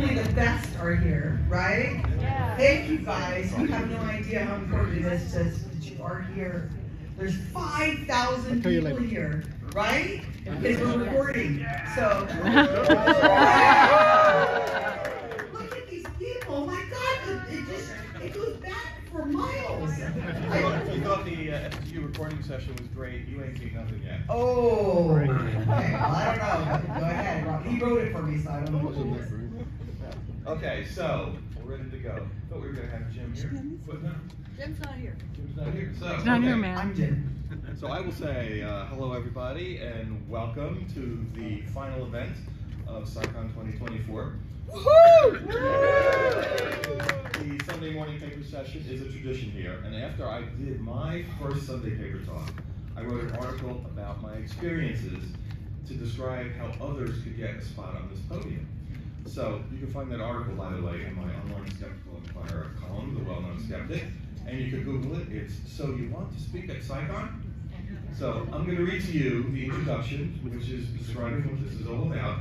only the best are here, right? Yeah. Thank you guys. You have no idea how important it is to, that you are here. There's 5,000 I'll you people here, right? Because we're recording. So. Look at these people. Oh my God. It, it just it goes back for miles. You thought- if you thought the uh, FSU recording session was great, you ain't seen nothing yet. Oh. Okay. Well, I don't know. Go ahead. He wrote it for me, so I don't know. What it is. Okay, so, we're ready to go. Thought we were gonna have Jim here, but no, Jim's not here. Jim's not here, so. He's not here, okay. man. I'm Jim. So I will say, uh, hello everybody, and welcome to the final event of CSICon 2024. The Sunday morning paper session is a tradition here, and after I did my first Sunday paper talk, I wrote an article about my experiences to describe how others could get a spot on this podium. So you can find that article, by the way, in my online Skeptical Inquirer column, The Well-Known Skeptic, and you can Google it. It's So You Want to Speak at CSICon? So I'm going to read to you the introduction, which is describing what this is all about.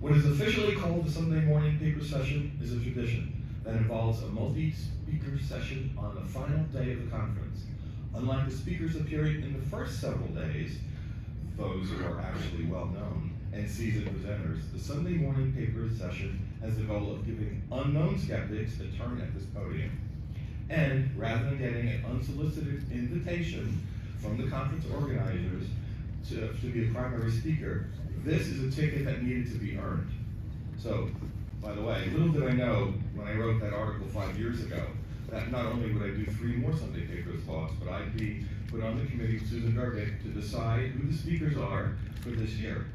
What is officially called the Sunday morning paper session is a tradition that involves a multi-speaker session on the final day of the conference. Unlike the speakers appearing in the first several days, those who are actually well known and seasoned presenters, the Sunday morning paper session has the goal of giving unknown skeptics a turn at this podium. And rather than getting an unsolicited invitation from the conference organizers to, to be a primary speaker, this is a ticket that needed to be earned. So, by the way, little did I know when I wrote that article five years ago that not only would I do three more Sunday papers talks, but I'd be put on the committee with Susan Gerbic to decide who the speakers are for this year.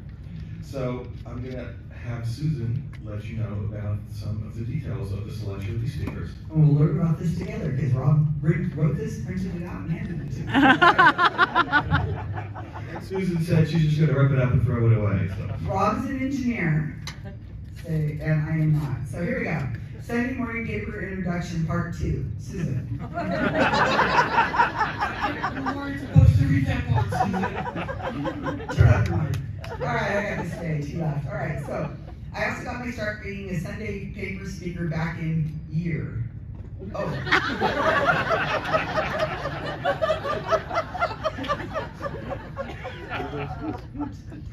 So I'm gonna have Susan let you know about some of the details of the selection of these speakers. And we'll learn about this together because Rob wrote wrote this, printed it out, and handed it to me. Susan said she's just gonna rip it up and throw it away, so. Rob's an engineer, so, and I am not. So here we go. Sunday morning paper introduction, part two. Susan. You weren't supposed to read that part, Susan. Shut up, Mike. All right, I got the stage. He left. All right, so I also got my start being a Sunday paper speaker back in year. Oh.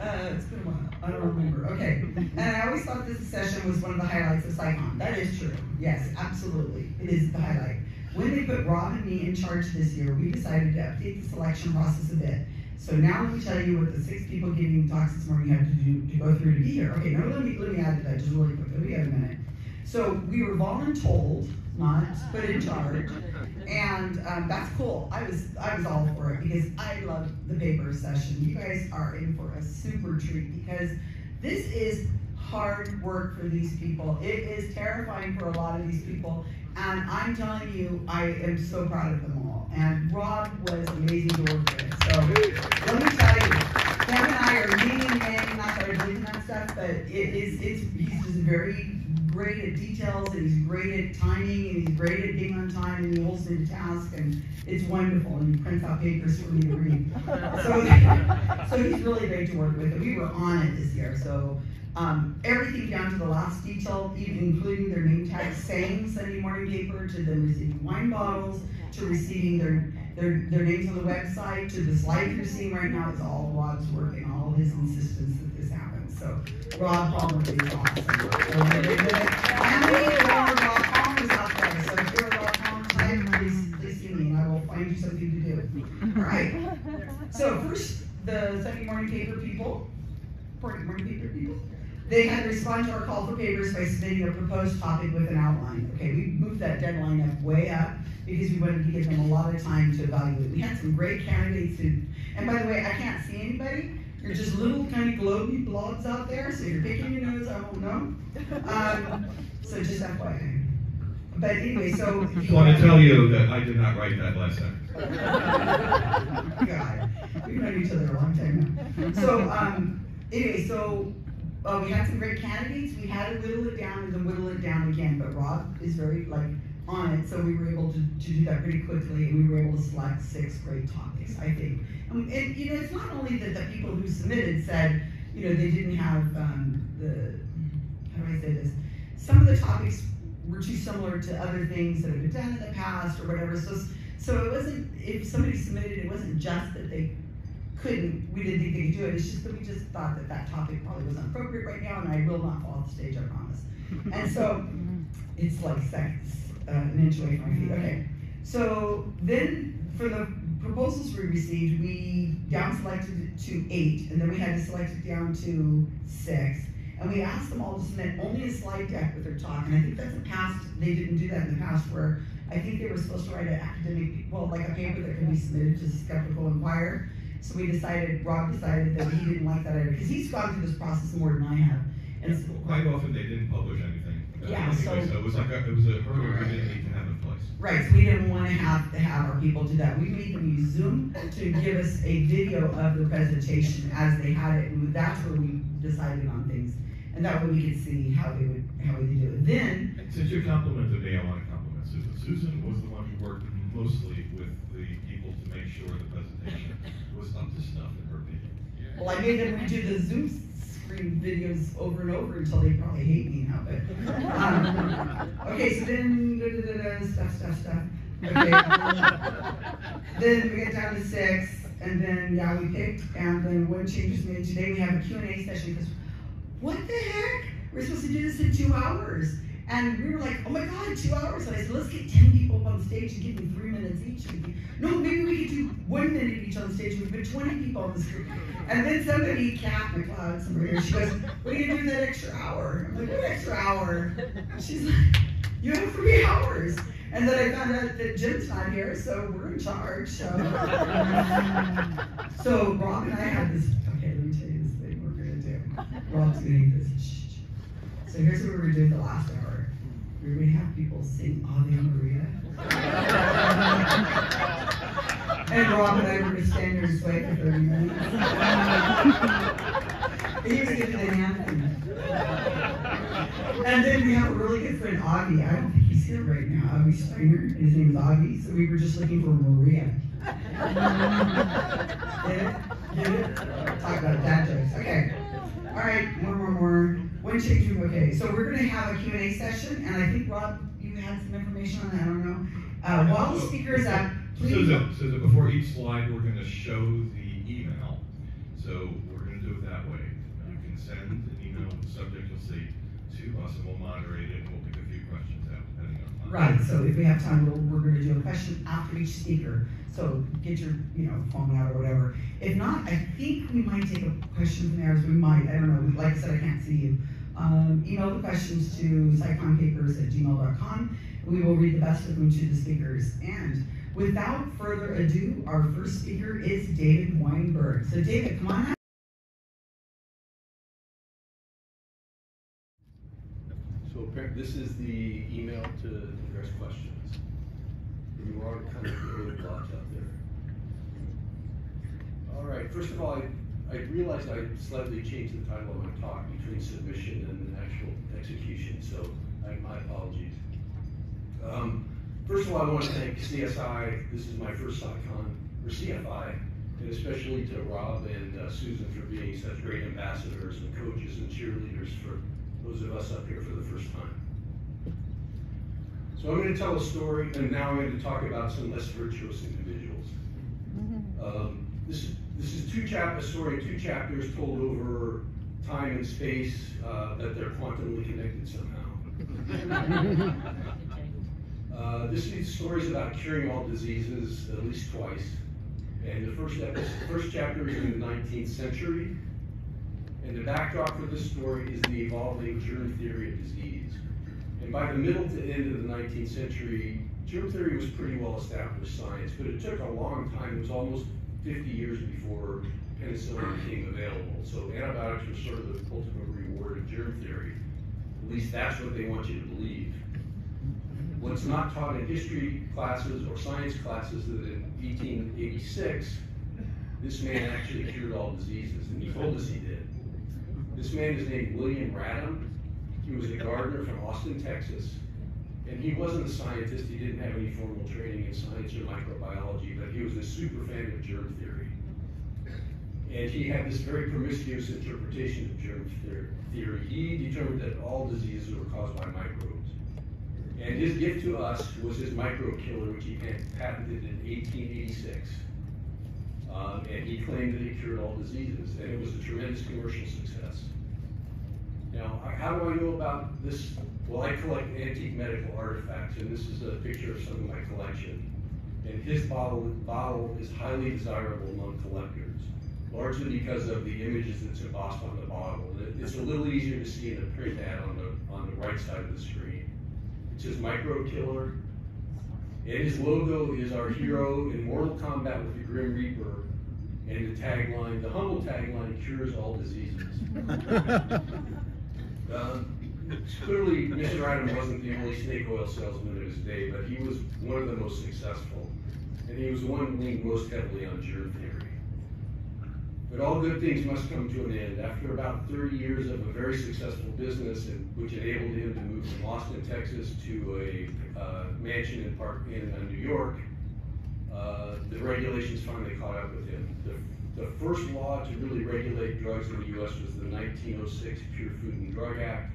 Uh, it's been a while. I don't remember. Okay. And I always thought this session was one of the highlights of CSICon. That is true. Yes, absolutely. It is the highlight. When they put Rob and me in charge this year, we decided to update the selection process a bit. So now let me tell you what the six people giving talks this morning had to do to go through to be here. Okay, now let me let me add to that just really quick. Let me add a minute. So we were voluntold, not put in charge, and um, that's cool. I was I was all for it because I love the paper session. You guys are in for a super treat because this is hard work for these people. It is terrifying for a lot of these people, and I'm telling you, I am so proud of them all. And Rob was amazing to work with. So let me tell you, Kevin and I are and yang. Not that I believe in that stuff, but it is it's he's just very great at details and he's great at timing and he's great at being on time and he holds to task and it's wonderful and he prints out papers for me to read. So, so he's really great to work with and we were on it this year. So um, everything down to the last detail, even including their name tag saying Sunday morning paper to them receiving wine bottles to receiving their their, their names on the website to the slide you're seeing right now is all Rob's work and all his insistence that this happens. So Rob Palmer is awesome. So. And we need Rob Palmers out there. So if you're a Rob Palmer type, please, please see me and I will find you something to do. All right. So first, the Sunday morning paper people, morning paper people, they had to respond to our call for papers by submitting a proposed topic with an outline. Okay, we moved that deadline up way up because we wanted to give them a lot of time to evaluate. We had some great candidates who, and by the way, I can't see anybody. You're just little kind of globy blobs out there, so you're picking your nose, I won't know. Um, so just FYI. But anyway, so. I want to tell you that I did not write that lesson. God, we've known each other a long time now. So, um, anyway, so uh, we had some great candidates. We had to whittle it down and then whittle it down again. But Rob is very like on it, so we were able to, to do that pretty quickly, and we were able to select six great topics. I think, um, and you know, it's not only that the people who submitted said, you know, they didn't have um, the how do I say this? Some of the topics were too similar to other things that have been done in the past or whatever. So, so it wasn't, if somebody submitted, it wasn't just that they couldn't, we didn't think they could do it. It's just that we just thought that that topic probably wasn't appropriate right now, and I will not fall off the stage, I promise. And so, it's like seconds, uh, an inch away from my feet. Okay. So then, for the proposals we received, we down selected it to eight, and then we had to select it down to six. And we asked them all to submit only a slide deck with their talk, and I think that's a past, they didn't do that in the past where I think they were supposed to write an academic, well, like a paper that can be submitted to the Skeptical Inquirer. So we decided, Rob decided that he didn't like that idea, because he's gone through this process more than I have. And so, Quite often, they didn't publish anything. Yeah, anyway, so- it was like, a- it was a hurdle we didn't need to have in place. Right, so we didn't wanna have to have our people do that. We made them use Zoom to give us a video of the presentation as they had it, and that's where we decided on things. And that way we could see how they would, how they do it. Then, Since you complimented me, I want to compliment Susan. Susan was the one who worked mostly with the people to make sure the presentation was up to snuff in her opinion. well, I made them redo the Zoom screen videos over and over until they probably hate me now, but. um, Okay, so then, da, da, da, da, stuff, stuff, stuff. Okay. Then we get down to six, and then, yeah, we picked, and then one change was made. Today we have a Q and A session, because what the heck? We're supposed to do this in two hours. And we were like, oh my God, two hours. And I said, let's get 10 people up on stage and give them three minutes each. No, maybe we could do one minute each on stage. We've been 20 people on the screen. And then somebody, Kat McLeod, somebody here, she goes, what are you gonna do that extra hour? I'm like, what extra hour? And she's like, you have three hours. And then I found out that Jim's not here, so we're in charge. So, so Rob and I had this. Okay, let me tell you this thing we're gonna do. Rob's gonna this. So here's what we were doing the last hour. We have people sing Ave Maria. and Rob and I were gonna stand there and sway for 30 minutes. he was giving the anthem. And then we have a really good friend, Augie. I don't think he's here right now. Augie Stringer. His name is Augie. So we were just looking for Maria. Get it? Get it? Talk about dad jokes. Okay. All right. More, more, more. One change room. Okay. So we're going to have a Q&A session. And I think, Rob, you had some information on that. I don't know. Uh, while the speaker is up, please. Susan, Susan, before each slide, we're gonna show the email. So we're gonna do it that way. You can send an email the subject you'll see to us and we'll moderate it and we'll pick a few questions out depending on time. Right, so if we have time, we'll, we're gonna do a question after each speaker, so get your, you know, phone out or whatever. If not, I think we might take a question from there, as we might, I don't know, like I said, I can't see you. Um, email the questions to psychonpapers@gmail.com. We will read the best of them to the speakers. And without further ado, our first speaker is David Weinberg. So David, come on. So this is the email to address questions. You are kind of the early out there. All right, first of all, I, I realized I slightly changed the title of my talk between submission and actual execution, so I, my apologies. Um, first of all, I want to thank CSI, this is my first CSICon, or CFI, and especially to Rob and uh, Susan for being such great ambassadors and coaches and cheerleaders for those of us up here for the first time. So I'm going to tell a story, and now I'm going to talk about some less virtuous individuals. Um, this, is- this is two chap, a story, two chapters told over time and space, uh, that they're quantumly connected somehow. Uh, this is stories about curing all diseases at least twice. And the first episode, first chapter is in the 19th century. And the backdrop for this story is the evolving germ theory of disease. And by the middle to end of the 19th century, germ theory was pretty well established science, but it took a long time. It was almost 50 years before penicillin became available. So antibiotics were sort of the ultimate reward of germ theory. At least that's what they want you to believe. What's not taught in history classes or science classes that in 1886, this man actually cured all diseases, and he told us he did. This man is named William Radam. He was a gardener from Austin, Texas. And he wasn't a scientist, he didn't have any formal training in science or microbiology, but he was a super fan of germ theory. And he had this very promiscuous interpretation of germ theory. He determined that all diseases were caused by microbes. And his gift to us was his microbe killer, which he patented in 1886. Um, and he claimed that it cured all diseases, and it was a tremendous commercial success. Now, how do I know about this? Well, I collect antique medical artifacts, and this is a picture of some of my collection. And his bottle, bottle is highly desirable among collectors, largely because of the images that's embossed on the bottle. It's a little easier to see in the print ad on the, on the right side of the screen. It says Microbe Killer, and his logo is our hero in mortal combat with the Grim Reaper, and the tagline, the humble tagline, cures all diseases. Um, Clearly, Mr. Radam wasn't the only snake oil salesman of his day, but he was one of the most successful. And he was one who leaned most heavily on germ theory. But all good things must come to an end. After about thirty years of a very successful business, which enabled him to move from Austin, Texas to a uh, mansion in Park, in uh, New York, uh, the regulations finally caught up with him. The, the first law to really regulate drugs in the US was the nineteen oh six Pure Food and Drug Act.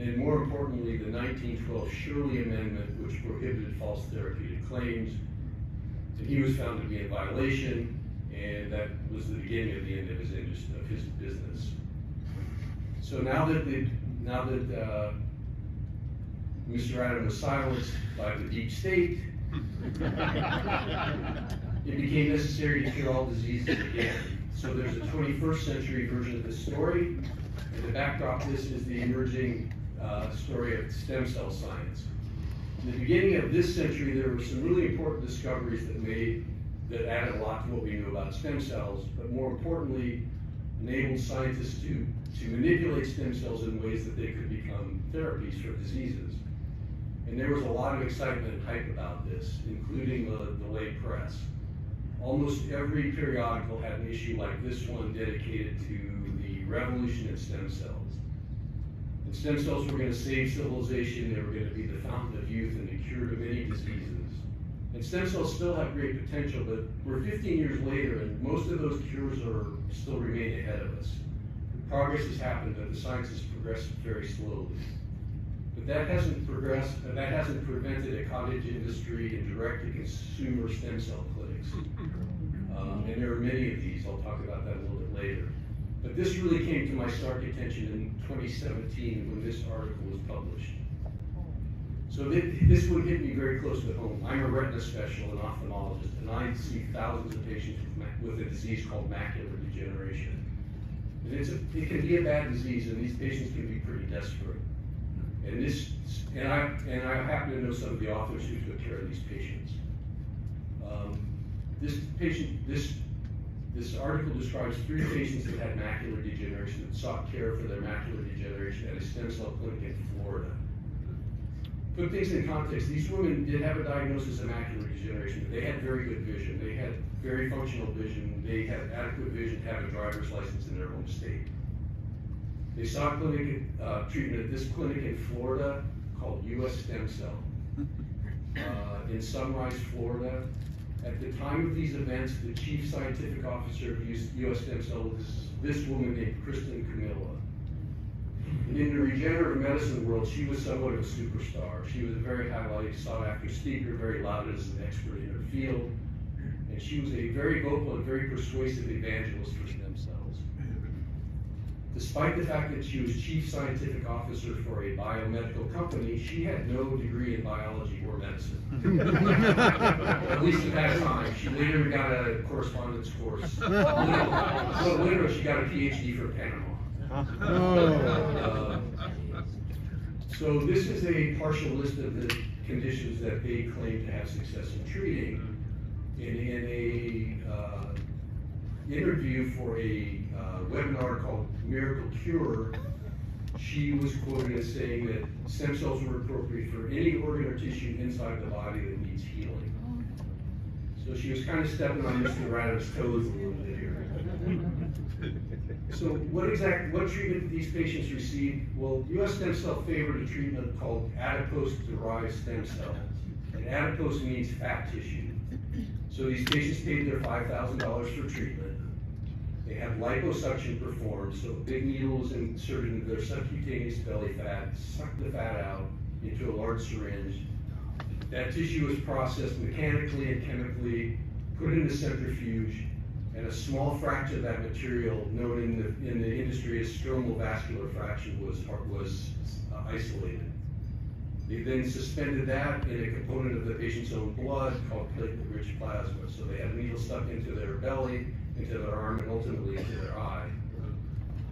And more importantly, the nineteen twelve Sherley Amendment, which prohibited false therapeutic claims. And he was found to be in violation, and that was the beginning of the end of his industry, of his business. So now that the, now that, uh, Mr. Radam was silenced by the deep state, it became necessary to cure all diseases again. So there's a 21st century version of this story. And the backdrop this is the emerging uh, story of stem cell science. In the beginning of this century, there were some really important discoveries that made, that added a lot to what we knew about stem cells, but more importantly, enabled scientists to, to manipulate stem cells in ways that they could become therapies for diseases. And there was a lot of excitement and hype about this, including the, the lay press. Almost every periodical had an issue like this one dedicated to the revolution in stem cells. And stem cells were gonna save civilization, they were gonna be the fountain of youth and the cure to many diseases. And stem cells still have great potential, but we're fifteen years later and most of those cures are, still remain ahead of us. Progress has happened, but the science has progressed very slowly. But that hasn't progressed, uh, that hasn't prevented a cottage industry and direct-to-consumer stem cell clinics. Um, and there are many of these, I'll talk about that a little bit later. But this really came to my stark attention in 2017 when this article was published. So thi- this would hit me very close to home. I'm a retina specialist and ophthalmologist, and I see thousands of patients with a disease called macular degeneration. And it's a, it can be a bad disease, and these patients can be pretty desperate. And this, and I, and I happen to know some of the authors who took care of these patients. Um, this patient, this, this article describes three patients that had macular degeneration that sought care for their macular degeneration at a stem cell clinic in Florida. Put things in context, these women did have a diagnosis of macular degeneration, but they had very good vision, they had very functional vision, they had adequate vision to have a driver's license in their home state. They sought clinic, uh, treatment at this clinic in Florida called US Stem Cell. Uh, in Sunrise, Florida. At the time of these events, the chief scientific officer of US Stem Cell was this woman named Kristin Comella. And in the regenerative medicine world, she was somewhat of a superstar. She was a very highly sought after speaker, very lauded as an expert in her field. And she was a very vocal and very persuasive evangelist for stem cells. Despite the fact that she was chief scientific officer for a biomedical company, she had no degree in biology or medicine. At least at that time. She later got a correspondence course. Well, later she got a PhD from Panama. Uh, So this is a partial list of the conditions that they claim to have success in treating. In, in a, uh, interview for a, Uh, webinar called Miracle Cure, she was quoted as saying that stem cells were appropriate for any organ or tissue inside the body that needs healing. So she was kind of stepping on Mr. Radam's toes a little bit here. So what exact, what treatment did these patients receive? Well, US Stem Cell favored a treatment called adipose-derived stem cells. And adipose means fat tissue. So these patients paid their five thousand dollars for treatment. They had liposuction performed, so a big needle was inserted into their subcutaneous belly fat, sucked the fat out into a large syringe. That tissue was processed mechanically and chemically, put in a centrifuge, and a small fraction of that material, known in the, in the industry as stromal vascular fraction, was, was uh, isolated. They then suspended that in a component of the patient's own blood called platelet-rich plasma. So they had a needle stuck into their belly, into their arm, and ultimately into their eye.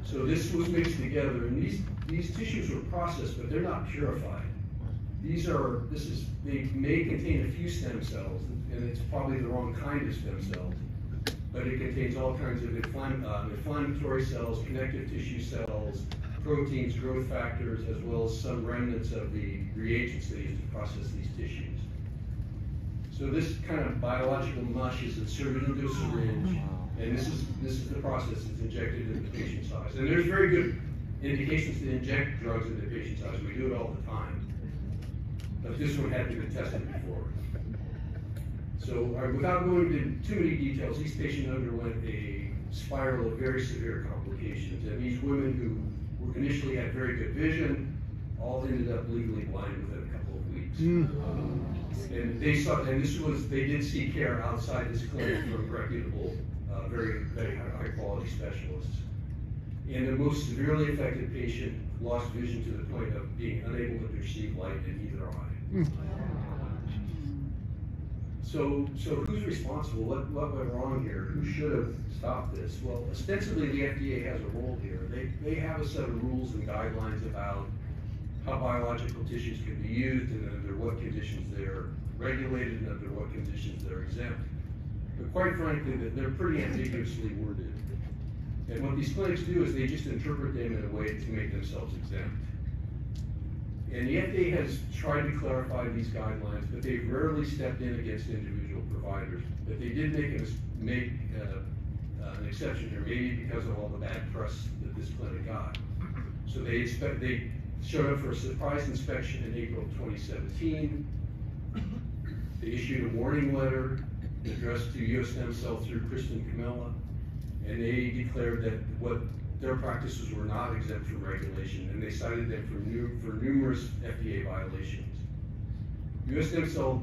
So this was mixed together, and these, these tissues were processed, but they're not purified. These are, this is, they may contain a few stem cells, and it's probably the wrong kind of stem cells, but it contains all kinds of uh, inflammatory cells, connective tissue cells, proteins, growth factors, as well as some remnants of the reagents they use to process these tissues. So this kind of biological mush is inserted into a syringe, and this is this is the process. It's injected into the patient's eyes. And there's very good indications to inject drugs into the patient's eyes. We do it all the time. But this one hadn't been tested before. So uh, without going into too many details, these patients underwent a spiral of very severe complications. And these women who were initially had very good vision, all ended up legally blind within a couple of weeks. Um, and they saw, and this was, they did seek care outside this clinic from reputable, uh, very, very high, quality specialists. And the most severely affected patient lost vision to the point of being unable to perceive light in either eye. So, so who's responsible? What, what went wrong here? Who should have stopped this? Well, ostensibly, the FDA has a role here. They, they have a set of rules and guidelines about how biological tissues can be used and under what conditions they're regulated and under what conditions they're exempt. But quite frankly, they're pretty ambiguously worded. And what these clinics do is they just interpret them in a way to make themselves exempt. And the FDA has tried to clarify these guidelines, but they've rarely stepped in against individual providers. But they did make, a, make uh, an exception here, maybe because of all the bad press that this clinic got. So they expect they showed up for a surprise inspection in April 2017. They issued a warning letter addressed to U.S. Stem Cell through Kristin Comella, and they declared that what their practices were not exempt from regulation, and they cited them for, new, for numerous FDA violations. U.S. Stem Cell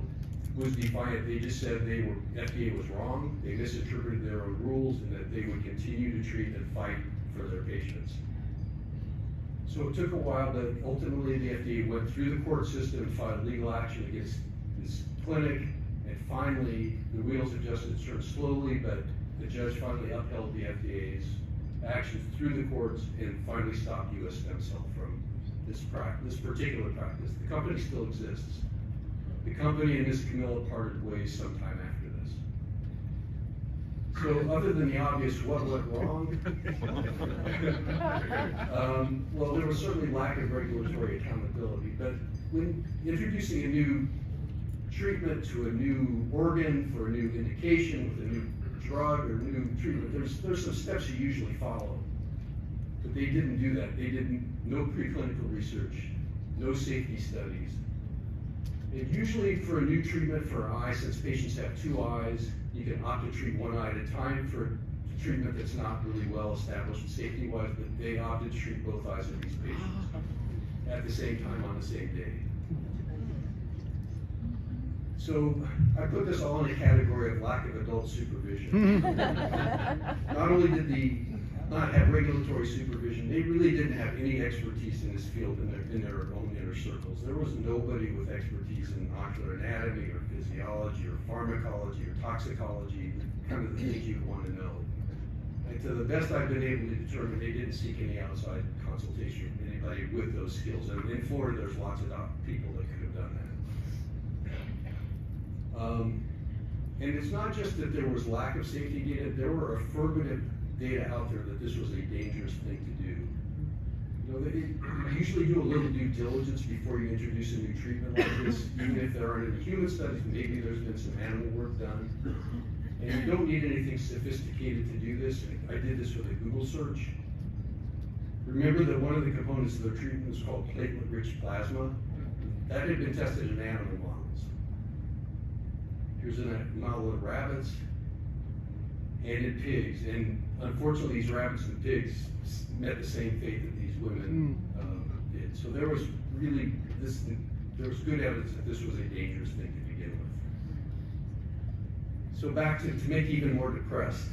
was defiant. They just said they were FDA was wrong. They misinterpreted their own rules, and that they would continue to treat and fight for their patients. So it took a while, but ultimately the FDA went through the court system and filed legal action against this clinic, finally the wheels adjusted turned slowly, but the judge finally upheld the FDA's actions through the courts and finally stopped U.S. Stem Cell from this practice, this particular practice. The company still exists. The company and Ms. Comella parted ways sometime after this. So other than the obvious what went wrong, um, well, there was certainly lack of regulatory accountability, but when introducing a new treatment to a new organ for a new indication with a new drug or new treatment, there's, there's some steps you usually follow. But they didn't do that. They didn't, no preclinical research, no safety studies. And usually for a new treatment for an eye, since patients have two eyes, you can opt to treat one eye at a time for treatment that's not really well established safety-wise, but they opted to treat both eyes of these patients at the same time on the same day. So I put this all in a category of lack of adult supervision. not only did the not have regulatory supervision, they really didn't have any expertise in this field in their, in their own inner circles. There was nobody with expertise in ocular anatomy or physiology or pharmacology or toxicology, kind of the things you'd want to know. And to the best I've been able to determine, they didn't seek any outside consultation from anybody with those skills. And in Florida, there's lots of people that could have done that. Um, and it's not just that there was lack of safety data, there were affirmative data out there that this was a dangerous thing to do. You know, they usually do a little due diligence before you introduce a new treatment like this, even if there aren't any human studies, maybe there's been some animal work done. And you don't need anything sophisticated to do this. I did this with a Google search. Remember that one of the components of the treatment was called platelet-rich plasma. That had been tested in animal models. Here's a model of rabbits. and in pigs. And unfortunately, these rabbits and pigs met the same fate that these women uh, did. So there was really this. There was good evidence that this was a dangerous thing to begin with. So back to to make even more depressed.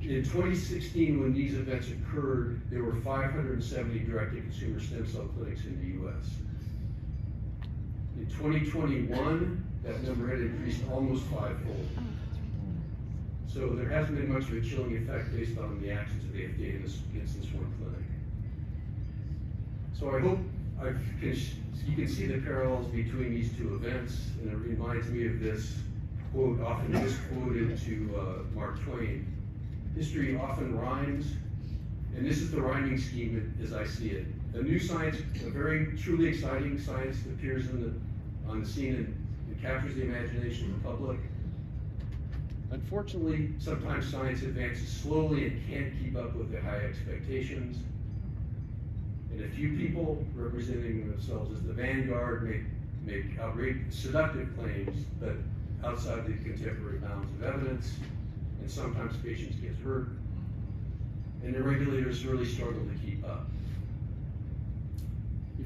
In 2016, when these events occurred, there were 570 direct-to-consumer stem cell clinics in the U.S. In 2021, that number had increased almost fivefold. So there hasn't been much of a chilling effect based on the actions of the FDA in this, against this one clinic. So I hope I can, you can see the parallels between these two events, and it reminds me of this quote often misquoted to uh, Mark Twain. History often rhymes, and this is the rhyming scheme as I see it. A new science, a very truly exciting science appears in the, on the scene and, and captures the imagination of the public. Unfortunately, sometimes science advances slowly and can't keep up with the high expectations. And a few people representing themselves as the vanguard make, make outrageous, seductive claims, but outside the contemporary bounds of evidence, and sometimes patients get hurt, and the regulators really struggle to keep up.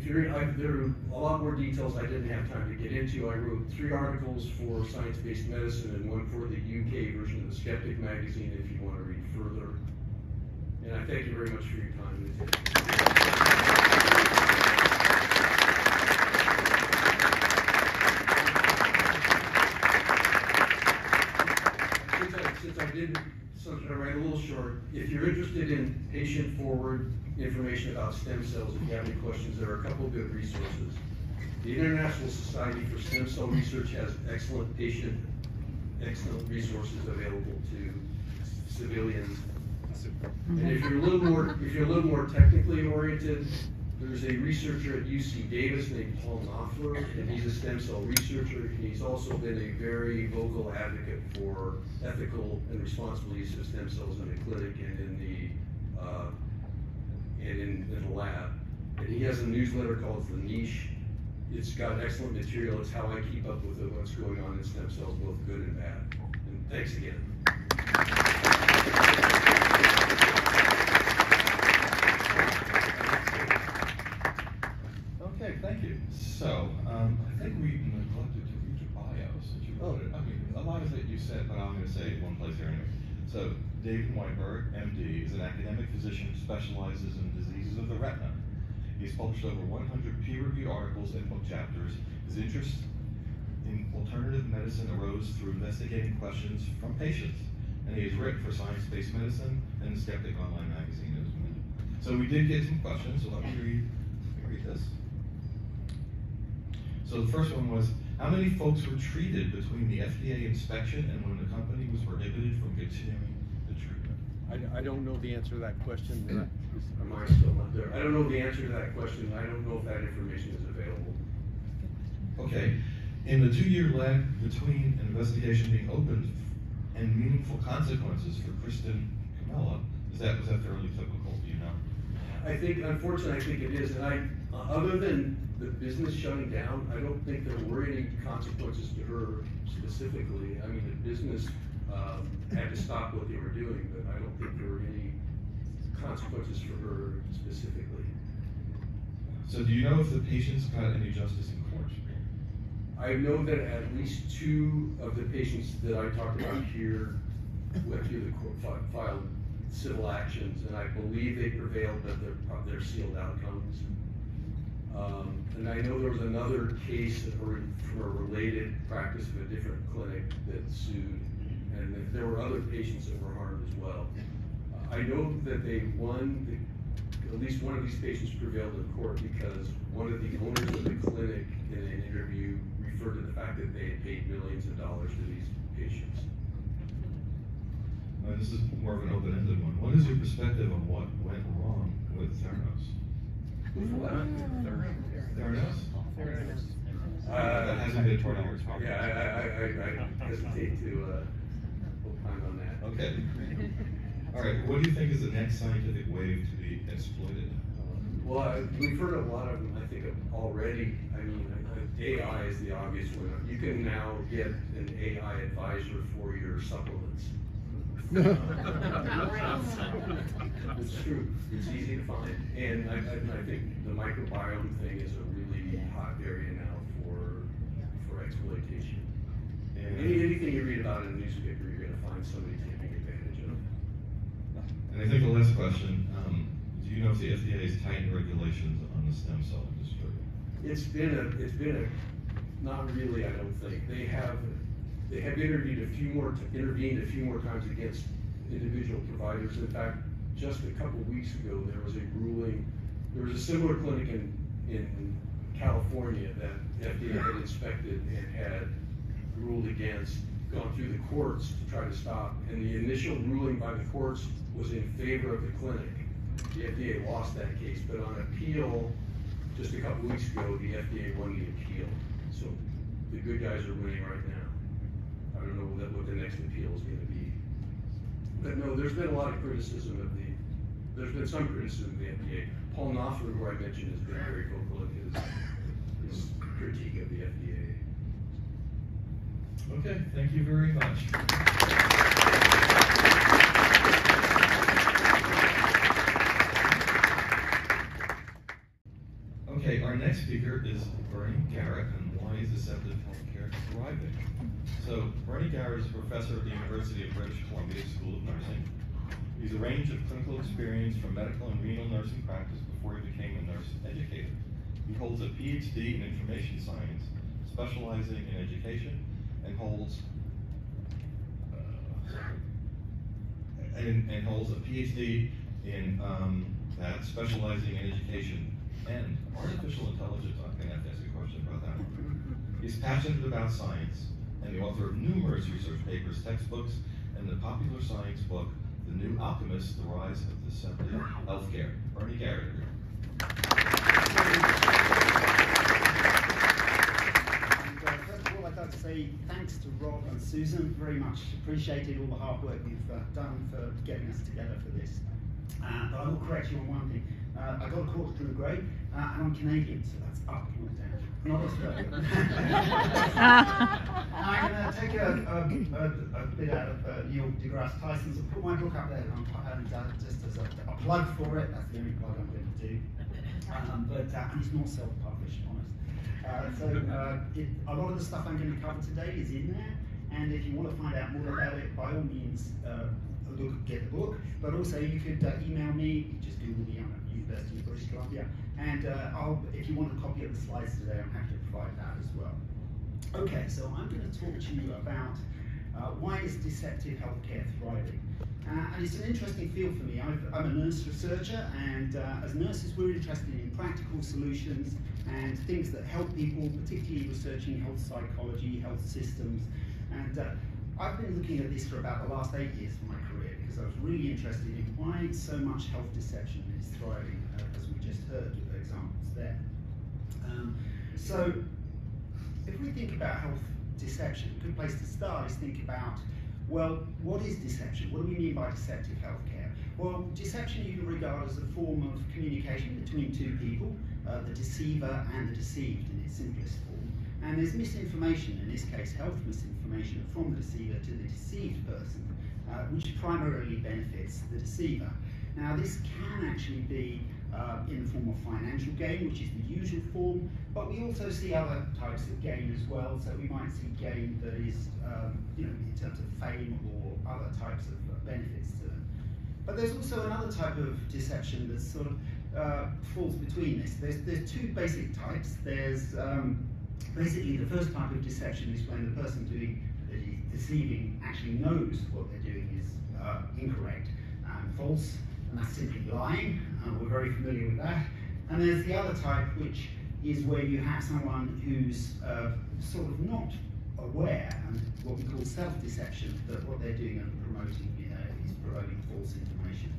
I, there are a lot more details I didn't have time to get into. I wrote three articles for Science-Based Medicine and one for the UK version of the Skeptic magazine if you want to read further. And I thank you very much for your time. Since I, since I did, since I ran a little short, if you're interested in patient-forward information about stem cells, if you have any questions, there are a couple good resources. The International Society for Stem Cell Research has excellent patient, excellent resources available to civilians. And if you're a little more, if you're a little more technically oriented, there's a researcher at UC Davis named Paul Knoepfler, and he's a stem cell researcher, and he's also been a very vocal advocate for ethical and responsible use of stem cells in the clinic and in the, uh, in, in the lab. And he has a newsletter called The Niche. It's got excellent material. It's how I keep up with what's going on in stem cells, both good and bad. And thanks again. Okay, thank you. So, um, I think we neglected to read your bios that you wrote. I mean, a lot of it you said, but I'm gonna say one place here anyway. So, David Weinberg, MD, is an academic physician who specializes in diseases of the retina. He's published over one hundred peer-reviewed articles and book chapters. His interest in alternative medicine arose through investigating questions from patients. And he has written for Science-Based Medicine and Skeptic Online magazine as well. So we did get some questions, so let me read, let me read this. So the first one was, how many folks were treated between the FDA inspection and when the company was prohibited from continuing the treatment? I, I don't know the answer to that question. but I- Am I still not there? I don't know the answer to that question. I don't know if that information is available. Okay, in the two-year lag between an investigation being opened and meaningful consequences for Kristin Comella, is that, was that fairly typical, do you know? I think, unfortunately, I think it is, and I, uh, other than the business shutting down, I don't think there were any consequences to her specifically. I mean, the business, um, had to stop what they were doing, but I don't think there were any consequences for her specifically. So do you know if the patients got any justice in court? I know that at least two of the patients that I talked about here went through the court, fi- filed civil actions, and I believe they prevailed, but they're, they're sealed outcomes. Um, and I know there was another case that were from a related practice of a different clinic that sued, and that there were other patients that were harmed as well. Uh, I know that they won, the- at least one of these patients prevailed in court because one of the owners of the clinic in an interview referred to the fact that they had paid millions of dollars to these patients. Uh, this is more of an open-ended one. What is your perspective on what went wrong with Theranos? Theranos? Uh, That hasn't been twenty years. Yeah, I, I, I, I hesitate to, uh, opine on that. Okay. All right, what do you think is the next scientific wave to be exploited? Well, I- we've heard a lot of them, I think, already, I mean, AI is the obvious one. You can now get an AI advisor for your supplements. It's true, it's easy to find, and I, I, I think the microbiome thing is a really hot area now for, for exploitation. And any, anything you read about in the newspaper, you're gonna find somebody taking advantage of. And I think the last question, um, do you know if the FDA has tightened regulations on the stem cell industry? It's been a, it's been a, not really, I don't think, they have, they have interviewed a few more, intervened a few more times against individual providers, in fact, just a couple weeks ago, there was a ruling, there was a similar clinic in, in California that FDA had inspected and had ruled against, gone through the courts to try to stop, and the initial ruling by the courts was in favor of the clinic. The FDA lost that case, but on appeal, just a couple weeks ago, the FDA won the appeal. So the good guys are winning right now. I don't know what, the next appeal is gonna be. But no, there's been a lot of criticism of the, there's been some criticism of the FDA. Paul Knoepfler, who I mentioned, has been very vocal in his, his critique of the FDA. Okay, thank you very much. Okay, our next speaker is Bernie Garrett, and why is deceptive healthcare thriving? So, Bernie Garrett is a professor at the University of British Columbia School of Nursing. He's a range of clinical experience from medical and renal nursing practice before he became a nurse educator. He holds a PhD in information science, specializing in education, and holds uh, and, and holds a PhD in um, that, specializing in education and artificial intelligence. I'm going to have to ask a question about that. He's passionate about science and the author of numerous research papers, textbooks, and the popular science book, The New Alchemist: The Rise of the Deceptive Healthcare. Bernie Garrett. And, uh, First of all, I'd like to say thanks to Rob and Susan. Very much appreciated all the hard work you've uh, done for getting us together for this. Uh, but I will correct you on one thing. Uh, I got a quarter to the grade, uh, and I'm Canadian, so that's up, not down. Not Australian. I'm going to take a, a, a, a bit out of uh, Neil deGrasse Tyson's and put my book up there, and, and uh, just as a, plug for it. That's the only plug I'm going to do. Um, but uh, and it's not self-published, so uh, it, a lot of the stuff I'm going to cover today is in there, and if you want to find out more about it, by all means, uh, look get the book. But also, you could uh, email me. Just Google me. I'm at University of British Columbia, and uh, I'll, if you want a copy of the slides today, I'm happy to provide that as well. Okay, so I'm going to talk to you about uh, why is deceptive healthcare thriving? Uh, and it's an interesting field for me. I've, I'm a nurse researcher, and uh, as nurses, we're interested in practical solutions and things that help people, particularly researching health psychology, health systems. And uh, I've been looking at this for about the last eight years of my career because I was really interested in why so much health deception is thriving, uh, as we just heard with the examples there. Um, so, if we think about health deception, a good place to start is think about, well, what is deception? What do we mean by deceptive healthcare? Well, deception you can regard as a form of communication between two people, uh, the deceiver and the deceived in its simplest form. And there's misinformation, in this case health misinformation, from the deceiver to the deceived person, uh, which primarily benefits the deceiver. Now, this can actually be uh, in the form of financial gain, which is the usual form, but we also see other types of gain as well. So we might see gain that is, um, you know, in terms of fame or other types of benefits to them. But there's also another type of deception that sort of uh, falls between this. There's, there's two basic types. There's um, basically the first type of deception is when the person doing the deceiving actually knows what they're doing is uh, incorrect and false, simply lying. Uh, we're very familiar with that. And there's the other type, which is where you have someone who's uh, sort of not aware, and what we call self-deception, that what they're doing and promoting uh, is promoting false information.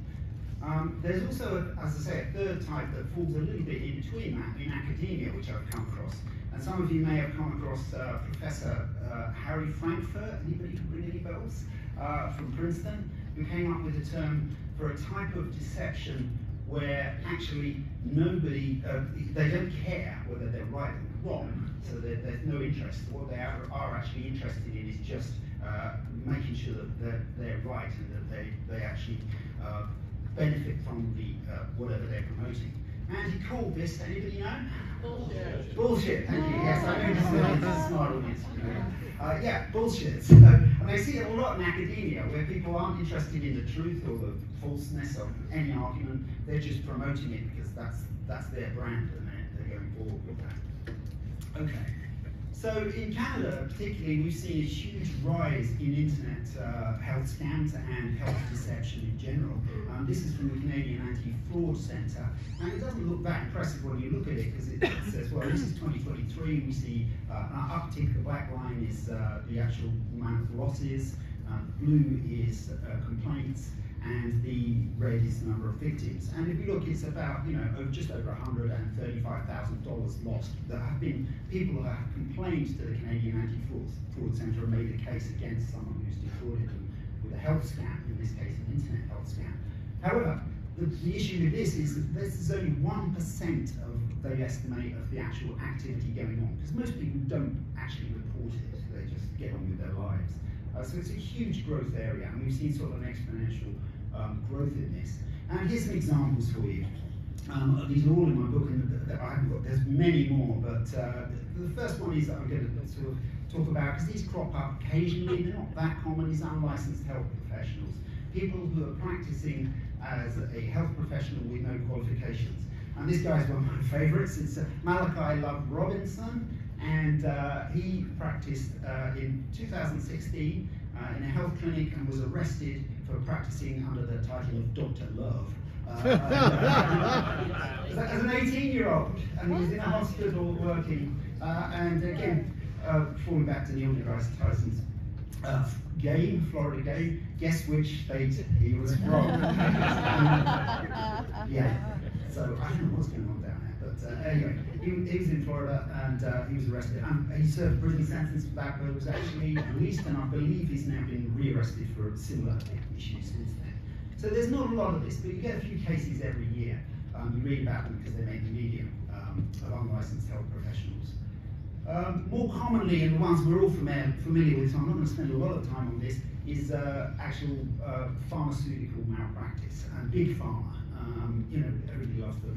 Um, there's also, as I say, a third type that falls a little bit in between that in academia, which I've come across. And some of you may have come across uh, Professor uh, Harry Frankfurt. Anybody can ring any bells? Uh, from Princeton, who came up with a term for a type of deception where actually nobody, uh, they don't care whether they're right or wrong, so there's no interest. What they are, are actually interested in is just uh, making sure that they're, they're right and that they, they actually uh, benefit from the uh, whatever they're promoting. And he called this, anybody know? Bullshit. Bullshit, thank you. Yes, I know this is a smart audience. you. Uh, yeah, bullshit. So, and I see it a lot in academia where people aren't interested in the truth or the falseness of any argument. They're just promoting it because that's that's their brand and they're, they're going forward with that. Okay. So in Canada, particularly, we've seen a huge rise in internet uh, health scams and health deception in general. Um, this is from the Canadian Anti-Fraud Centre, and it doesn't look that impressive when you look at it because it, says, well, this is 2023. We see uh, an uptick. The black line is uh, the actual amount of losses. Uh, blue is uh, complaints and the red is the number of victims. And if you look, it's about you know just over $135,000 lost that have been people who have complained to the Canadian Anti-Fraud Centre and made a case against someone who's defrauded them with a health scam, in this case an internet health scam. However, the, the issue with this is that this is only 1% of, they estimate, of the actual activity going on, because most people don't actually report it, they just get on with their lives. Uh, so it's a huge growth area, and we've seen sort of an exponential um, growth in this. And here's some examples for you. Um, these are all in my book, and th- th- I haven't got, there's many more, but uh, the first one is that I'm going to sort of talk about, because these crop up occasionally, they're not that common, is unlicensed health professionals. People who are practicing as a health professional with no qualifications. And this guy's one of my favourites, it's uh, Malachi Love Robinson, and uh, he practiced uh, in 2016 uh, in a health clinic and was arrested for practicing under the title of Dr. Love. Uh, as an 18 year old, and he was in a hospital working. Uh, and again, uh, falling back to Neil deGrasse Tyson's uh, game, Florida game, guess which state he was from? yeah, so I don't know what's going on uh, anyway, he, he was in Florida and uh, he was arrested. And he served a prison sentence for that, but was actually released, and I believe he's now been re-arrested for similar issues since then. So there's not a lot of this, but you get a few cases every year. Um, you read about them because they make the media um, of unlicensed health professionals. Um, more commonly, and the ones we're all familiar, familiar with, so I'm not going to spend a lot of time on this, is uh, actual uh, pharmaceutical malpractice and big pharma. Um, you know, everybody loves the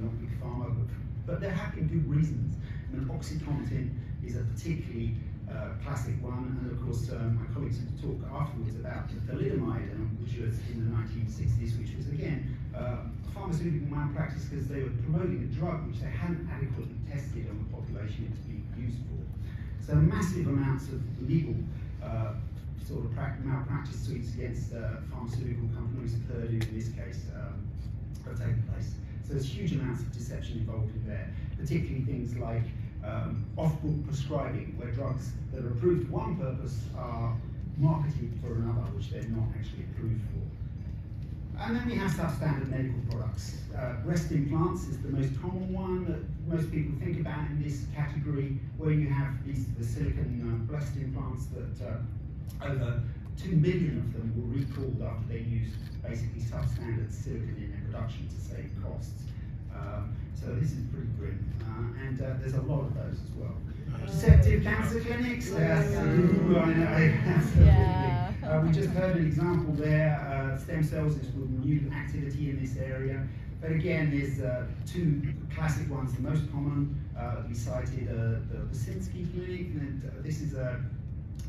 but, there have been good reasons. Mean, OxyContin is a particularly uh, classic one, and of course, um, my colleagues will talk afterwards about thalidomide, um, which was in the 1960s, which was again uh, pharmaceutical malpractice because they were promoting a drug which they hadn't adequately tested on the population it was being used for. So massive amounts of legal uh, sort of malpractice suits against uh, pharmaceutical companies, Purdue in this case, um, have taken place. So there's huge amounts of deception involved in there, particularly things like um, off-book prescribing, where drugs that are approved for one purpose are marketed for another, which they're not actually approved for. And then we have substandard medical products. Uh, breast implants is the most common one that most people think about in this category, where you have these the silicon uh, breast implants that uh, over 2 million of them were recalled after they used basically substandard silicon in their production to save costs. Um, so this is pretty grim. Uh, and uh, there's a lot of those as well. Deceptive cancer clinics, yes, Ooh, I know. Yeah. Uh, we just heard an example there. Uh, stem cells is with new activity in this area. But again, there's uh, two classic ones. The most common, uh, we cited uh, the Burzynski Clinic, and uh, this is a,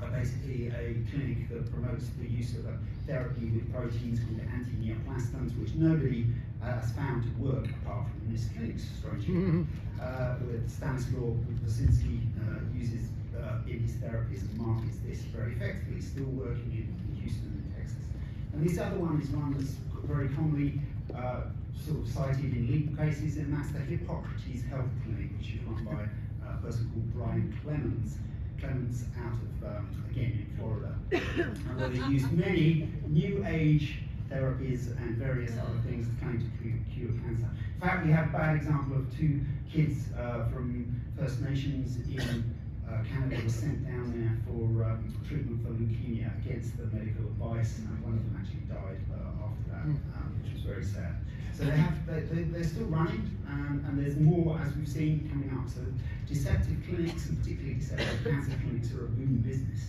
a basically a clinic that promotes the use of a therapy with proteins called anti-neoplastons, which nobody uh, has found to work apart from this clinic, strangely enough. Uh, with Stanislaw with Burzynski uh, uses uh, in his therapies and markets this very effectively, still working in, in Houston and Texas. And this other one is one that's very commonly uh, sort of cited in legal cases, and that's the Hippocrates Health Clinic, which is run by a person called Brian Clemens. Clemens out of, um, again, in Florida, where they used many new age therapies and various other things to kind of cure, cure cancer. In fact, we have a bad example of two kids uh, from First Nations in uh, Canada were sent down there for um, treatment for leukemia against the medical advice, and one of them actually died uh, after that, um, which was very sad. So they have, they, they, they're still running, um, and there's more, as we've seen, coming up. So deceptive clinics, and particularly deceptive cancer clinics, are a booming business.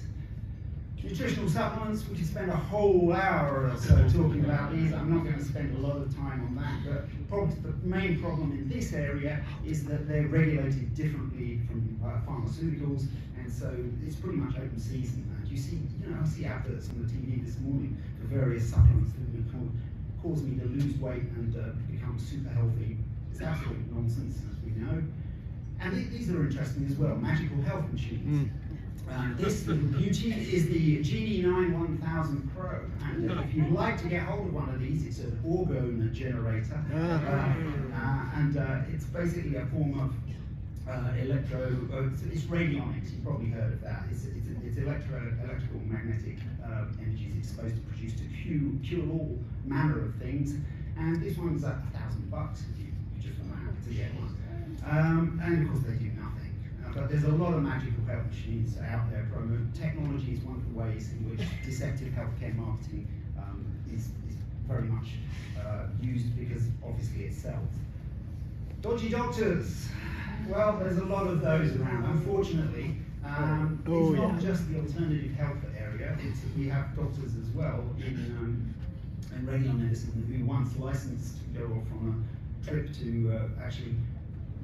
Nutritional supplements, we could spend a whole hour or so talking about these. I'm not going to spend a lot of time on that, but probably the main problem in this area is that they're regulated differently from uh, pharmaceuticals, and so it's pretty much open season. And you see, you know, I see adverts on the TV this morning for various supplements cause, me to lose weight and uh, become super healthy. It's absolute nonsense, as we know. And th- these are interesting as well. Magical health machines. Um, this little beauty is the Genie 9 1000 Pro. And uh, if you'd like to get hold of one of these, it's an orgone generator. Uh, uh, and uh, it's basically a form of uh, electro, uh, it's, it's radionics, you've probably heard of that. It's, it's, it's electro, electrical magnetic uh, energies it's supposed to produce to cure, cure all manner of things. And this one's a thousand bucks if you, you just want to get one. Um, and of course they do nothing. Uh, but there's a lot of magical health machines out there. Promo technology is one of the ways in which deceptive healthcare marketing um, is, is very much uh, used because obviously it sells. Dodgy doctors. Well, there's a lot of those around. Unfortunately, um, Oh, it's not yeah. just the alternative health area. It's we have doctors as well in um, in regular medicine who once licensed to go off on a trip to uh, actually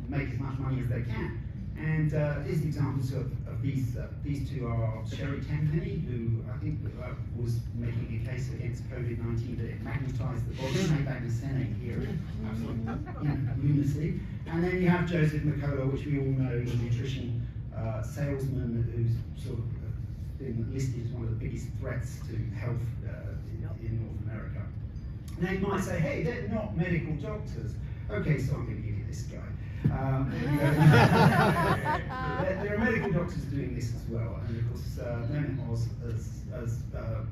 make as much money as they can. And uh, these examples of, of these uh, these two are Sherry Tenpenny, who I think uh, was making a case against COVID-19 that it magnetized the body, made Senate here, absolute you know, lunacy. And then you have Joseph Mercola, which we all know, the nutrition uh, salesman who's sort of been listed as one of the biggest threats to health uh, in, in North America. Now you might say, hey, they're not medical doctors. Okay, so I'm going to give you this guy. Um, there, there are medical doctors doing this as well, and of course, uh, Oz has, has uh,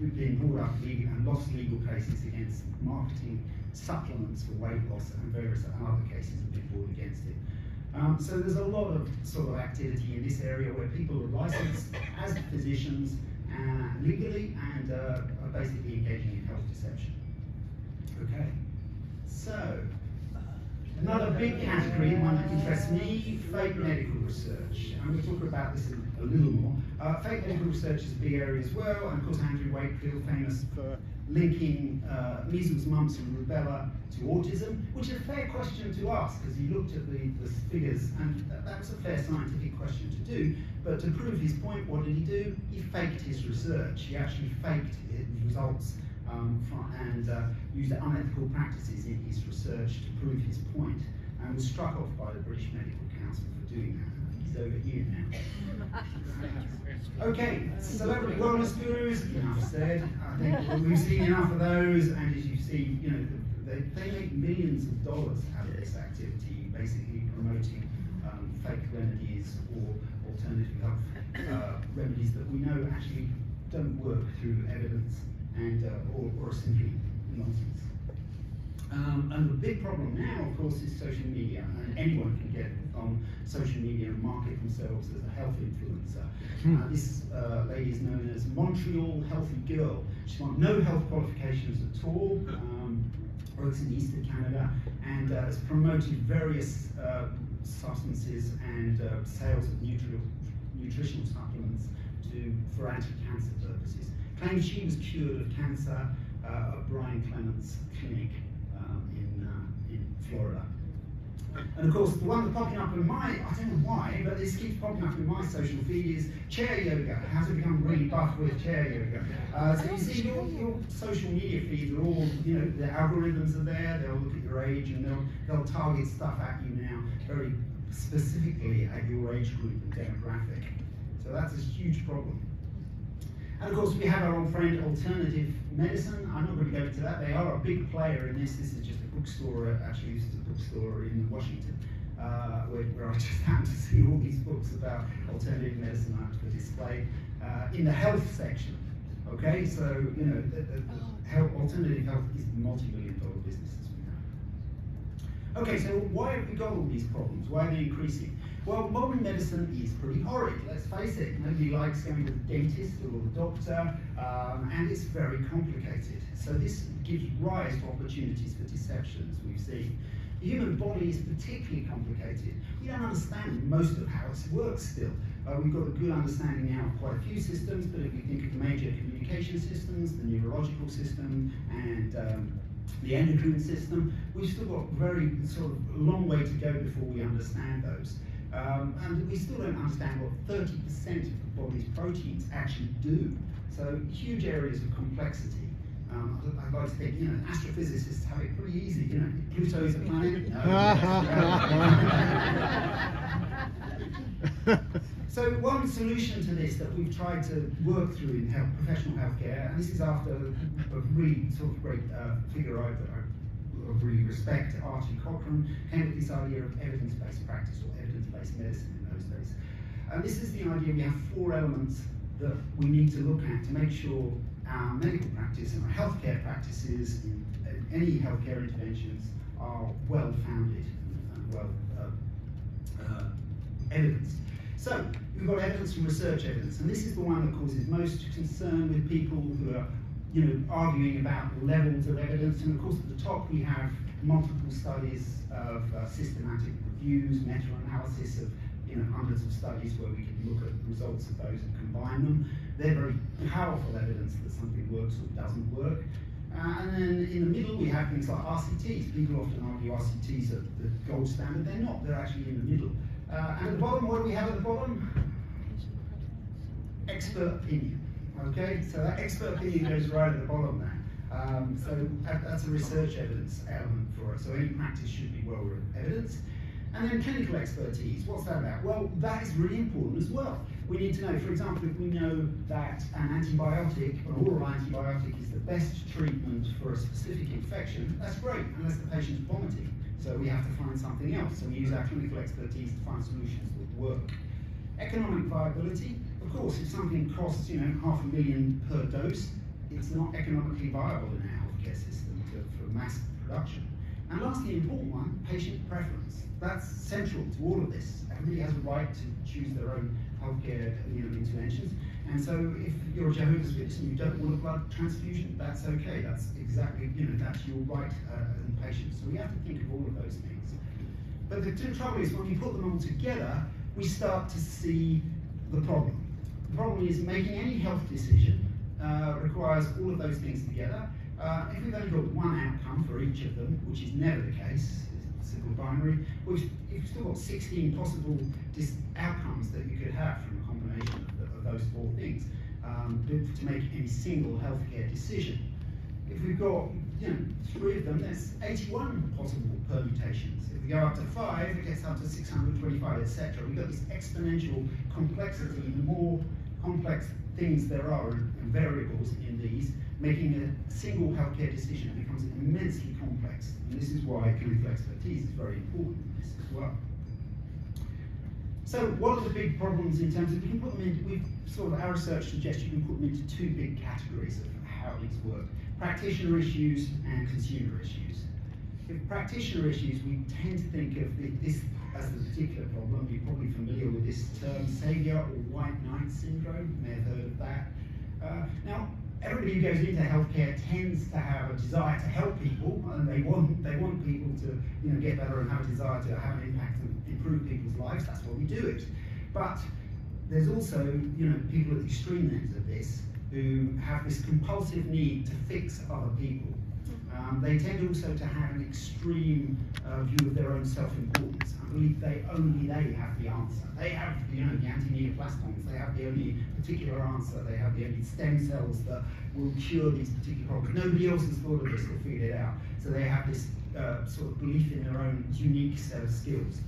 been brought up legal, and lost legal cases against marketing supplements for weight loss, and various other cases have been brought against it. Um, so there's a lot of sort of activity in this area where people are licensed as physicians uh, legally and uh, are basically engaging in health deception. Okay, so another big category, one that interests me, fake medical research. I'm going to talk about this a, little more. Uh, fake medical research is a big area as well, and of course Andrew Wakefield, famous for linking uh, measles, mumps, and rubella to autism, which is a fair question to ask, because he looked at the, the figures, and that, that was a fair scientific question to do. But to prove his point, what did he do? He faked his research. He actually faked his results um, and uh, used unethical practices in his research to prove his point, and was struck off by the British Medical Council for doing that. He's over here now. Okay, celebrity wellness gurus, enough said. I think we've seen enough of those, and as you see, you know, they, they make millions of dollars out of this activity, basically promoting um, fake remedies or alternative health uh, remedies that we know actually don't work through evidence and uh, or, or simply nonsense. Um, and the big problem now, of course, is social media, and anyone can get on social media and market themselves as a health influencer. Uh, this uh, lady is known as Montreal Healthy Girl. She's got no health qualifications at all, um, works in Eastern Canada, and uh, has promoted various uh, substances and uh, sales of nutri- nutritional supplements to for anti-cancer Claims she was cured of cancer uh, at Brian Clements Clinic um, in, uh, in Florida. And of course, the one that's popping up in my, I don't know why, but this keeps popping up in my social feed is chair yoga. How to become really buff with chair yoga. Uh, so you see, your, your social media feeds are all, you know, the algorithms are there, they'll look at your age and they'll, they'll target stuff at you now very specifically at your age group and demographic. So that's a huge problem. And of course, we have our old friend Alternative Medicine. I'm not going to go into that. They are a big player in this. This is just a bookstore, actually, this is a bookstore in Washington, uh, where, where I just happened to see all these books about alternative medicine up for display uh, in the health section. Okay, so, you know, the, the, the health, alternative health is a multi million dollar business, as we know. Okay, so why have we got all these problems? Why are they increasing? Well, modern medicine is pretty horrid, let's face it. Nobody likes going to the dentist or the doctor, um, and it's very complicated. So this gives rise to opportunities for deception, as we've seen. The human body is particularly complicated. We don't understand most of how it works still. Uh, we've got a good understanding now of quite a few systems, but if we think of the major communication systems, the neurological system, and um, the endocrine system. We've still got very sort of long way to go before we understand those. Um, and we still don't understand what 30% of the body's proteins actually do. So huge areas of complexity. Um, I'd, like to think, you know, astrophysicists have it pretty easy. You know, Pluto is a planet. No. So one solution to this that we've tried to work through in health, professional healthcare, and this is after a really sort of great uh, figure I, that I really respect, Archie Cochrane, came with this idea of evidence-based practice or medicine in those days. And this is the idea we have four elements that we need to look at to make sure our medical practice and our healthcare practices and any healthcare interventions are well founded and well uh, uh, evidenced. So, we've got evidence from research evidence, and this is the one that causes most concern with people who are, you know, arguing about levels of evidence. And of course, at the top we have multiple studies of uh, systematic reviews, meta-analysis of, you know, hundreds of studies where we can look at the results of those and combine them. They're very powerful evidence that something works or doesn't work. Uh, and then in the middle we have things like RCTs. People often argue RCTs are the gold standard. They're not. They're actually in the middle. Uh, and at the bottom, what do we have at the bottom? Expert opinion. Okay, so that expert opinion goes right at the bottom there. Um, so that, that's a research evidence element for us. So any practice should be well evidenced. And then clinical expertise, what's that about? Well, that is really important as well. We need to know, for example, if we know that an antibiotic, an oral antibiotic, is the best treatment for a specific infection, that's great, unless the patient's vomiting. So we have to find something else. So we use our clinical expertise to find solutions that work. Economic viability, of course, if something costs you know half a million per dose, it's not economically viable in our healthcare system to, for mass production. And lastly, important one, patient preference. That's central to all of this. Everybody has a right to choose their own healthcare you know, interventions. And so if you're a Jehovah's Witness and you don't want a blood transfusion, that's okay. That's exactly, you know, that's your right uh, as a patient. So we have to think of all of those things. But the trouble is, when we put them all together, we start to see the problem. The problem is making any health decision uh, requires all of those things together. Uh, if we've only got one outcome for each of them, which is never the case, simple binary, we've, you've still got 16 possible outcomes that you could have from a combination of, the, of those four things um, to make any single healthcare decision. If we've got you know, three of them, there's 81 possible permutations. If we go up to five, it gets up to 625, etc. We've got this exponential complexity. The more complex things there are and variables in these, making a single healthcare decision becomes immensely complex. And this is why clinical expertise is very important in this as well. So what are the big problems in terms of, we can put them into, we've sort of, our research suggests you can put them into two big categories of how these work. Practitioner issues and consumer issues. If practitioner issues, we tend to think of this as a particular problem. You're probably familiar with this term, savior or white knight syndrome. You may have heard of that. Uh, now, everybody who goes into healthcare tends to have a desire to help people, and they want they want people to you know get better and have a desire to have an impact and improve people's lives. That's why we do it. But there's also you know people at the extreme ends of this who have this compulsive need to fix other people. Um, they tend also to have an extreme uh, view of their own self-importance. I believe they only they have the answer. They have, you know, the anti-neoplastons. They have the only particular answer. They have the only stem cells that will cure these particular problems. Nobody else has thought of this or figured it out. So they have this uh, sort of belief in their own unique set of skills.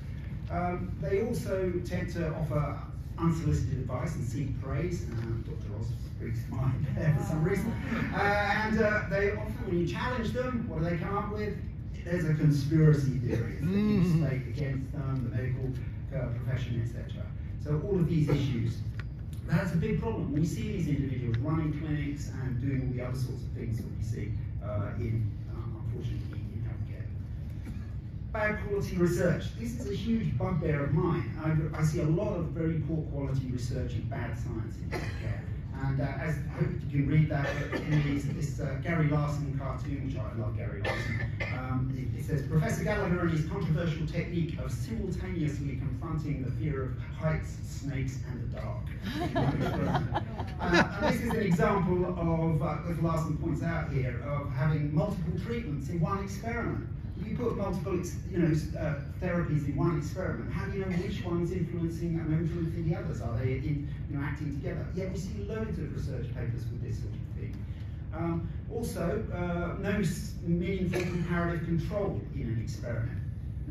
Um, they also tend to offer unsolicited advice and seek praise. Uh, Dr. Ross freaks mind there for some reason. Uh, and uh, they often, when you challenge them, what do they come up with? There's a conspiracy theory that you mm. stake against them, the medical uh, profession, etc. So all of these issues. That's a big problem. We see these individuals running clinics and doing all the other sorts of things that we see uh, in, um, unfortunately, bad quality research. This is a huge bugbear of mine. I, I, see a lot of very poor quality research and bad science in healthcare. And uh, as I hope you can read that in this, this uh, Gary Larson cartoon, which I love Gary Larson. Um, it, it says Professor Gallagher and his controversial technique of simultaneously confronting the fear of heights, snakes, and the dark. uh, and this is an example of, uh, as Larson points out here, of having multiple treatments in one experiment. You put multiple, you know, uh, therapies in one experiment, how do you know which one's influencing and influencing the others? Are they, in, you know, acting together? Yeah, we see loads of research papers with this sort of thing. Um, also, uh, no meaningful comparative control in an experiment.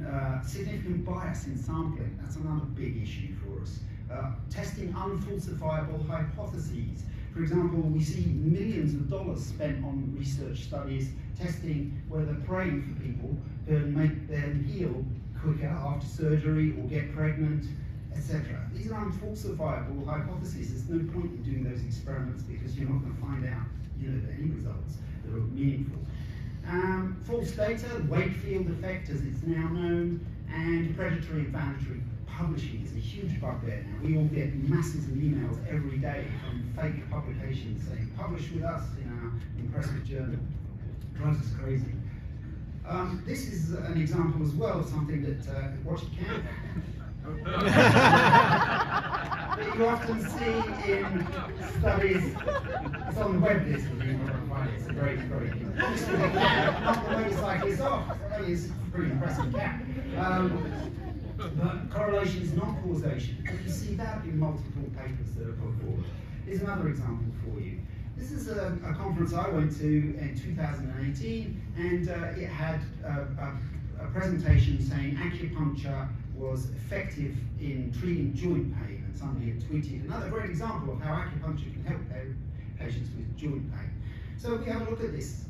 Uh, significant bias in sampling, that's another big issue for us. Uh, testing unfalsifiable hypotheses. For example, we see millions of dollars spent on research studies testing whether praying for people can make them heal quicker after surgery or get pregnant, etc. These are unfalsifiable hypotheses. There's no point in doing those experiments because you're not going to find out, you know, any results that are meaningful. Um, false data, Wakefield effect as it's now known, and predatory and mandatory publishing is a huge bugbear now. We all get masses of emails every day from fake publications saying, publish with us in our impressive journal. Drives us crazy. Um, this is an example as well of something that, uh, watch it can. that you often see in studies. It's on the web list if you want to find it. It's a great. Obviously, the cat, is off. It's a pretty impressive cat. Um, but correlation is not causation. And you see that in multiple papers that are put forward. Here's another example for you. This is a, a conference I went to in 2018, and uh, it had a, a, a presentation saying acupuncture was effective in treating joint pain, and somebody had tweeted another great example of how acupuncture can help patients with joint pain. So if we have a look at this.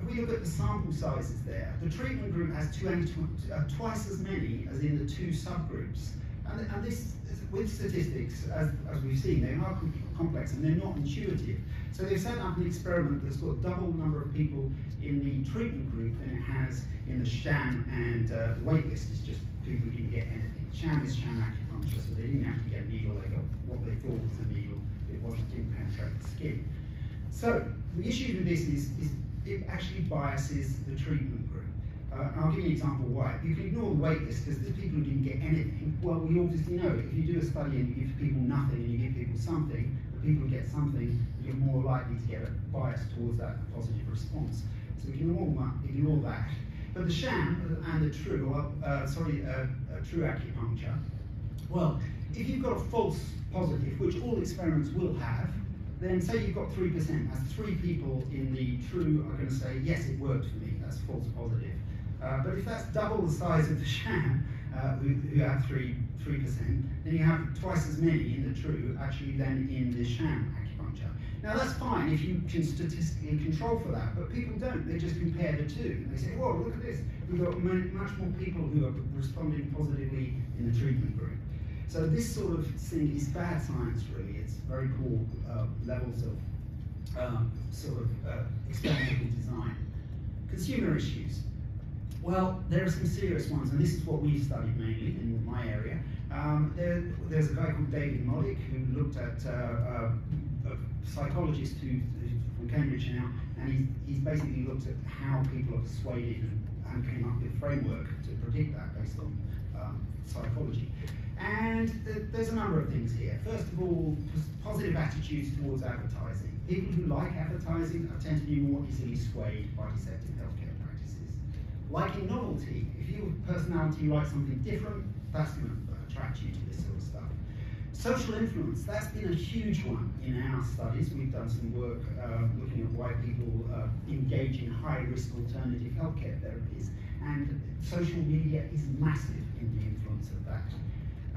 If we look at the sample sizes there, the treatment group has two, uh, twice as many as in the two subgroups. And, and this, with statistics, as, as we've seen, they are com- complex and they're not intuitive. So they've set up an experiment that's got double number of people in the treatment group than it has in the sham, and uh, the wait list is just people who didn't get anything. Sham is sham acupuncture, so they didn't actually get a needle, they got what they thought was a needle, it wasn't, didn't penetrate the skin. So the issue with this is, is it actually biases the treatment. Uh, I'll give you an example why. You can ignore the wait list because there's people who didn't get anything. Well, we obviously know if you do a study and you give people nothing and you give people something, the people who get something, you're more likely to get a bias towards that positive response. So we can ignore, that- ignore that. But the sham and the true, uh, sorry, uh, uh, true acupuncture, well, if you've got a false positive, which all experiments will have, then say you've got 3%, that's three people in the true are going to say, yes, it worked for me, that's false positive. Uh, but if that's double the size of the sham, uh, who, who have 3, 3%, then you have twice as many in the true actually than in the sham acupuncture. Now that's fine if you can statistically control for that, but people don't. They just compare the two. They say, whoa, look at this. We've got mu- much more people who are responding positively in the treatment group. So this sort of thing is bad science, really. It's very poor uh, levels of um, sort of uh, experimental design. Consumer issues. Well, there are some serious ones, and this is what we've studied mainly in my area. Um, there, there's a guy called David Modic who looked at uh, uh, a psychologist who, from Cambridge now, and he's, he's basically looked at how people are persuaded and, and came up with a framework to predict that based on um, psychology. And th- there's a number of things here. First of all, positive attitudes towards advertising. People who like advertising are tend to be more easily swayed by deceptive. Liking novelty. If your personality likes something different, that's going to attract you to this sort of stuff. Social influence, that's been a huge one in our studies. We've done some work uh, looking at why people uh, engage in high risk alternative healthcare therapies, and social media is massive in the influence of that.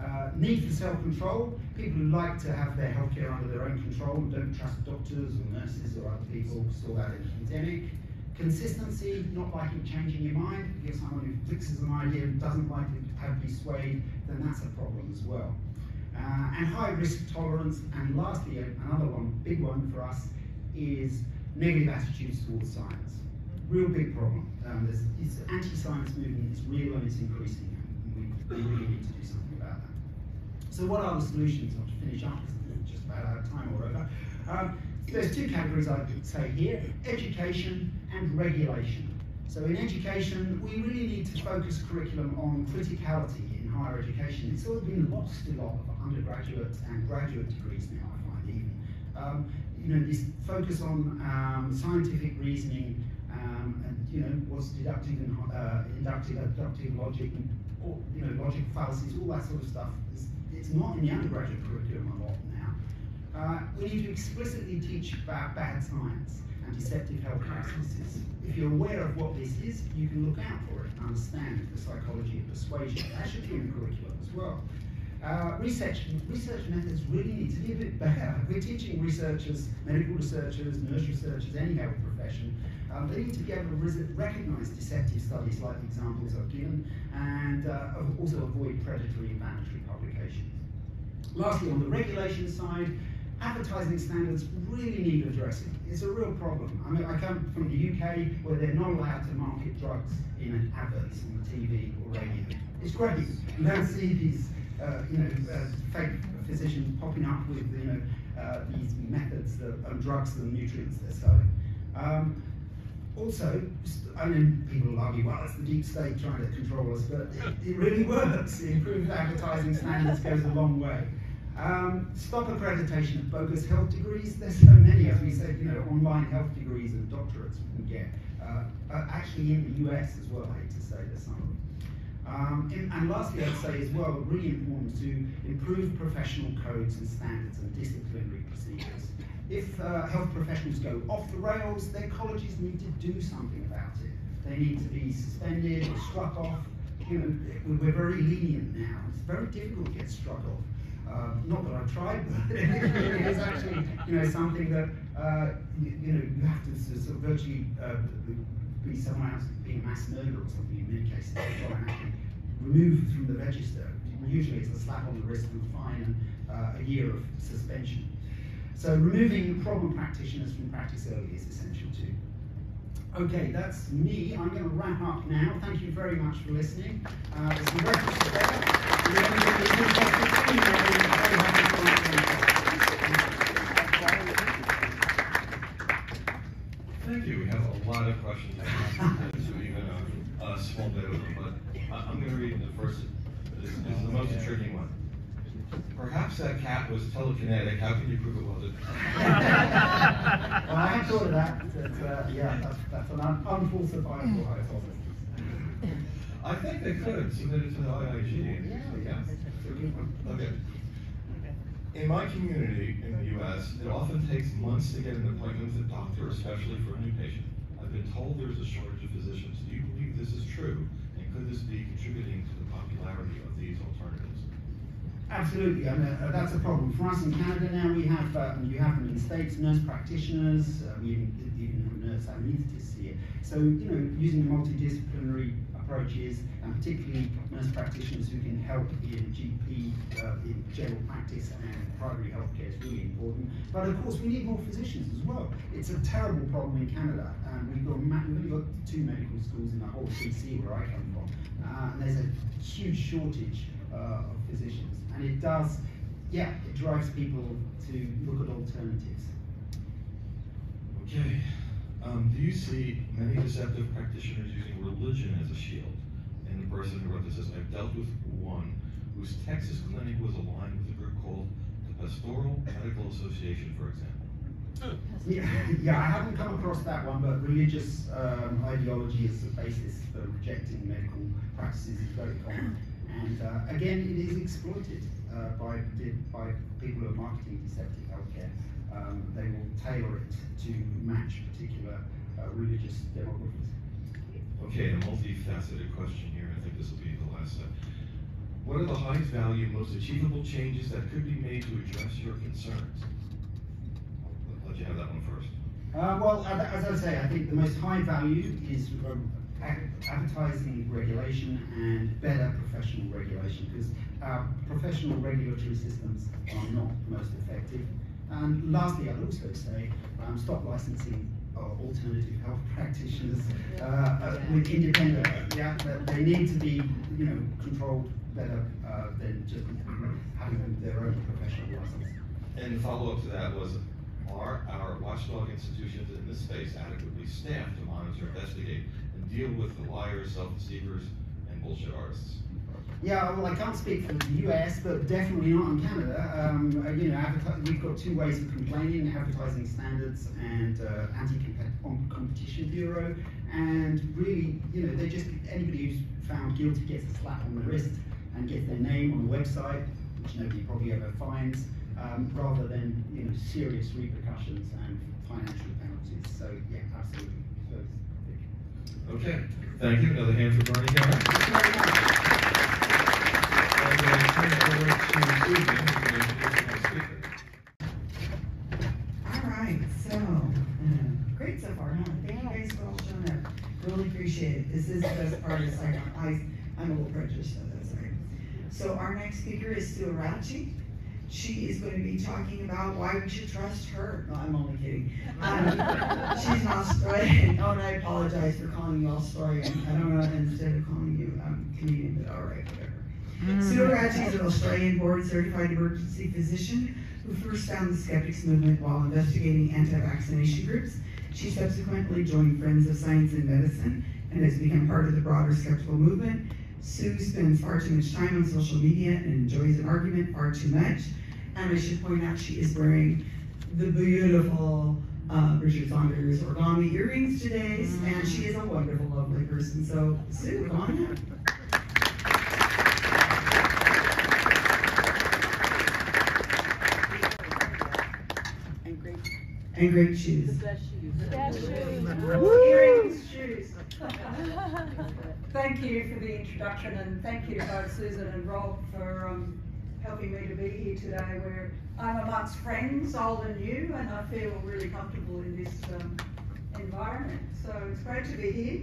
Uh, need for self-control, people who like to have their healthcare under their own control and don't trust doctors or nurses or other people, saw that in the pandemic. Consistency, not liking changing your mind. If you're someone who fixes an idea and doesn't like to have be swayed, then that's a problem as well. Uh, and high risk tolerance, and lastly, another one, big one for us, is negative attitudes towards science. Real big problem. Um, there's, this anti-science movement is real and it's increasing, and we, we really need to do something about that. So what are the solutions? I'll finish up, because just about out of time or over. Um, there's two categories I would say here, education and regulation. So in education, we really need to focus curriculum on criticality in higher education. It's sort of been lost a lot of undergraduate and graduate degrees now, I find even. Um, you know, this focus on um, scientific reasoning um, and, you know, what's deductive and uh, inductive, abductive logic, you know, logic fallacies, all that sort of stuff. It's, it's not in the undergraduate curriculum a lot. Uh, we need to explicitly teach about bad science and deceptive health practices. If you're aware of what this is, you can look out for it and understand the psychology of persuasion. That should be in the curriculum as well. Uh, research, research methods really need to be a bit better. We're teaching researchers, medical researchers, nurse researchers, any health profession. Um, they need to be able to recognize deceptive studies like the examples I've given and uh, also avoid predatory and mandatory publications. Lastly, on the regulation side, advertising standards really need addressing. It's a real problem. I mean, I come from the UK where they're not allowed to market drugs in adverts on the TV or radio. It's great. You don't see these, uh, you know, uh, fake physicians popping up with, you know, uh, these methods that, and drugs and nutrients they're selling. Um, also, I mean, people will argue, well, it's the deep state trying to control us, but it, it really works. Improved advertising standards goes a long way. Um, stop accreditation of bogus health degrees. There's so many, as we said, you know, online health degrees and doctorates we can get. Uh, actually in the US as well, I hate to say there's some of them. Um, and, and, lastly, I'd say as well, really important to improve professional codes and standards and disciplinary procedures. If uh, health professionals go off the rails, their colleges need to do something about it. They need to be suspended or struck off. You know, we're very lenient now. It's very difficult to get struck off. Uh, not that I've tried, but it is actually, you know, something that uh, you, you, know you have to sort of virtually uh, be someone else being a mass murderer or something. In many cases, they try and actually remove from the register. Usually, it's a slap on the wrist and a fine and uh, a year of suspension. So removing problem practitioners from practice early is essential too. Okay, that's me. I'm going to wrap up now. Thank you very much for listening. Uh. Thank you. We have a lot of questions. so even a, a small bit them, but I'm going to read the first. This, this is the most intriguing one. Perhaps that cat was telekinetic. How can you prove it wasn't? well, I have thought of that. But, uh, yeah, that's, that's an un unfalsifiable hypothesis. I think they could submit it to the IIG. Yeah. Okay. In my community in the U.S., it often takes months to get an appointment with a doctor, especially for a new patient. I've been told there's a shortage of physicians. Do you believe this is true? And could this be contributing to the popularity of these alternatives? Absolutely, and uh, that's a problem. For us in Canada now, we have, uh, you have in the States, nurse practitioners, uh, we even, even have a nurse anesthetists here. So, you know, using the multidisciplinary approaches, and particularly nurse practitioners who can help in GP, uh, in general practice and primary healthcare is really important. But of course, we need more physicians as well. It's a terrible problem in Canada. Um, we've, got, we've got two medical schools in the whole BC where I come from, uh, and there's a huge shortage uh, of physicians and it does, yeah, it drives people to look at alternatives. Okay. Um, do you see many deceptive practitioners using religion as a shield? And the person who wrote this says, I've dealt with one whose Texas clinic was aligned with a group called the Pastoral Medical Association, for example. Yeah, yeah, I haven't come across that one, but religious um, ideology as a basis for rejecting medical practices is very common. And uh, again, it is exploited uh, by, by people who are marketing deceptive healthcare. Um, they will tailor it to match particular uh, religious demographics. Okay, a multifaceted question here. I think this will be the last step. What are the highest value, most achievable changes that could be made to address your concerns? I'll let you have that one first. Uh, well, as I say, I think the most high value is um, advertising regulation and better professional regulation because our professional regulatory systems are not most effective. And lastly, I'd also say um, stop licensing uh, alternative health practitioners uh, uh, with independent. Yeah, they need to be, you know, controlled better uh, than just having their own professional license. And the follow-up to that was, are our watchdog institutions in this space adequately staffed to monitor, investigate, and deal with the liars, self-deceivers, and bullshit artists? Yeah, well, I can't speak for the US, but definitely not in Canada. Um, uh, you know, we've got two ways of complaining: advertising standards and uh, anti-competition bureau. And really, you know, they just anybody who's found guilty gets a slap on the wrist and gets their name on the website, which nobody probably ever finds, um, rather than you know serious repercussions and financial penalties. So yeah, absolutely. So, Okay, thank you. Another hand for Bernie Garrett. And then turn it over to Susan, who's going to introduce our speaker. All right, so, uh, great so far, huh? Thank you guys for all showing up. Really appreciate it. This is the best part of. I, I'm a little prejudiced, so that's all right. So our next speaker is Sue Ieraci. She is going to be talking about why would you trust her. No, I'm only kidding. Um, she's an Australian. Oh, and I apologize for calling you Australian. I don't know, instead of calling you um, Canadian, but all right, whatever. Sue Ieraci is an Australian board certified emergency physician who first found the skeptics movement while investigating anti-vaccination groups. She subsequently joined Friends of Science and Medicine and has become part of the broader skeptical movement. Sue spends far too much time on social media and enjoys an argument far too much. And I should point out she is wearing the beautiful uh, Richard Saunders origami earrings today, and she is a wonderful, lovely person. So, Sue, come on up. And great, And great the shoes. best shoes. Best shoes. Earrings, shoes. Thank you for the introduction and thank you to both Susan and Rob for um, helping me to be here today where I'm amongst friends, old and new, and I feel really comfortable in this um, environment. So it's great to be here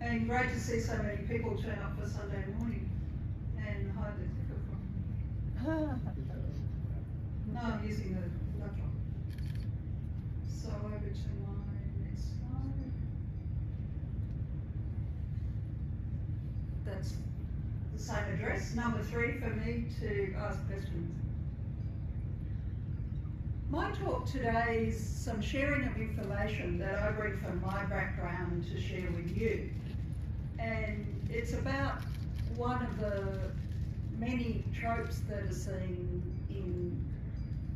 and great to see so many people turn up for Sunday morning and hide the ticker from. No, I'm using the laptop. So over to my next slide. That's the same address, number three for me to ask questions. My talk today is some sharing of information that I bring from my background to share with you. And it's about one of the many tropes that are seen in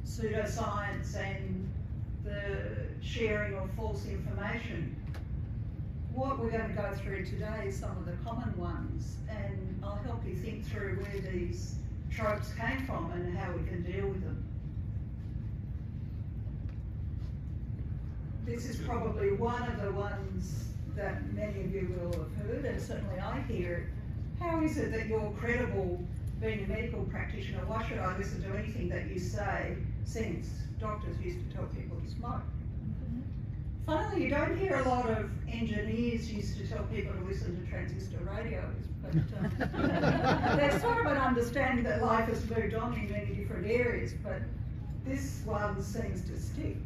pseudoscience and the sharing of false information. What we're going to go through today is some of the common ones, and I'll help you think through where these tropes came from and how we can deal with them. This is probably one of the ones that many of you will have heard, and certainly I hear it. How is it that you're credible being a medical practitioner? Why should I listen to anything that you say since doctors used to tell people to smoke? Funnily, you don't hear a lot of engineers used to tell people to listen to transistor radios, but uh, there's sort of an understanding that life has moved on in many different areas, but this one seems to stick.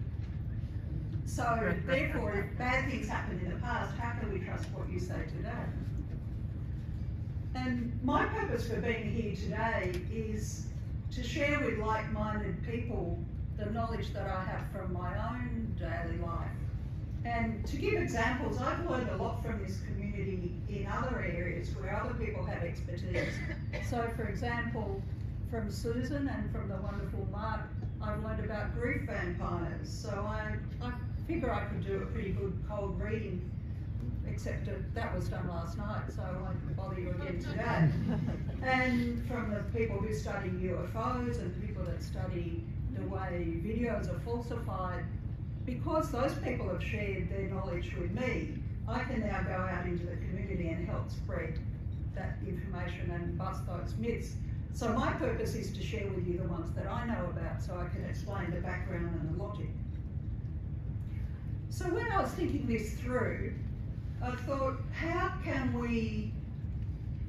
So therefore, if bad things happened in the past, how can we trust what you say today? And my purpose for being here today is to share with like-minded people the knowledge that I have from my own daily life. And to give examples, I've learned a lot from this community in other areas where other people have expertise. So for example, from Susan and from the wonderful Mark, I've learned about grief vampires. So I, I figure I could do a pretty good cold reading, except that that was done last night, so I won't bother you again today. and from the people who study UFOs and the people that study the way videos are falsified, because those people have shared their knowledge with me, I can now go out into the community and help spread that information and bust those myths. So my purpose is to share with you the ones that I know about so I can explain the background and the logic. So when I was thinking this through, I thought, how can we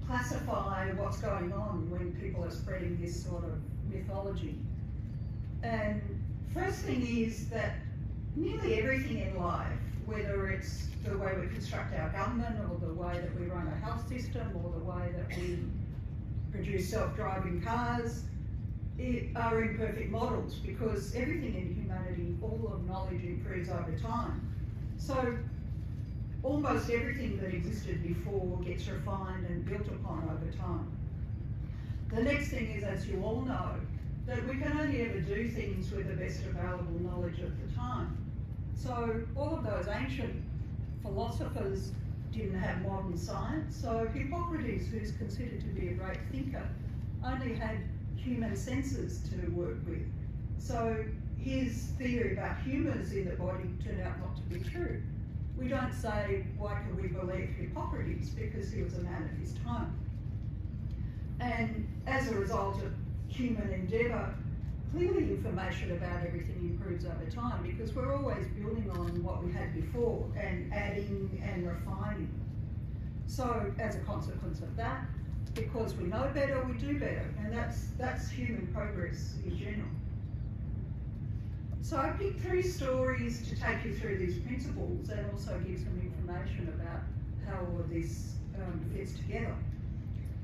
classify what's going on when people are spreading this sort of mythology? And first thing is that nearly everything in life, whether it's the way we construct our government or the way that we run a health system or the way that we produce self-driving cars, i- are imperfect models because everything in humanity, all of knowledge improves over time. So almost everything that existed before gets refined and built upon over time. The next thing is, as you all know, that we can only ever do things with the best available knowledge of the time. So all of those ancient philosophers didn't have modern science. So Hippocrates, who's considered to be a great thinker, only had human senses to work with. So his theory about humours in the body turned out not to be true. We don't say, why can we believe Hippocrates? Because he was a man of his time. And as a result of human endeavour, clearly information about everything improves over time because we're always building on what we had before and adding and refining. So as a consequence of that, because we know better, we do better, and that's that's human progress in general. So I picked three stories to take you through these principles and also give some information about how all of this um, fits together.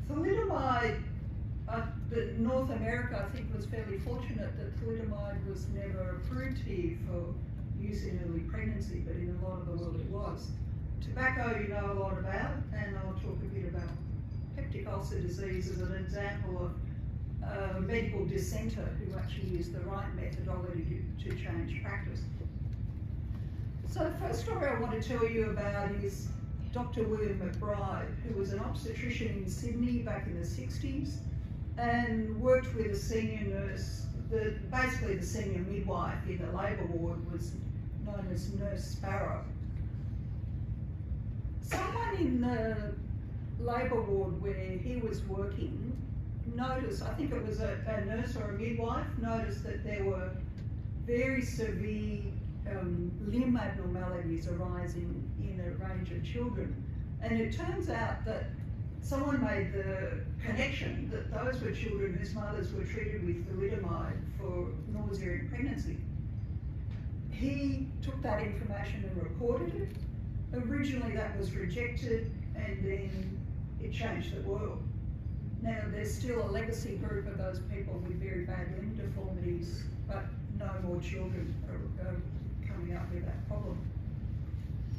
Thalidomide, uh, the North America I think was fairly fortunate that thalidomide was never approved here for use in early pregnancy, but in a lot of the world it was. Tobacco you know a lot about, and I'll talk a bit about peptic ulcer disease as an example of a medical dissenter who actually used the right methodology to, to change practice. So the first story I want to tell you about is Dr. William McBride, who was an obstetrician in Sydney back in the 60s and worked with a senior nurse, the, basically the senior midwife in the labour ward was known as Nurse Sparrow. Someone in the labour ward where he was working noticed, I think it was a, a nurse or a midwife, noticed that there were very severe um, limb abnormalities arising in a range of children. And it turns out that someone made the connection that those were children whose mothers were treated with thalidomide for nausea in pregnancy. He took that information and reported it. Originally that was rejected and then it changed the world. Now there's still a legacy group of those people with very bad limb deformities, but no more children are, are coming up with that problem.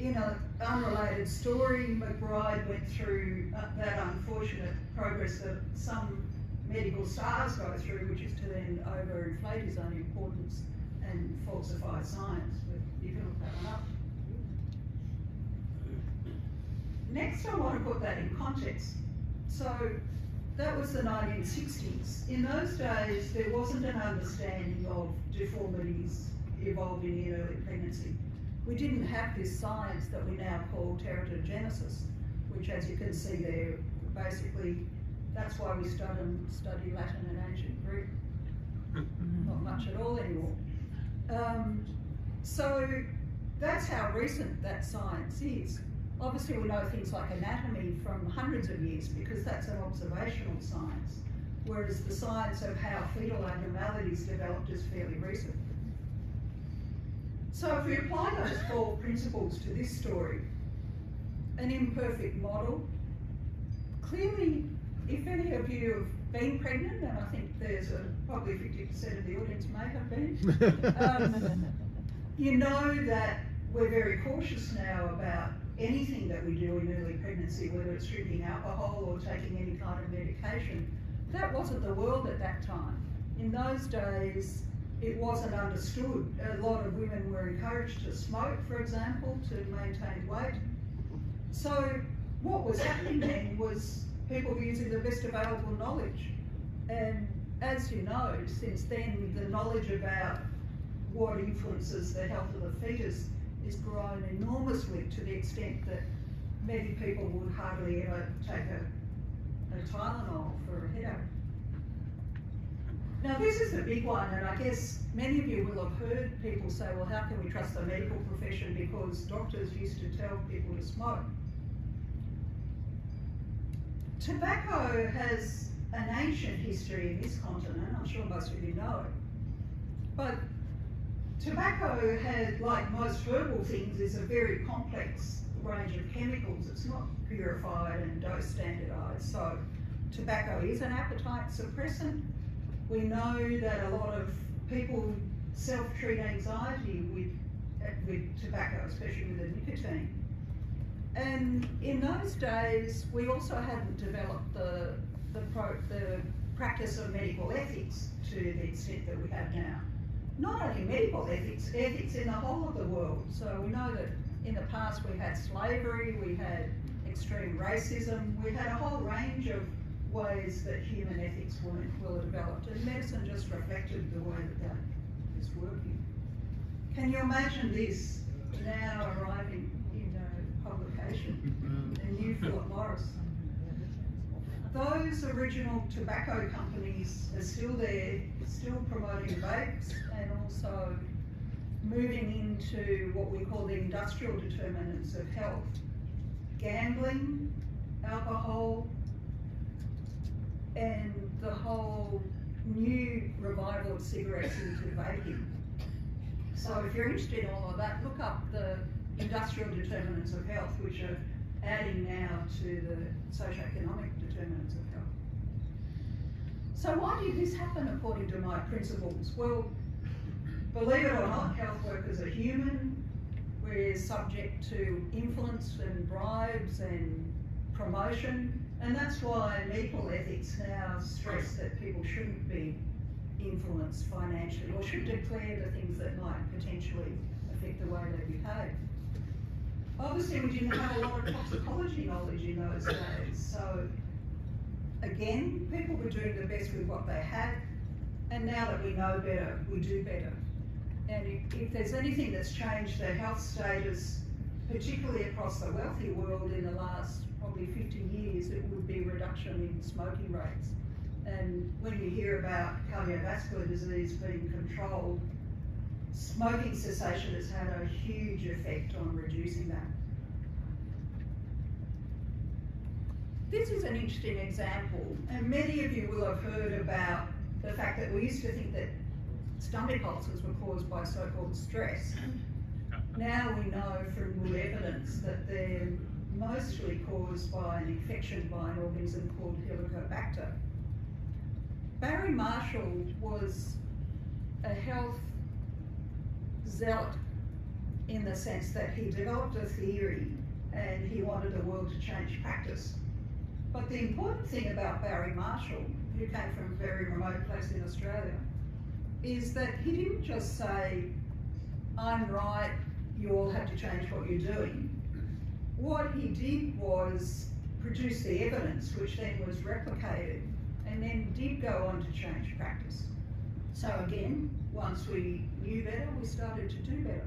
In an unrelated story, McBride went through uh, that unfortunate progress that some medical stars go through, which is to then overinflate his own importance and falsify science. But you can look that one up. Next, I want to put that in context. So that was the 1960s. In those days, there wasn't an understanding of deformities evolving in early pregnancy. We didn't have this science that we now call teratogenesis, which as you can see there, basically, that's why we study, study Latin and ancient Greek. Not much at all anymore. Um, so that's how recent that science is. Obviously, we know things like anatomy from hundreds of years because that's an observational science, whereas the science of how fetal abnormalities developed is fairly recent. So if we apply those four principles to this story, an imperfect model, clearly, if any of you have been pregnant, and I think there's a, probably 50% of the audience may have been, um, you know that we're very cautious now about anything that we do in early pregnancy, whether it's drinking alcohol or taking any kind of medication. That wasn't the world at that time. In those days, it wasn't understood. A lot of women were encouraged to smoke, for example, to maintain weight. So what was happening then was people were using the best available knowledge. And as you know, since then, the knowledge about what influences the health of the fetus has grown enormously to the extent that many people would hardly ever take a, a Tylenol for a headache. Now this is a big one and I guess many of you will have heard people say, well how can we trust the medical profession because doctors used to tell people to smoke. Tobacco has an ancient history in this continent, I'm sure most of you know it. But tobacco had, like most herbal things, is a very complex range of chemicals. It's not purified and dose standardized. So tobacco is an appetite suppressant, We know that a lot of people self-treat anxiety with, uh, with tobacco, especially with the nicotine. And in those days, we also hadn't developed the, the, pro, the practice of medical ethics to the extent that we have now. Not only medical ethics, ethics in the whole of the world. So we know that in the past we had slavery, we had extreme racism, we had a whole range of ways that human ethics weren't well developed, and medicine just reflected the way that that is working. Can you imagine this now arriving in a publication, mm-hmm. a new Philip Morris? Those original tobacco companies are still there, still promoting vapes and also moving into what we call the industrial determinants of health. Gambling, alcohol, and the whole new revival of cigarettes into vaping. So if you're interested in all of that, look up the industrial determinants of health, which are adding now to the socioeconomic determinants of health. So why did this happen according to my principles? Well, believe it or not, health workers are human. We're subject to influence and bribes and promotion. And that's why medical ethics now stress that people shouldn't be influenced financially or should declare the things that might potentially affect the way they behave. Obviously, we didn't have a lot of toxicology knowledge in those days, so again, people were doing the best with what they had, and now that we know better, we do better. And if, if there's anything that's changed the health status, particularly across the wealthy world in the last probably 50 years, it would be reduction in smoking rates. And when you hear about cardiovascular disease being controlled, smoking cessation has had a huge effect on reducing that. This is an interesting example, and many of you will have heard about the fact that we used to think that stomach ulcers were caused by so-called stress. Now we know from good evidence that they're mostly caused by an infection by an organism called Helicobacter. Barry Marshall was a health zealot in the sense that he developed a theory and he wanted the world to change practice. But the important thing about Barry Marshall, who came from a very remote place in Australia, is that he didn't just say, I'm right, you all have to change what you're doing. What he did was produce the evidence, which then was replicated, and then did go on to change practice. So again, once we knew better, we started to do better.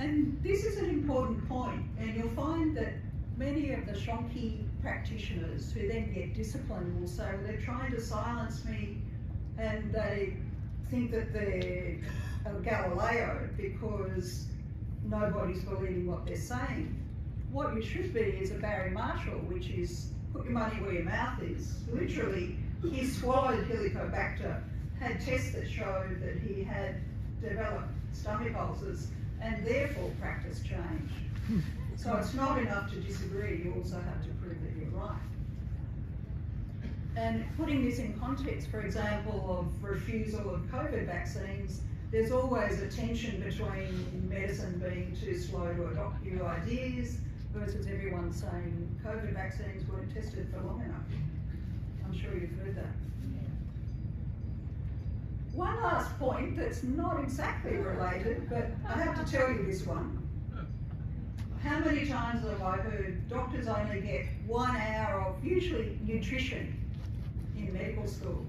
And this is an important point, and you'll find that many of the shonky practitioners who then get disciplined will say, well, they're trying to silence me, and they think that they're a Galileo because nobody's believing what they're saying. What you should be is a Barry Marshall, which is put your money where your mouth is. Literally, he swallowed Helicobacter, had tests that showed that he had developed stomach ulcers, and therefore practice change. So it's not enough to disagree, you also have to prove that you're right. And putting this in context, for example, of refusal of COVID vaccines, there's always a tension between medicine being too slow to adopt new ideas versus everyone saying COVID vaccines weren't tested for long enough. I'm sure you've heard that. One last point that's not exactly related, but I have to tell you this one. How many times have I heard doctors only get one hour of usually nutrition in medical school?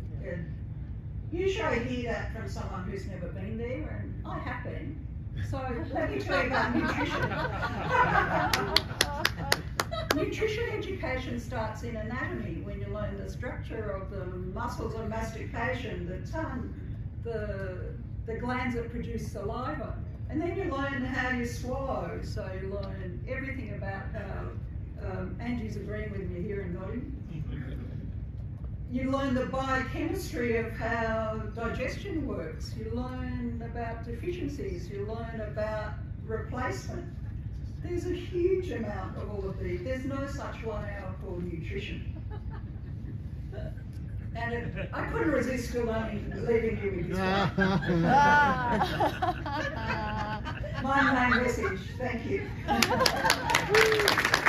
Usually hear that from someone who's never been there, and I have been. So let me tell you about nutrition. nutrition education starts in anatomy when you learn the structure of the muscles of mastication, the tongue, the, the glands that produce saliva. And then you learn how you swallow, so you learn everything about how, um, Angie's agreeing with me here and nodding. You learn the biochemistry of how digestion works. You learn about deficiencies. You learn about replacement. There's a huge amount of all of these. There's no such one hour called nutrition. And it, I couldn't resist learning, leaving you with this one. Ah. My main message, thank you.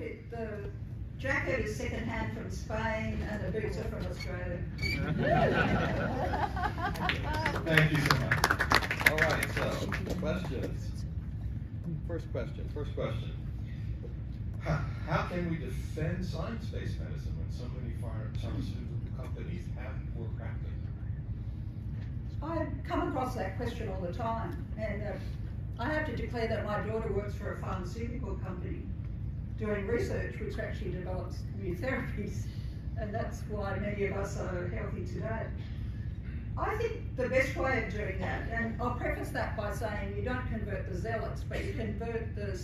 It- The jacket is second-hand from Spain and the boots are from Australia. Thank you so much. All right, so, questions? First question, first question. How, how can we defend science-based medicine when so many pharma- pharmaceutical companies have poor practice? I come across that question all the time, and uh, I have to declare that my daughter works for a pharmaceutical company doing research which actually develops new therapies, and that's why many of us are healthy today. I think the best way of doing that, and I'll preface that by saying you don't convert the zealots, but you convert the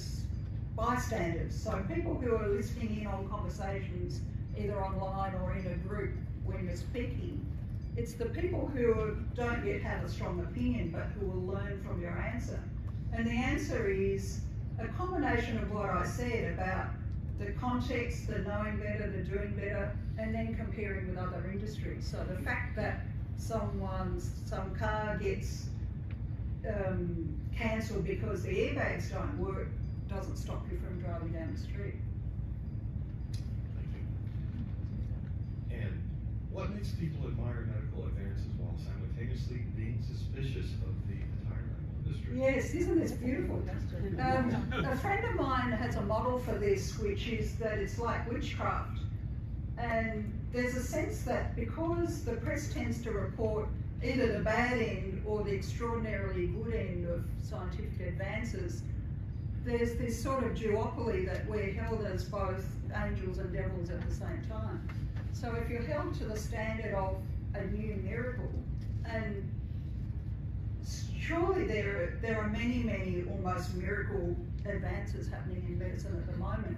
bystanders. So people who are listening in on conversations, either online or in a group when you're speaking, it's the people who don't yet have a strong opinion, but who will learn from your answer. And the answer is a combination of what I said about the context, the knowing better, the doing better, and then comparing with other industries. So the fact that someone's, some car gets um, cancelled because the airbags don't work doesn't stop you from driving down the street. And what makes people admire medical advances while simultaneously being suspicious of the entire medical industry? Yes, isn't this beautiful? Um, a friend of mine has a model for this, which is that it's like witchcraft. And there's a sense that because the press tends to report either the bad end or the extraordinarily good end of scientific advances, there's this sort of duopoly that we're held as both angels and devils at the same time. So if you're held to the standard of a new miracle, and surely there are, there are many, many almost miracle advances happening in medicine at the moment.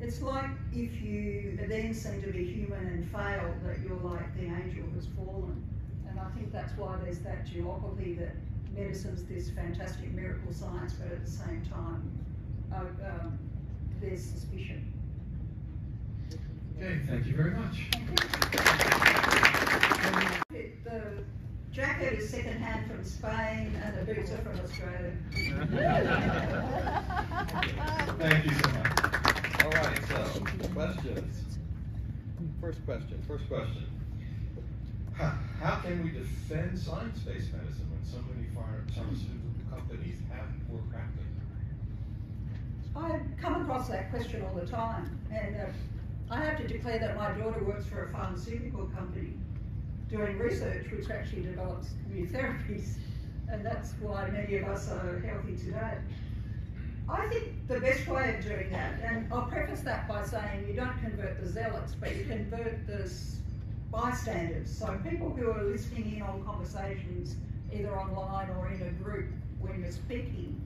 It's like if you then seem to be human and fail, that you're like the angel has fallen. And I think that's why there's that duopoly that medicine's this fantastic miracle science, but at the same time, uh, um, there's suspicion. Okay, thank you very much. It- The jacket is second-hand from Spain and the boots are from Australia. Thank you so much. All right, so, questions? First question, first question. How, can we defend science-based medicine when so many pharmaceutical companies have poor practice? I come across that question all the time, and uh, I have to declare that my daughter works for a pharmaceutical company doing research which actually develops new therapies, and that's why many of us are healthy today. I think the best way of doing that, and I'll preface that by saying you don't convert the zealots, but you convert the bystanders. So people who are listening in on conversations, either online or in a group when you're speaking,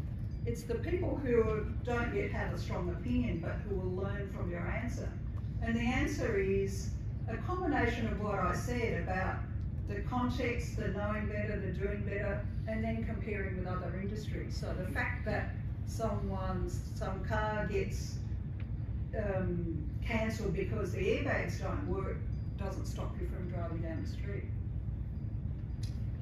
it's the people who don't yet have a strong opinion, but who will learn from your answer. And the answer is a combination of what I said about the context, the knowing better, the doing better, and then comparing with other industries. So the fact that someone's, some car gets um, cancelled because the airbags don't work doesn't stop you from driving down the street.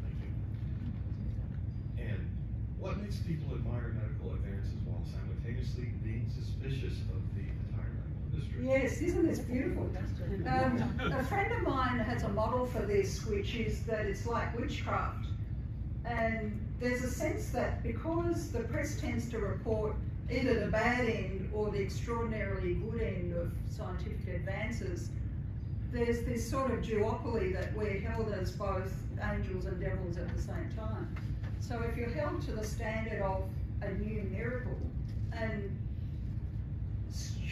Thank you. And what makes people admire medical advances while simultaneously being suspicious of the? Yes, isn't this beautiful? Um, a friend of mine has a model for this, which is that it's like witchcraft. And there's a sense that because the press tends to report either the bad end or the extraordinarily good end of scientific advances, there's this sort of duopoly that we're held as both angels and devils at the same time. So if you're held to the standard of a new miracle, and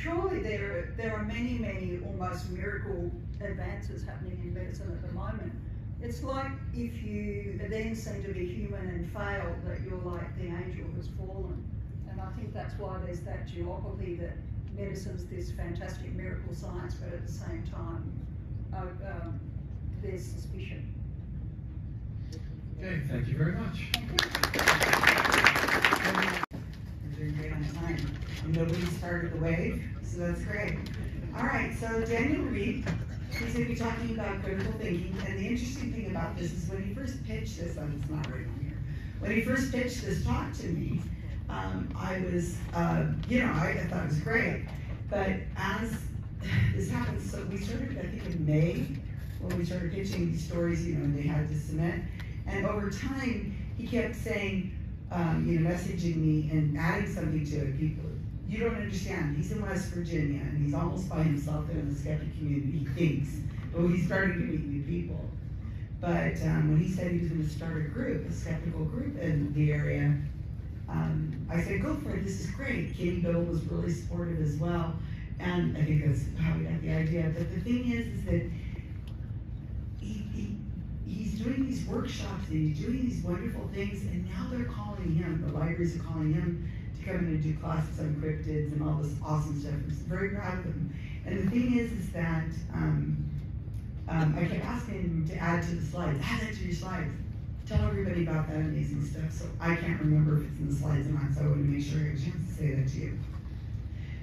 surely there are, there are many, many almost miracle advances happening in medicine at the moment. It's like if you then seem to be human and fail, that you're like the angel has fallen. And I think that's why there's that duopoly that medicine's this fantastic miracle science, but at the same time, uh, um, there's suspicion. Okay, thank you very much. Doing great on in. And nobody started the wave, so that's great. All right, so Daniel Reed, he's gonna be talking about critical thinking, and the interesting thing about this is when he first pitched this, oh, it's not right on here. When he first pitched this talk to me, um, I was, uh, you know, I, I thought it was great. But as this happened, so we started, I think in May, when we started pitching these stories, you know, and they had to submit. And over time, he kept saying, um, you know, messaging me and adding something to it. People, you don't understand. He's in West Virginia and he's almost by himself there in the skeptic community. He thinks, but he's starting to meet new people. But um, when he said he was going to start a group, a skeptical group in the area, um, I said, go for it. This is great. Katie Bill was really supportive as well. And I think that's how we got the idea. But the thing is, is that doing these workshops and he's doing these wonderful things, and now they're calling him, the libraries are calling him to come in and do classes on cryptids and all this awesome stuff. I'm very proud of him. And the thing is, is that um, um, I kept asking him to add to the slides, add that to your slides. Tell everybody about that amazing stuff. So I can't remember if it's in the slides or not, so I wanted to make sure I get a chance to say that to you.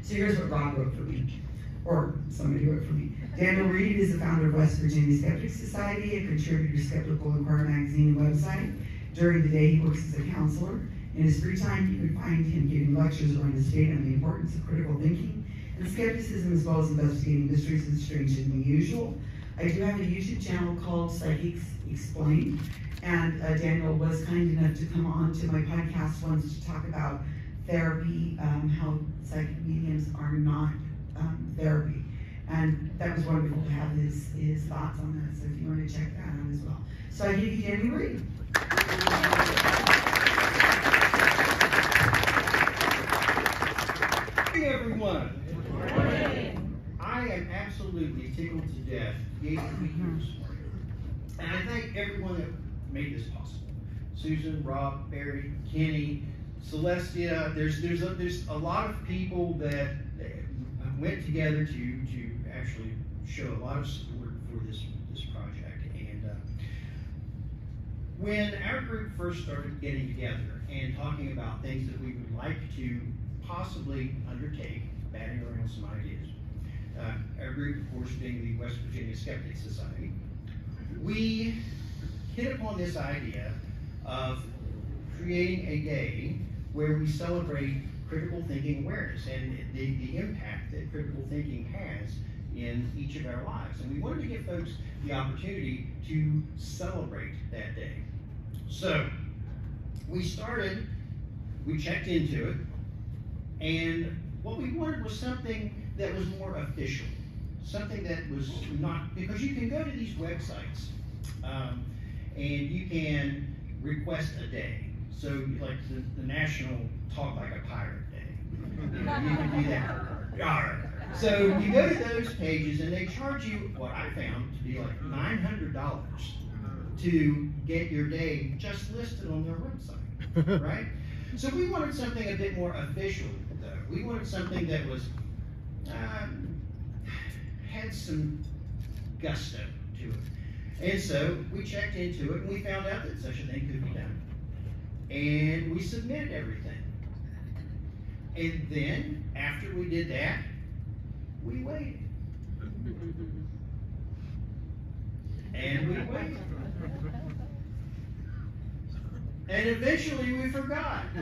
So here's what Rob wrote for me, or somebody wrote for me. Daniel Reed is the founder of West Virginia Skeptic Society, a contributor to Skeptical Inquirer magazine and website. During the day, he works as a counselor. In his free time, you can find him giving lectures around the state on the importance of critical thinking and skepticism, as well as investigating mysteries and strange and unusual. I do have a YouTube channel called Psychics Explained, and uh, Daniel was kind enough to come on to my podcast once to talk about therapy, um, how psychic mediums are not um, therapy. And that was wonderful to have his, his thoughts on that. So if you want to check that out as well. So I give you Reed. Hey everyone! I am absolutely tickled to death to be here this morning. And I thank everyone that made this possible. Susan, Rob, Barry, Kenny, Celestia, there's there's a, there's a lot of people that went together to to actually show a lot of support for this this project. And uh, when our group first started getting together and talking about things that we would like to possibly undertake, batting around some ideas. Uh, our group, of course, being the West Virginia Skeptic Society, we hit upon this idea of creating a day where we celebrate critical thinking awareness and the, the impact that critical thinking has in each of our lives. And we wanted to give folks the opportunity to celebrate that day. So, we started, we checked into it, and what we wanted was something that was more official, something that was not, because you can go to these websites um, and you can request a day. So, like the, the National Talk Like a Pirate Day. You, you can do that. All right. So, you go to those pages and they charge you what I found to be like $900 to get your day just listed on their website, right? So we wanted something a bit more official, though. We wanted something that was um, had some gusto to it. And so we checked into it and we found out that such a thing could be done. And we submitted everything. And then, after we did that, we waited. And we waited. And eventually we forgot.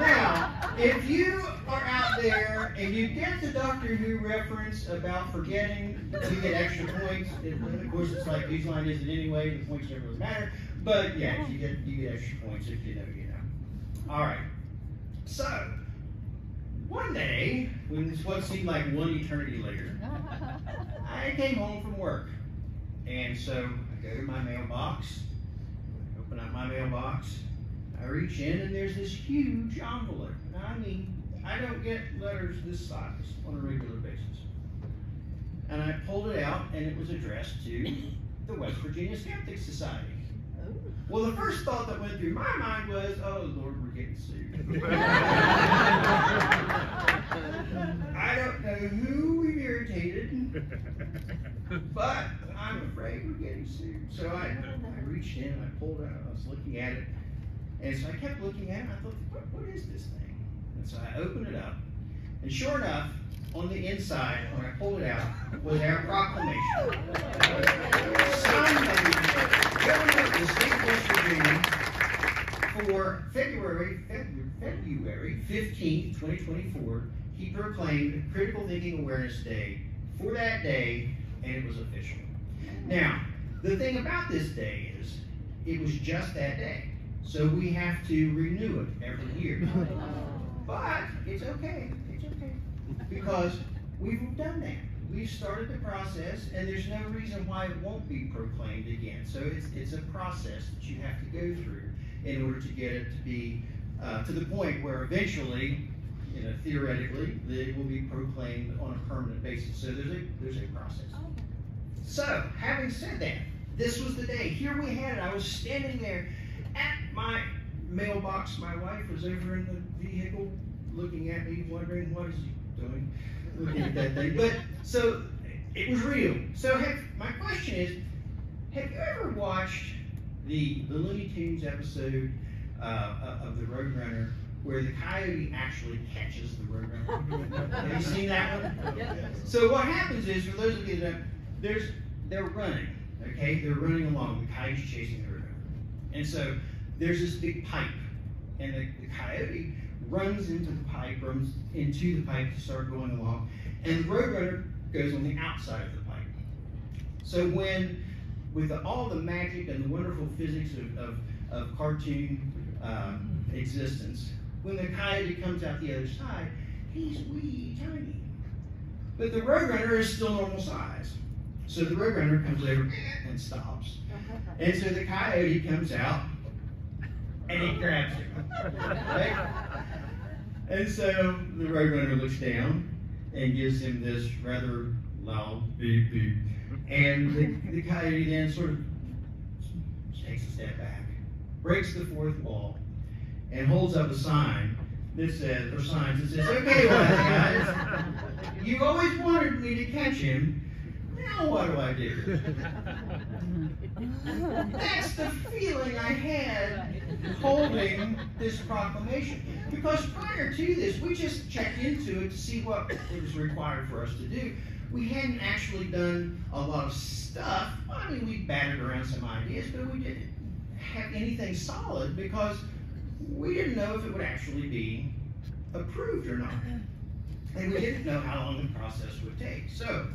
now, if you are out there and you get the Doctor Who reference about forgetting, you get extra points. Of course, it's like whose line is it anyway? The points never really matter. But yeah, you get you get extra points if you know you know. All right. So one day, when this what seemed like one eternity later, I came home from work, and so I go to my mailbox open up my mailbox. I reach in and there's this huge envelope. Now, I mean, I don't get letters this size on a regular basis. And I pulled it out and it was addressed to the West Virginia Skeptic Society. Well, the first thought that went through my mind was, oh Lord, we're getting sued. I don't know who we've irritated, but I'm afraid we're getting sued. So I, I reached in, I pulled out, I was looking at it, and so I kept looking at it, I thought, what, what is this thing? And so I opened it up, and sure enough, on the inside, when I pulled it out, was our proclamation. Signed by the governor of the state of West Virginia for February, February, February fifteenth, twenty twenty-four. He proclaimed Critical Thinking Awareness Day for that day, and it was official. Now, the thing about this day is, it was just that day. So we have to renew it every year. But it's okay. Because we've done that. We've started the process and there's no reason why it won't be proclaimed again. So it's, it's a process that you have to go through in order to get it to be, uh, to the point where eventually, you know, theoretically, that it will be proclaimed on a permanent basis. So there's a, there's a process. So, having said that, this was the day. Here we had it. I was standing there at my mailbox. My wife was over in the vehicle looking at me, wondering what is he doing, looking at that thing. But so it was real. So have, my question is, have you ever watched the the Looney Tunes episode uh, of the Roadrunner where the coyote actually catches the Roadrunner? have you seen that one? So what happens is, for those of you that there's they're running, okay? They're running along. The coyote's chasing the Roadrunner, and so there's this big pipe, and the, the coyote runs into the pipe, runs into the pipe to start going along, and the Roadrunner goes on the outside of the pipe. So when, with the, all the magic and the wonderful physics of, of, of cartoon um, existence, when the coyote comes out the other side, he's wee tiny. But the Roadrunner is still normal size. So the Roadrunner comes over and stops. And so the coyote comes out and he grabs him. Right? And so the Roadrunner looks down and gives him this rather loud beep beep. And the, the coyote then sort of takes a step back, breaks the fourth wall, and holds up a sign that says, or signs that says, okay, well, guys, you always wanted me to catch him. Now what do I do? That's the feeling I had holding this proclamation. Because prior to this, we just checked into it to see what it was required for us to do. We hadn't actually done a lot of stuff. I mean, we batted around some ideas, but we didn't have anything solid because we didn't know if it would actually be approved or not. And we didn't know how long the process would take. So,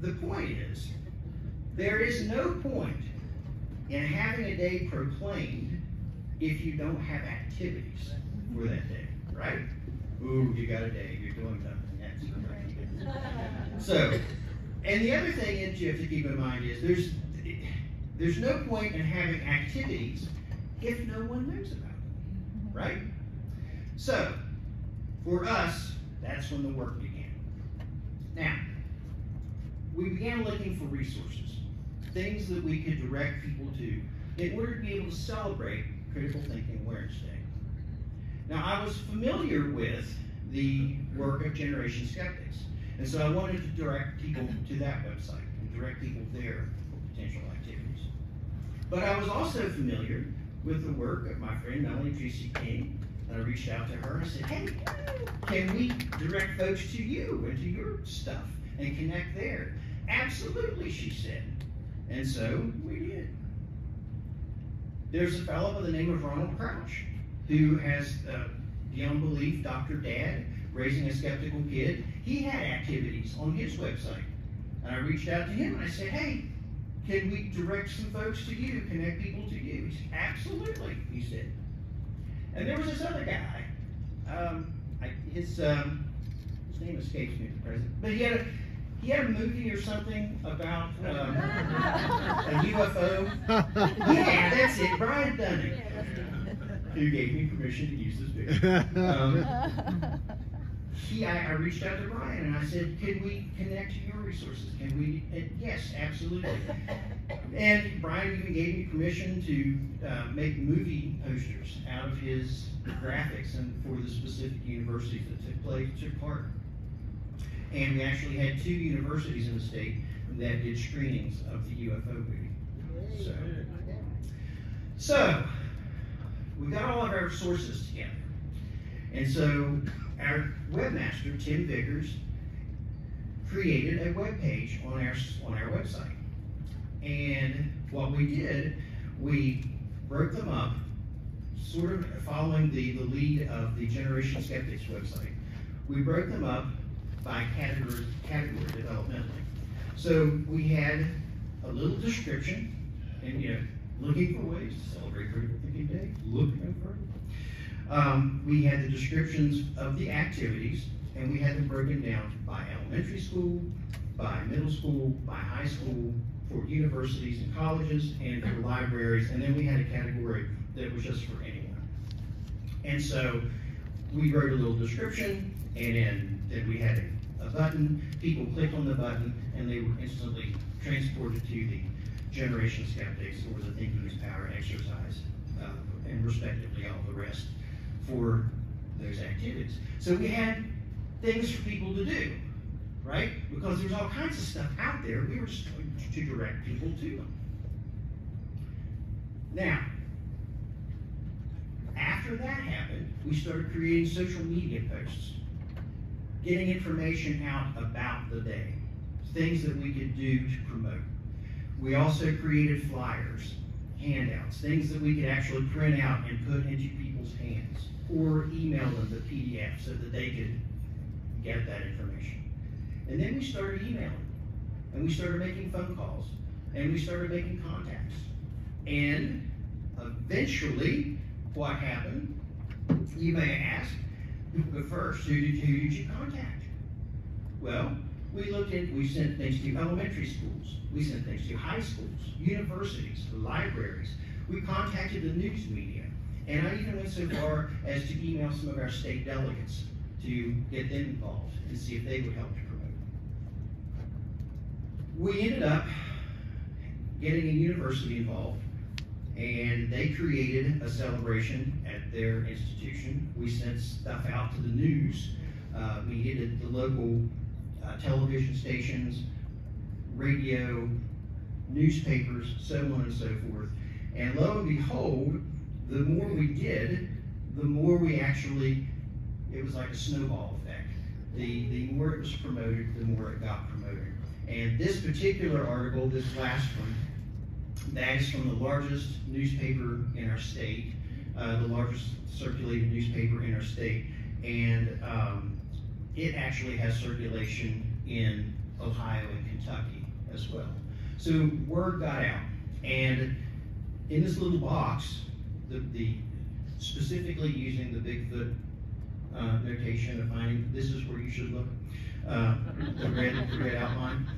the point is, there is no point in having a day proclaimed if you don't have activities for that day, right? Ooh, you got a day, you're doing something. That's. So, and the other thing that you have to keep in mind is there's there's no point in having activities if no one knows about them, right? So, for us, that's when the work began. Now, we began looking for resources, things that we could direct people to in order to be able to celebrate Critical Thinking Awareness Day. Now, I was familiar with the work of Generation Skeptics, and so I wanted to direct people to that website and direct people there for potential activities. But I was also familiar with the work of my friend Melanie Trecek-King, and I reached out to her and I said, hey, can we direct folks to you and to your stuff and connect there? Absolutely, she said. And so we did. There's a fellow by the name of Ronald Crouch who has uh, Beyond Dr. Dad, Raising a Skeptical Kid. He had activities on his website. And I reached out to him and I said, hey, can we direct some folks to you, connect people to you? He said, absolutely, he said. And there was this other guy. Um, I, his, um, his name escapes me at the present. But he had a, he had a movie or something about um, a UFO. yeah, that's it, Brian Dunning, who gave me permission to use this video. Um, he, I, I, reached out to Brian and I said, "Can we connect to your resources? Can we?" And yes, absolutely. and Brian even gave me permission to uh, make movie posters out of his graphics and for the specific universities that took place took part. And we actually had two universities in the state that did screenings of the UFO movie. So, so We got all of our sources together. And so our webmaster, Tim Vickers, created a web page on our, on our website. And what we did, we broke them up, sort of following the, the lead of the Generation Skeptics website. We broke them up by category, category developmentally. So we had a little description, and you know, looking for ways to celebrate Critical Thinking Day, look no further. Um, we had the descriptions of the activities, and we had them broken down by elementary school, by middle school, by high school, for universities and colleges, and for libraries, and then we had a category that was just for anyone. And so we wrote a little description, and then, then we had a, a button. People clicked on the button, and they were instantly transported to the Generation Skeptics or the Thinking is Power exercise, uh, and respectively all the rest for those activities. So we had things for people to do, right? Because there's all kinds of stuff out there. We were just to direct people to them. Now, after that happened, we started creating social media posts, getting information out about the day, things that we could do to promote. We also created flyers, handouts, things that we could actually print out and put into people's hands, or email them the PDF so that they could get that information. And then we started emailing, and we started making phone calls, and we started making contacts. And eventually, what happened? You may ask, but first, who did, who did you contact? Well, we looked at, we sent things to elementary schools, we sent things to high schools, universities, libraries. We contacted the news media, and I even went so far as to email some of our state delegates to get them involved and see if they would help to promote. We ended up getting a university involved, and they created a celebration at their institution. We sent stuff out to the news, uh, media, the, the local uh, television stations, radio, newspapers, so on and so forth. And lo and behold, the more we did, the more we actually, it was like a snowball effect. The, the more it was promoted, the more it got promoted. And this particular article, this last one, that is from the largest newspaper in our state, uh, the largest circulated newspaper in our state, and um, it actually has circulation in Ohio and Kentucky as well. So word got out, and in this little box, the, the specifically using the Bigfoot uh, notation of finding this is where you should look. Uh, the red, the red outline.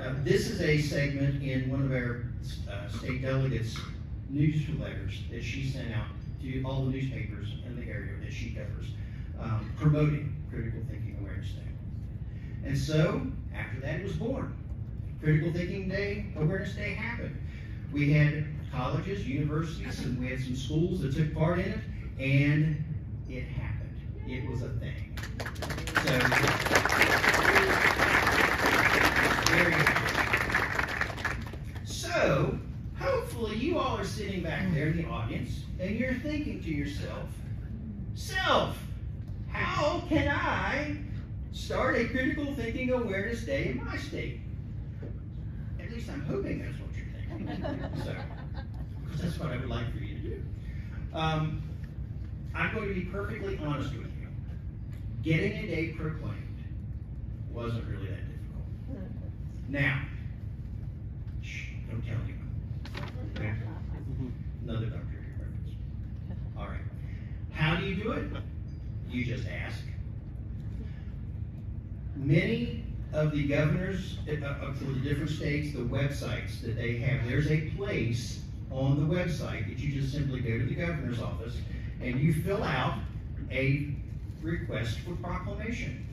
Uh, this is a segment in one of our uh, state delegates' newsletters that she sent out to all the newspapers in the area that she covers, um, promoting Critical Thinking Awareness Day. And so, after that, it was born. Critical Thinking Day, Awareness Day happened. We had colleges, universities, and we had some schools that took part in it, and it happened. It was a thing. So, very good. So, hopefully you all are sitting back there in the audience, and you're thinking to yourself, self, how can I start a critical thinking awareness day in my state? At least I'm hoping that's what you're thinking. So, because that's what I would like for you to do. Um, I'm going to be perfectly honest with you. Getting a day proclaimed wasn't really that difficult. Now, shh, don't tell anyone. Another Dr. Reference. All right. How do you do it? You just ask. Many of the governors uh, uh, for the different states, the websites that they have, there's a place on the website that you just simply go to the governor's office and you fill out a request for proclamation.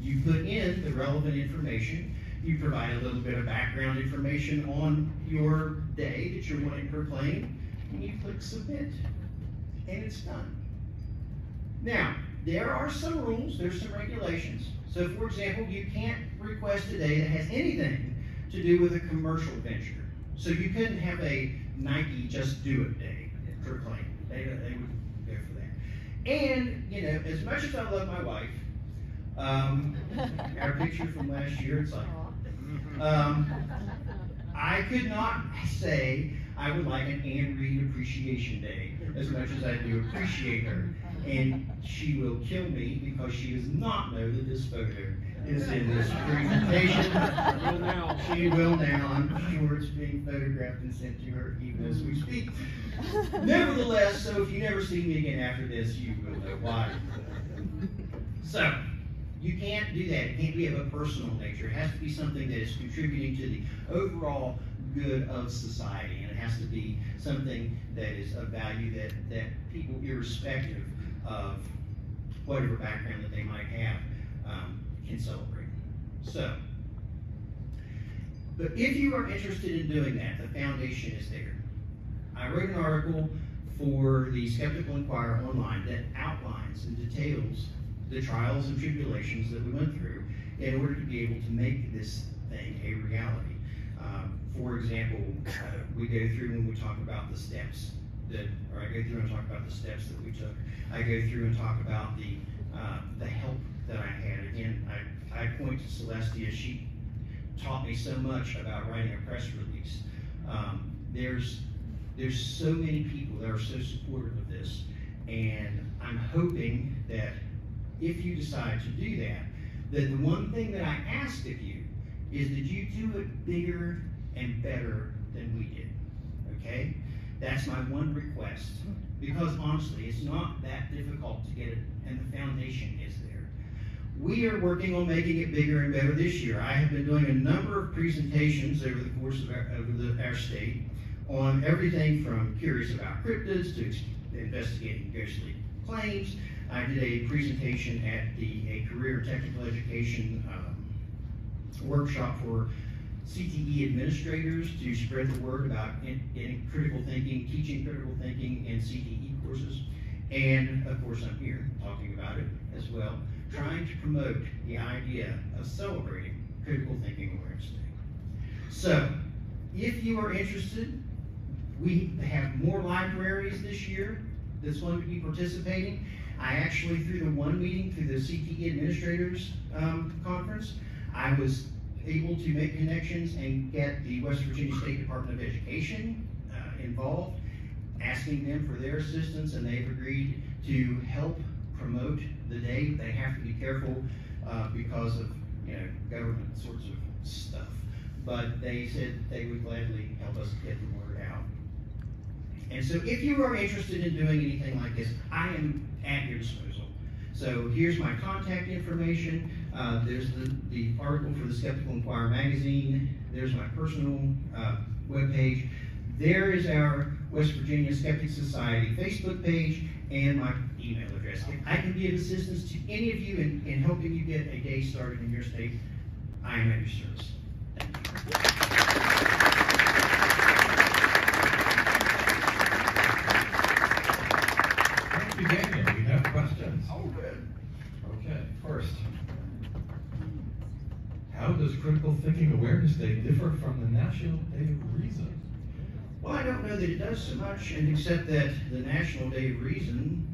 You put in the relevant information, you provide a little bit of background information on your day that you're wanting to proclaim, and you click submit, and it's done. Now, there are some rules, there's some regulations. So, for example, you can't request a day that has anything to do with a commercial venture. So you couldn't have a Nike Just Do It Day proclaimed. They, they would. And, you know, as much as I love my wife, um, our picture from last year, it's like, um, I could not say I would like an Anne Reed Appreciation Day as much as I do appreciate her. And she will kill me because she does not know that this photo is in this presentation. She will now. I'm sure it's being photographed and sent to her even as we speak. Nevertheless, so if you never see me again after this, you will know why. So, you can't do that. It can't be of a personal nature. It has to be something that is contributing to the overall good of society. And it has to be something that is of value that, that people, irrespective of whatever background that they might have, um, can celebrate. So, but if you are interested in doing that, the foundation is there. I wrote an article for the Skeptical Inquirer online that outlines and details the trials and tribulations that we went through in order to be able to make this thing a reality. Um, for example, uh, we go through when we talk about the steps that, or I go through and talk about the steps that we took. I go through and talk about the uh, the help that I had. Again, I, I point to Celestia. She taught me so much about writing a press release. Um, there's there's so many people that are so supportive of this, and I'm hoping that if you decide to do that, that the one thing that I ask of you is that you do it bigger and better than we did. Okay? That's my one request. Because honestly, it's not that difficult to get it, and the foundation is there. We are working on making it bigger and better this year. I have been doing a number of presentations over the course of our, over the, our state on everything from curious about cryptids to investigating ghostly claims. I did a presentation at the a career technical education um, workshop for CTE administrators to spread the word about in, in critical thinking, teaching critical thinking in CTE courses. And of course, I'm here talking about it as well, trying to promote the idea of celebrating Critical Thinking Awareness Day. So, if you are interested, we have more libraries this year that's going to be participating. I actually, through the one meeting, through the CTE Administrators um, Conference, I was able to make connections and get the West Virginia State Department of Education uh, involved, asking them for their assistance, and they've agreed to help promote the day. They have to be careful uh, because of you know government sorts of stuff, but they said they would gladly help us get the word out. And so, if you are interested in doing anything like this, I am at your disposal. So here's my contact information. Uh, there's the, the article for the Skeptical Inquirer magazine. There's my personal uh, webpage. There is our West Virginia Skeptic Society Facebook page and my email address. If I can be of assistance to any of you in, in helping you get a day started in your state, I am at your service. Thank you, Daniel. We have questions. Oh, good. Okay, first. How does Critical Thinking Awareness Day differ from the National Day of Reason? Well, I don't know that it does so much, and except that the National Day of Reason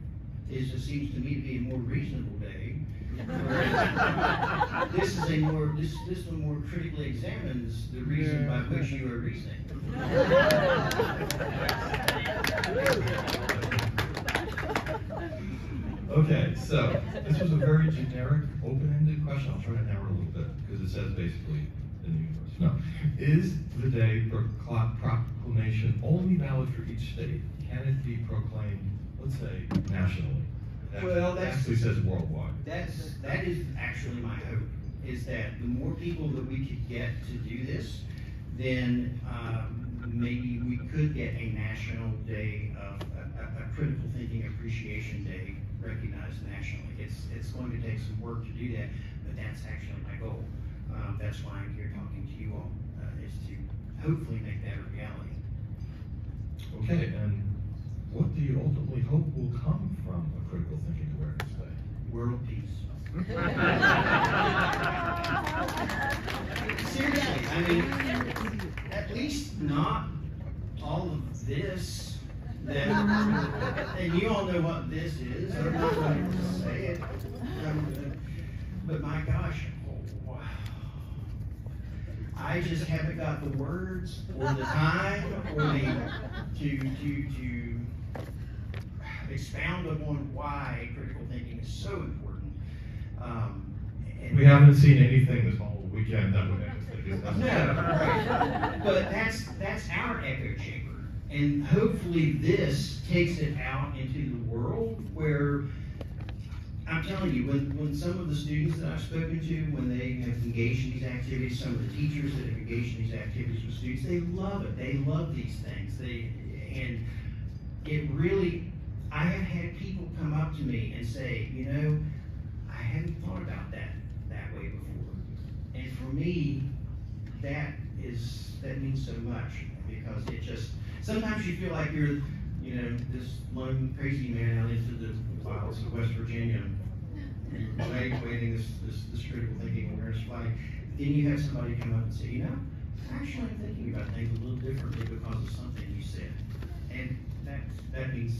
is, it seems to me to be a more reasonable day. This is a more, this, this one more critically examines the reason by which you are reasoning. Okay, so this was a very generic, open-ended question. I'll try to narrow a little bit because it says basically in the universe. No, is the day procl- proclamation only valid for each state? Can it be proclaimed, let's say, nationally? That Well, that's- actually says worldwide. That's, that is actually my hope, is that the more people that we could get to do this, then, um, maybe we could get a national day of, a, a, a critical thinking appreciation day recognized nationally. It's, it's going to take some work to do that, but that's actually my goal. Um, that's why I'm here talking to you all, uh, is to hopefully make that a reality. Okay, and what do you ultimately hope will come from a Critical Thinking Awareness Day? World peace. Seriously, I mean, at least not all of this that, and you all know what this is, I'm not going to say it. Um, But my gosh, wow. I just haven't got the words or the time or the, to, to, to expound upon why critical thinking is so important. Um, and- We haven't seen anything this whole weekend that would us no, But that's, that's our echo chamber. And hopefully this takes it out into the world where, I'm telling you, when, when some of the students that I've spoken to, when they have engaged in these activities, some of the teachers that have engaged in these activities with students, they love it. They love these things. They, and it really, I have had people come up to me and say, you know, I hadn't thought about that that way before. And for me, that is, that means so much because it just, sometimes you feel like you're, you know, this lone crazy man out into the wilds of West Virginia, waving, this, this, this critical thinking awareness flag. Then you have somebody come up and say, you know, actually I'm thinking about things a little differently because of something you said. And that, that means,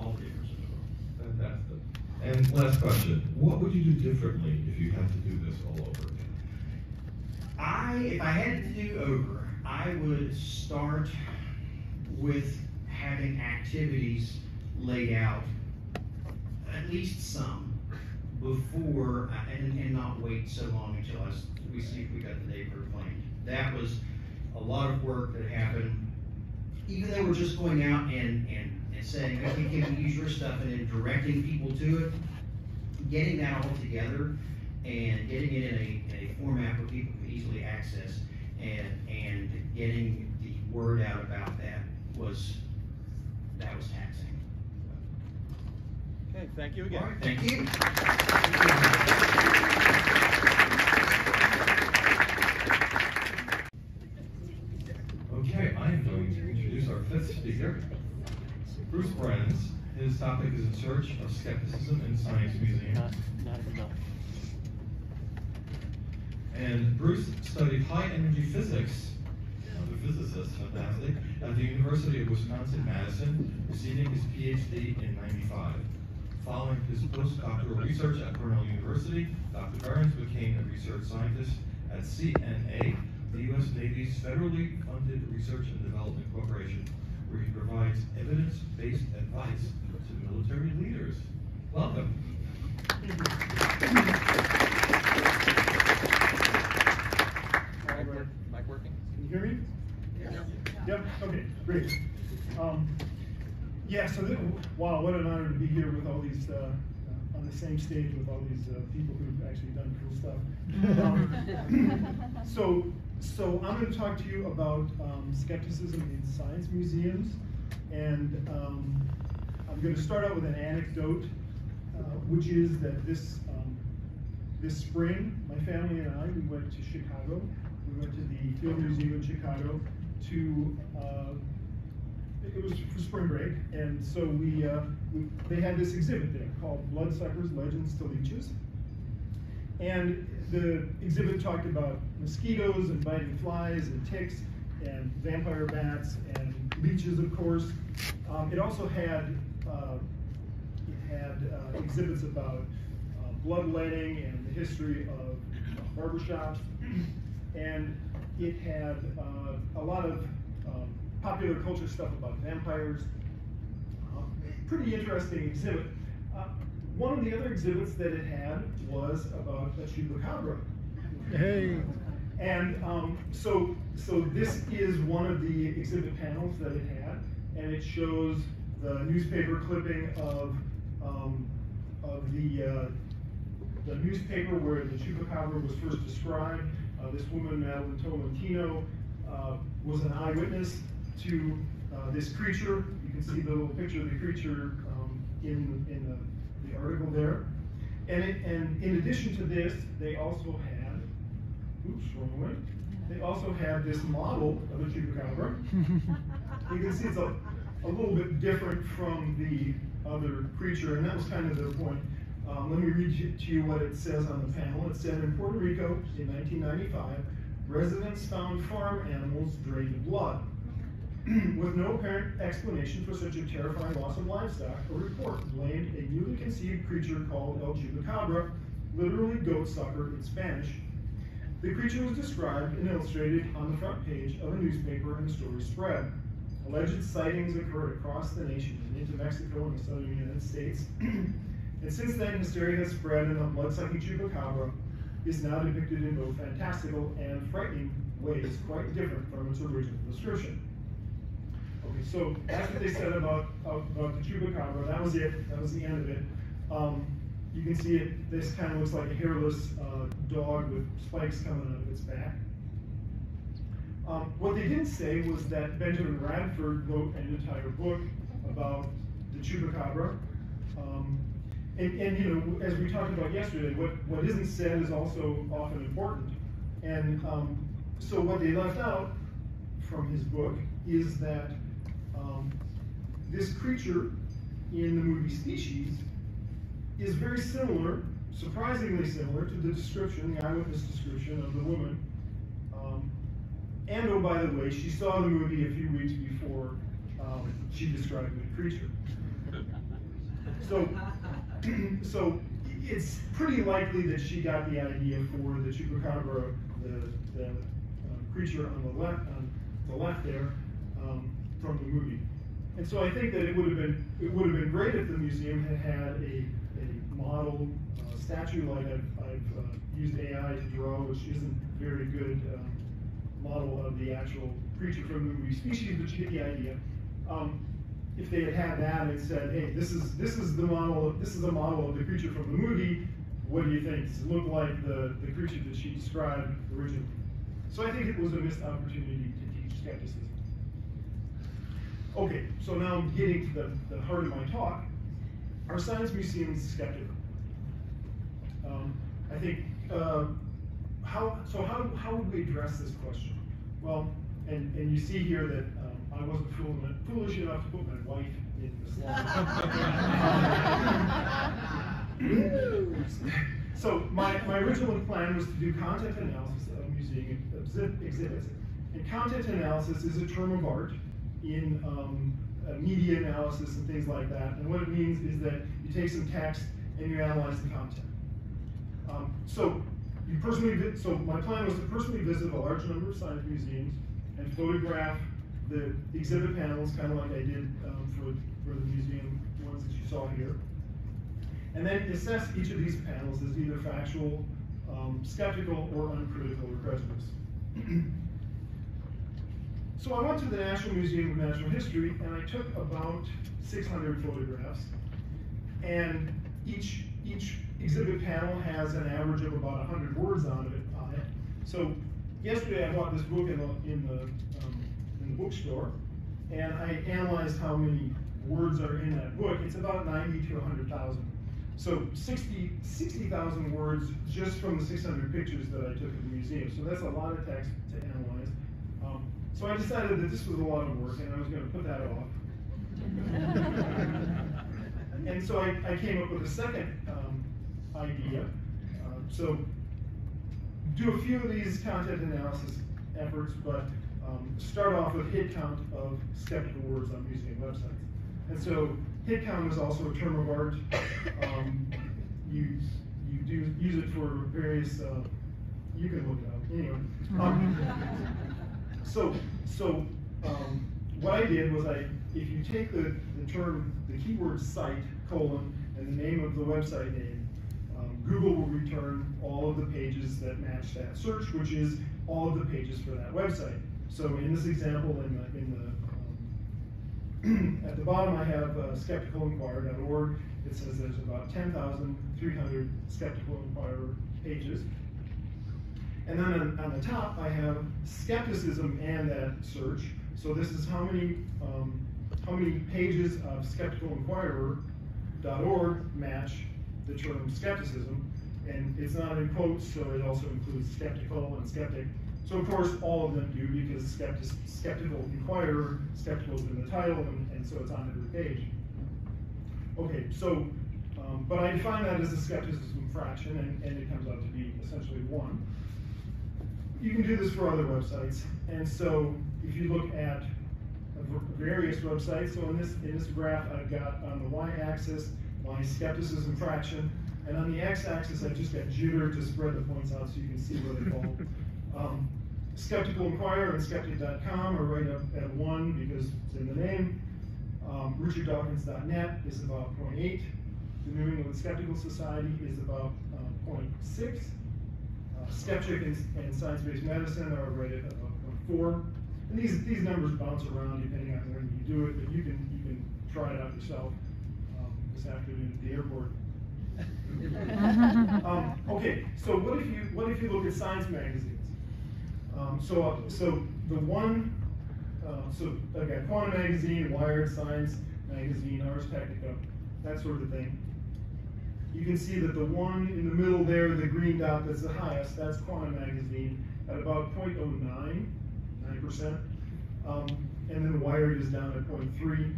all. Fantastic. And last question, what would you do differently if you had to do this all over again? I, if I had to do over, I would start with having activities laid out, at least some, before, uh, and, and not wait so long until I, we see if we got the day proclaimed. That was a lot of work that happened, even though we're just going out and, and, and saying, okay, can we use your stuff, and then directing people to it, getting that all together and getting it in a, in a format where people can easily access and, and getting the word out about that was, that was taxing. Okay, thank you again. right, thank you. Okay, I am going to introduce our fifth speaker, Bruce Brenz. His topic is In Search of Skepticism in Science Museum. And Bruce studied high energy physics, another physicist, fantastic, at the University of Wisconsin-Madison, receiving his PhD in 95. Following his postdoctoral research at Cornell University, Dr. Burns became a research scientist at CNA, the U.S. Navy's federally funded research and development corporation, where he provides evidence-based advice to military leaders. Welcome. Mic work- Mic working? Can you hear me? Yep, okay, great. Um, yeah, so, th- wow, what an honor to be here with all these, uh, uh, on the same stage with all these, uh, people who've actually done cool stuff. Um, So, so I'm gonna talk to you about, um, skepticism in science museums. And, um, I'm gonna start out with an anecdote, uh, which is that this, um, this spring, my family and I, we went to Chicago. We went to the Field Museum in Chicago to, uh, it was for spring break, and so we, uh, we, they had this exhibit there called Bloodsuckers, Legends to Leeches. And the exhibit talked about mosquitoes and biting flies and ticks and vampire bats and leeches, of course. Um, it also had, uh, it had uh, exhibits about uh, bloodletting and the history of barbershops. And it had uh, a lot of um, popular culture stuff about vampires. Um, pretty interesting exhibit. One of the other exhibits that it had was about a chupacabra. Hey. And um, so, so this is one of the exhibit panels that it had, and it shows the newspaper clipping of um, of the uh, the newspaper where the chupacabra was first described. Uh, this woman, Madeline Tolentino, uh, was an eyewitness to uh, this creature. You can see the little picture of the creature um, in in the article there. And it, and in addition to this, they also had oops, wrong way. They also had this model of a chupacabra. you can see it's a, a little bit different from the other creature, and that was kind of their point. Um, let me read to you what it says on the panel. It said in Puerto Rico in 1995, residents found farm animals drained blood. with no apparent explanation for such a terrifying loss of livestock, a report blamed a newly conceived creature called El Chupacabra, literally goat sucker in Spanish. The creature was described and illustrated on the front page of a newspaper and the story spread. Alleged sightings occurred across the nation and into Mexico and the southern United States. and since then, hysteria has spread and the blood-sucking chupacabra is now depicted in both fantastical and frightening ways quite different from its original description. So that's what they said about, about the chupacabra. That was it. That was the end of it. Um, you can see it, this kind of looks like a hairless uh, dog with spikes coming out of its back. Um, what they didn't say was that Benjamin Radford wrote an entire book about the chupacabra. Um, and, and, you know, as we talked about yesterday, what, what isn't said is also often important. And um, so what they left out from his book is that um, this creature in the movie Species is very similar, surprisingly similar to the description, the eyewitness description of the woman. Um, and oh, by the way, she saw the movie a few weeks before um, she described the creature. So, so it's pretty likely that she got the idea for the chupacabra, the, the uh, creature on the left, on the left there, um, from the movie. And so I think that it would have been it would have been great if the museum had had a, a model uh, statue like I've, I've uh, used AI to draw, which isn't very good um, model of the actual creature from the movie species, but you get the idea. Um, if they had had that and said, hey, this is this is the model of, this is a model of the creature from the movie, what do you think? Does it look like the, the creature that she described originally? So I think it was a missed opportunity to teach skepticism. Okay, so now I'm getting to the, the heart of my talk. Our science museum is skeptical. Um, I think, uh, how, so how, how would we address this question? Well, and, and you see here that um, I wasn't fool- foolish enough to put my wife in the slide. so my, my original plan was to do content analysis of museum exhibits. And content analysis is a term of art in um, media analysis and things like that. And what it means is that you take some text and you analyze the content. Um, so you personally, so my plan was to personally visit a large number of science museums and photograph the exhibit panels, kind of like I did um, for, for the museum ones that you saw here. And then assess each of these panels as either factual, um, skeptical, or uncritical or prejudiced. So I went to the National Museum of Natural History and I took about 600 photographs. And each, each exhibit panel has an average of about 100 words on it. On it. So yesterday I bought this book in the, in the, um, in the bookstore and I analyzed how many words are in that book. It's about 90 to 100,000. So 60 60,000 words just from the 600 pictures that I took at the museum. So that's a lot of text to analyze. So I decided that this was a lot of work and I was going to put that off. and so I, I, came up with a second um, idea. Uh, so do a few of these content analysis efforts, but um, start off with hit count of skeptical words on museum websites. And so hit count is also a term of art. Um, you you do use it for various. Uh, you can look it up anyway. Um, so, so um, what I did was I, if you take the, the term, the keyword site, colon, and the name of the website name, um, Google will return all of the pages that match that search, which is all of the pages for that website. So in this example, in the, in the um, at the bottom I have uh. It says there's about 10,300 Skeptical Inquirer pages. And then on, on, the top, I have skepticism and that search. So this is how many um, how many pages of skepticalinquirer.org match the term skepticism. And it's not in quotes, so it also includes skeptical and skeptic. So of course, all of them do because skeptic, skeptical inquirer, skeptical is in the title, and, and so it's on every page. Okay, so, um, but I define that as a skepticism fraction, and, and it comes out to be essentially one you can do this for other websites. And so if you look at various websites. So in this, in this graph, I've got on the y-axis, my skepticism fraction, and on the x-axis, I've just got jitter to spread the points out so you can see where they fall. Um, Skeptical Inquirer and skeptic.com are right up at one because it's in the name. Um, RichardDawkins.net is about 0.8. The New England Skeptical Society is about uh, 0.6. Skeptic and, and Science-Based Medicine are right at about 0.4. And these, these numbers bounce around depending on when you do it, but you can, you can try it out yourself um, this afternoon at the airport. um, okay, so what if you what if you look at science magazines? Um, so uh, so the one uh, so I've got Quanta Magazine, Wired, Science Magazine, Ars Technica, that sort of thing. You can see that the one in the middle there, the green dot that's the highest, that's Quanta Magazine at about 0.09, 9%. Um, and then Wired is down at 0.3.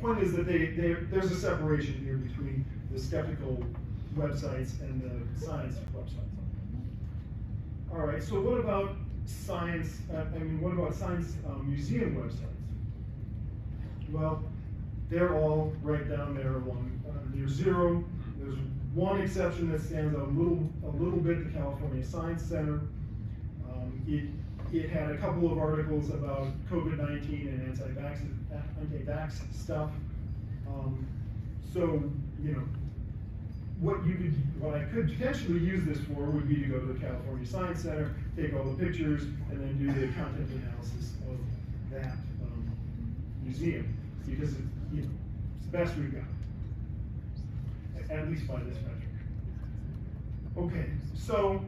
Point is that they, they, there's a separation here between the skeptical websites and the science websites. All right, so what about science, uh, I mean, what about science um, museum websites? Well, they're all right down there along near zero. There's one exception that stands out a little, a little bit, the California Science Center. Um, it, it had a couple of articles about COVID-19 and anti-vax, anti-vax stuff. Um, so, you know, what you could, what I could potentially use this for would be to go to the California Science Center, take all the pictures, and then do the content analysis of that um, museum because it's, you know, it's the best we've got, at least by this metric. Okay, so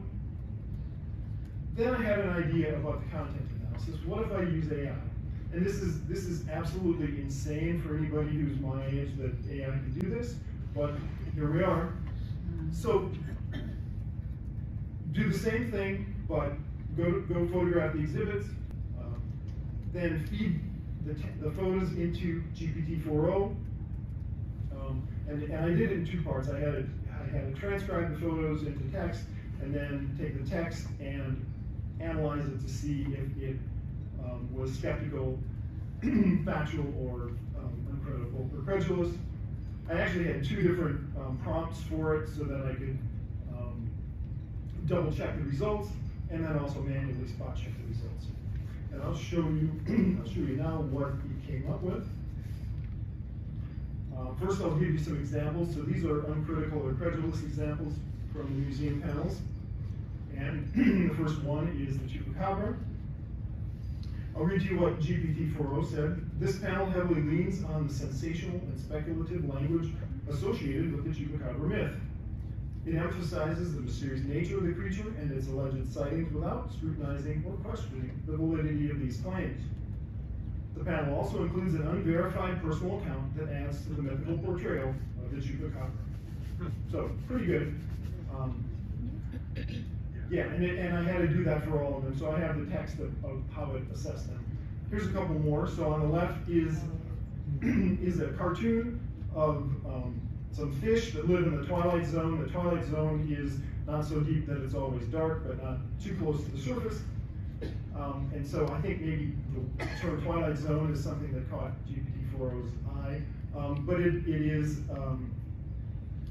then I had an idea about the content analysis. What if I use AI? And this is this is absolutely insane for anybody who's my age that AI can do this, but here we are. So do the same thing, but go go photograph the exhibits, um, then feed the, the photos into GPT-4o, um, and, and I did it in two parts. I had it I had to transcribe the photos into text, and then take the text and analyze it to see if it um, was skeptical, factual, or um, uncredible or credulous. I actually had two different um, prompts for it so that I could um, double check the results and then also manually spot check the results. And I'll show you, I'll show you now what we came up with. Uh, first, I'll give you some examples. So these are uncritical or credulous examples from the museum panels. And the first one is the chupacabra. I'll read you what GPT-4o said. This panel heavily leans on the sensational and speculative language associated with the chupacabra myth. It emphasizes the mysterious nature of the creature and its alleged sightings without scrutinizing or questioning the validity of these claims. The panel also includes an unverified personal account that adds to the mythical portrayal of the chupacabra. So, pretty good. Um, yeah, and, it, and I had to do that for all of them, so I have the text of, of how it assessed them. Here's a couple more. So on the left is is a cartoon of um, some fish that live in the twilight zone. The twilight zone is not so deep that it's always dark, but not too close to the surface. Um, and so I think maybe the term twilight zone is something that caught GPT-4o's eye. Um, but it, it is um,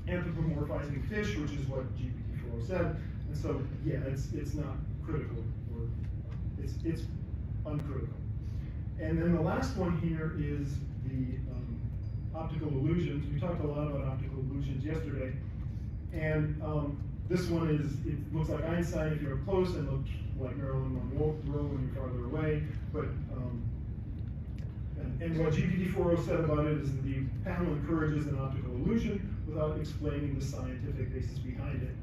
anthropomorphizing fish, which is what GPT-4o said. And so, yeah, it's it's not critical or it's it's uncritical. And then the last one here is the um, optical illusions. We talked a lot about optical illusions yesterday, and um, this one is it looks like Einstein if you're close, and looks like Marilyn Monroe when you're farther away. But um, and, and what GPT-4o said about it is that the panel encourages an optical illusion without explaining the scientific basis behind it,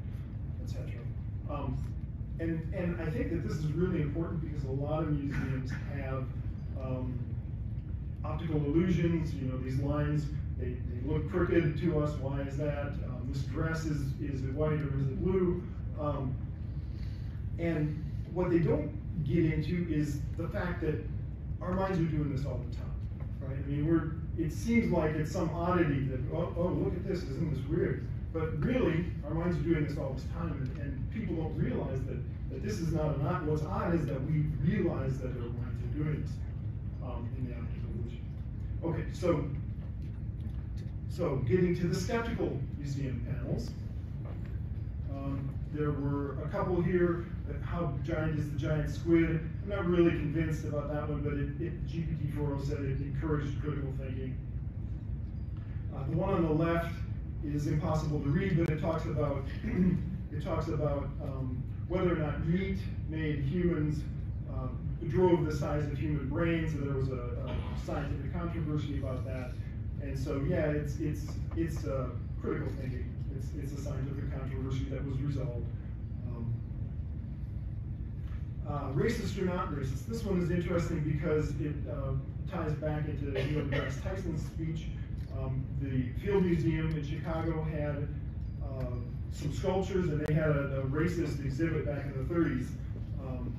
etc. Um, and, and I think that this is really important because a lot of museums have um, optical illusions, you know, these lines, they, they look crooked to us, why is that? Um, this dress is, is it white or is it blue? Um, and what they don't get into is the fact that our minds are doing this all the time, right? I mean, we're, it seems like it's some oddity that, oh, oh look at this, isn't this weird? But really, our minds are doing this all the time, and, and people don't realize that, that this is not an odd. What's odd is that we realize that our minds are doing this. Um, in the optical illusion. Okay, so, so getting to the skeptical museum panels, um, there were a couple here. How giant is the giant squid? I'm not really convinced about that one, but it, it, GPT-4o said it encouraged critical thinking. Uh, the one on the left is impossible to read, but it talks about it talks about um, whether or not meat made humans um, drove the size of human brains, and there was a, a scientific controversy about that. And so, yeah, it's it's it's uh, critical thinking. It's it's a scientific controversy that was resolved. Uh, racist or not racist? This one is interesting because it uh, ties back into Neil deGrasse Tyson's speech. Um, the Field Museum in Chicago had uh, some sculptures, and they had a, a, racist exhibit back in the 30s. Um,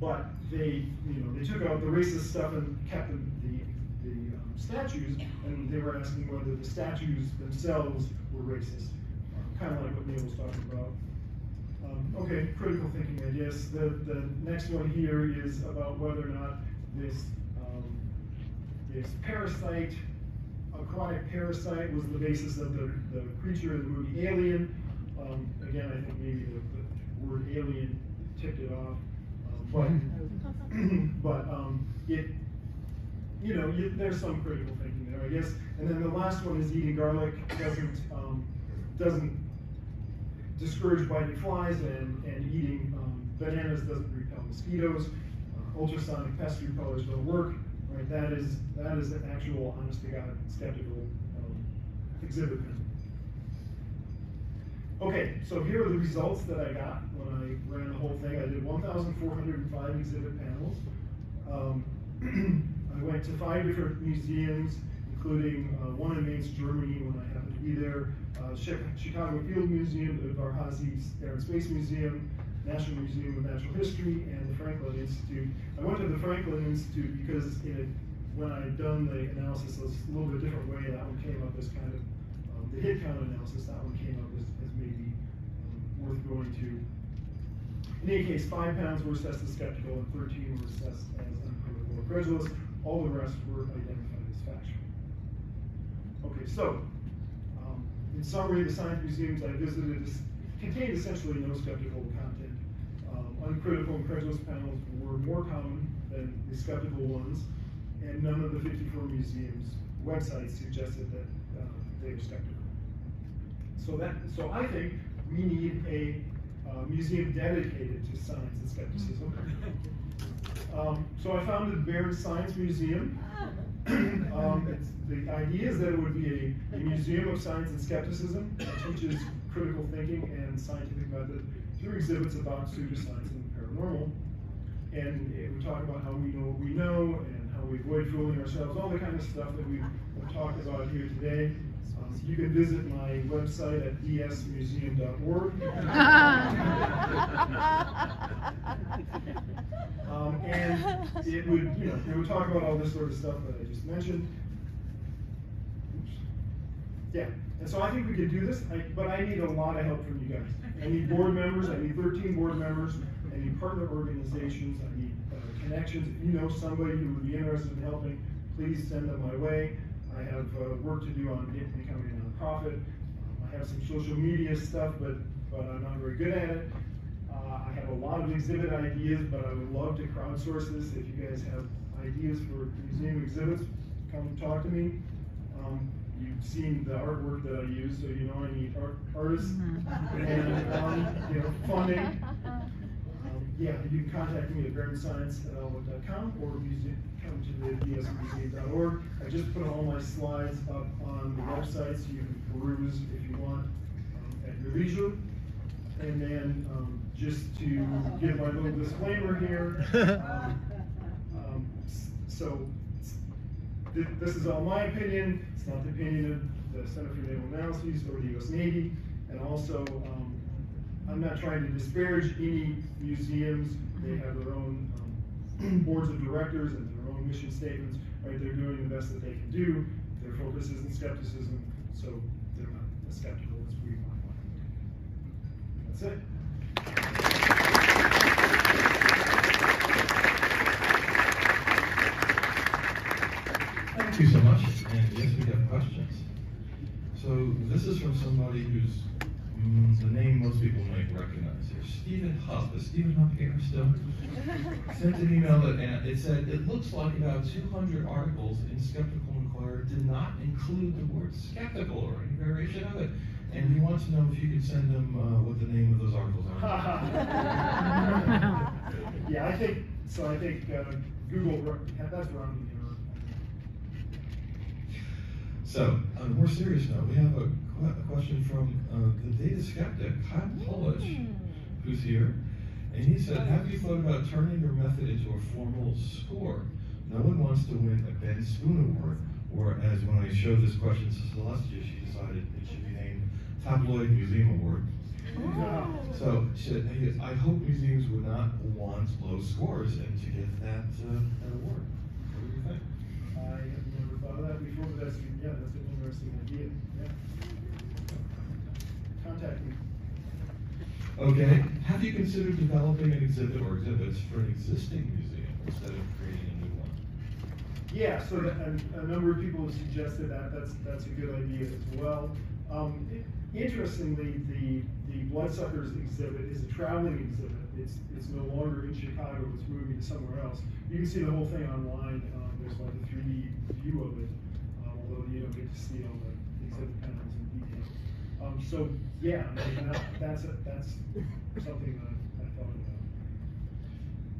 but they, you know, they took out the racist stuff and kept the, the, the um, statues, and they were asking whether the statues themselves were racist, um, kind of like what Neil was talking about. Um, okay, critical thinking, I guess. The, the next one here is about whether or not this, um, this parasite aquatic parasite was the basis of the, the creature in the movie Alien. Um, again, I think maybe the, the, word alien tipped it off. Um, but but um, it, you know, you, there's some critical thinking there, I guess. And then the last one is eating garlic doesn't um, doesn't discourage biting flies, and, and eating um, bananas doesn't repel mosquitoes. Uh, ultrasonic pest repellers don't work. Right, that is that is an actual, honest to God, skeptical um, exhibit. Okay, so here are the results that I got when I ran the whole thing. I did 1,405 exhibit panels. Um, I went to five different museums, including uh, one in Mainz, Germany, when I happened to be there, uh, Chicago Field Museum, the Udvar-Hazy Air and Space Museum, National Museum of Natural History and the Franklin Institute. I went to the Franklin Institute because when I had done the analysis a little bit different way, that one came up as kind of, um, the hit count analysis, that one came up as, as maybe um, worth going to. In any case, five pounds were assessed as skeptical and 13 were assessed as uncritical or credulous. All the rest were factual. Okay, so, um, in summary, the science museums I visited contained essentially no skeptical content uncritical and credulous panels were more common than the skeptical ones, and none of the 54 museums' websites suggested that uh, they were skeptical. So that, so I think we need a uh, museum dedicated to science and skepticism. Um, so I founded Baird Science Museum. Um, the idea is that it would be a, a, museum of science and skepticism that teaches critical thinking and scientific method through exhibits about pseudoscience and paranormal. And we talk about how we know what we know and how we avoid fooling ourselves, all the kind of stuff that we've talked about here today. Um, you can visit my website at dsmuseum.org. um, and it would, you know, it would talk about all this sort of stuff that I just mentioned. Oops. Yeah, and so I think we could do this, I, but I need a lot of help from you guys. I need board members, I need 13 board members, I need partner organizations, I need uh, connections. If you know somebody who would be interested in helping, please send them my way. I have uh, work to do on becoming a nonprofit. Um, I have some social media stuff, but, but I'm not very good at it. Uh, I have a lot of exhibit ideas, but I would love to crowdsource this. If you guys have ideas for museum exhibits, come talk to me. Um, you've seen the artwork that I use, so you know I need art, artists mm-hmm. and um, you know funding. Um, yeah, you can contact me at bairdscience.outlook.com or museum, come to the dsmuseum.org. I just put all my slides up on the website so you can peruse if you want um, at your leisure. And then um, just to give my little disclaimer here, um, um, so this is all my opinion. It's not the opinion of the Center for Naval Analyses or the U.S. Navy. And also, um, I'm not trying to disparage any museums. They have their own um, boards of directors and their own mission statements. Right? They're doing the best that they can do. Their focus isn't skepticism, so they're not as skeptical as we might want. That's it. Thank you so much, and yes, we have questions. So this is from somebody who's, mm, the name most people might recognize here, Stephen Huff. Is Stephen Huff here still? Sent an email that, and it said, it looks like about two hundred articles in Skeptical Inquirer did not include the word skeptical or any variation of it. And he wants to know if you could send him, uh, what the name of those articles are. Yeah, I think, so I think, uh, Google, ru- that's running error. So, on a more serious note, we have a, a question from uh, the data skeptic, Kyle Polich, who's here. And he said, have you thought about turning your method into a formal score? No one wants to win a Bent Spoon Award, or as when I showed this question to Celestia, she decided it should be named Tabloid Museum Award. So, she said, I hope museums would not want low scores and to get that, uh, that award. What do you think? I have never thought of that before, but that's, yeah, that's an interesting idea, yeah. Contact me. Okay, have you considered developing an exhibit or exhibits for an existing museum instead of creating a new one? Yeah, so that, and a number of people have suggested that, that's, that's a good idea as well. Um, interestingly, the, the Bloodsuckers exhibit is a traveling exhibit. It's, it's no longer in Chicago, it's moving to somewhere else. You can see the whole thing online, um, there's like a three D view of it, uh, although you don't get to see all the exhibit panels in detail. Um, so, yeah, I mean, that, that's, a- that's something that I, I thought about.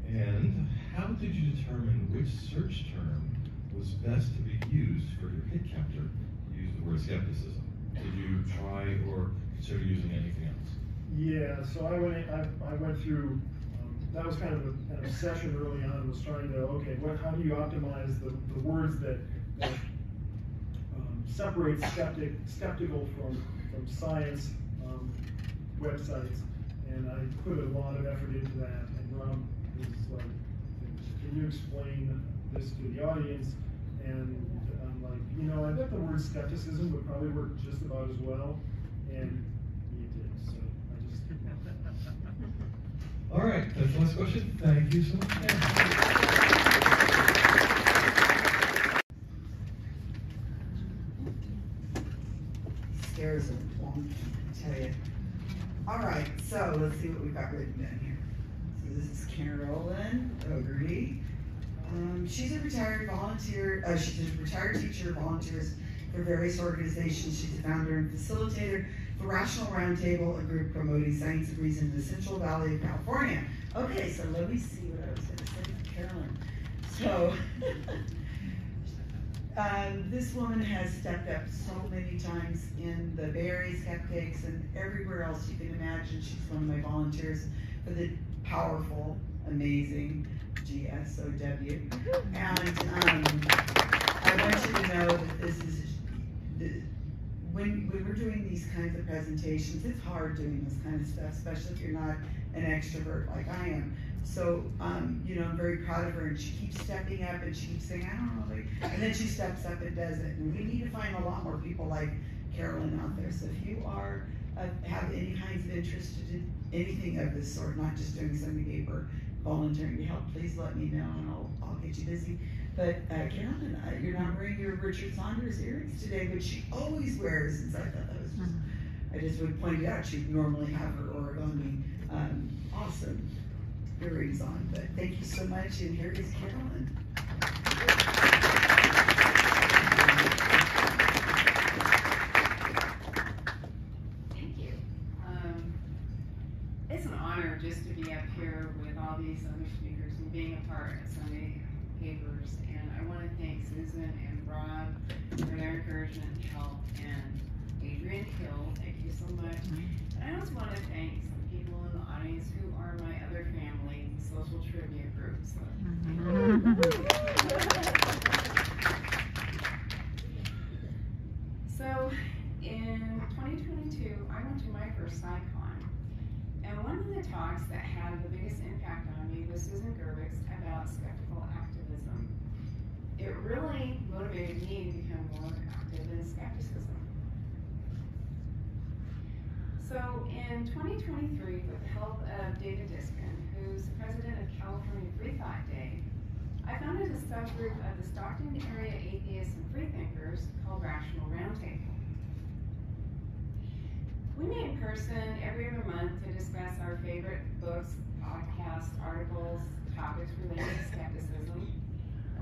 And how did you determine which search term was best to be used for your hit counter? Use the word skepticism. Did you try or consider using anything else? Yeah, so I went, I, I went through, that was kind of an obsession early on, was trying to, okay, what, how do you optimize the, the words that, that, um, separate skeptic, skeptical from, from science, um, websites? And I put a lot of effort into that, and Rob was like, can you explain this to the audience? And I'm like, you know, I bet the word skepticism would probably work just about as well, and it did, so I just. All right, that's the last question. Thank you so much. Scares them, won't I tell you. All right, so let's see what we've got written down here. So this is Carolyn Ogerty. Um, she's a retired volunteer, uh, she's a retired teacher, volunteers for various organizations. She's a founder and facilitator for Rational Roundtable, a group promoting science and reason in the Central Valley of California. Okay, so let me see what I was gonna say, Carolyn. So, um, this woman has stepped up so many times in the Berries cupcakes and everywhere else you can imagine. She's one of my volunteers for the powerful, amazing GSOW. And um, I want you to know that this is, the- when, when we're doing these kinds of presentations, it's hard doing this kind of stuff, especially if you're not an extrovert like I am. So, um, you know, I'm very proud of her and she keeps stepping up and she keeps saying, I don't know, like, and then she steps up and does it. And we need to find a lot more people like Carolyn out there. So if you are, uh, have any kinds of interest in anything of this sort, not just doing Sunday paper, volunteering to help, please let me know and I'll, I'll get you busy. But uh, Carolyn, uh, you're not wearing your Richard Saunders earrings today, which she always wears, and so I thought that was just, I just would point it out, she'd normally have her origami, um, awesome earrings on, but thank you so much, and here is Carolyn. Thank you. Um, it's an honor just to be up here with all these other speakers and being a part of Sunday Papers. And I want to thank Susan and Rob for their encouragement and help, and Adrian Hill, thank you so much. And I also want to thank some people in the audience who are my other family, social trivia group. So So in 2022, I went to my first CSICon, and one of the talks that had the biggest impact on me was Susan Gerbic's about skeptical activism. It really motivated me to become more active in skepticism. So in 2023, with the help of David Diskin, who's the president of California Free Thought Day, I founded a subgroup of the Stockton area atheists and freethinkers called Rational Roundtable. We meet in person every other month to discuss our favorite books, podcasts, articles, topics related to skepticism.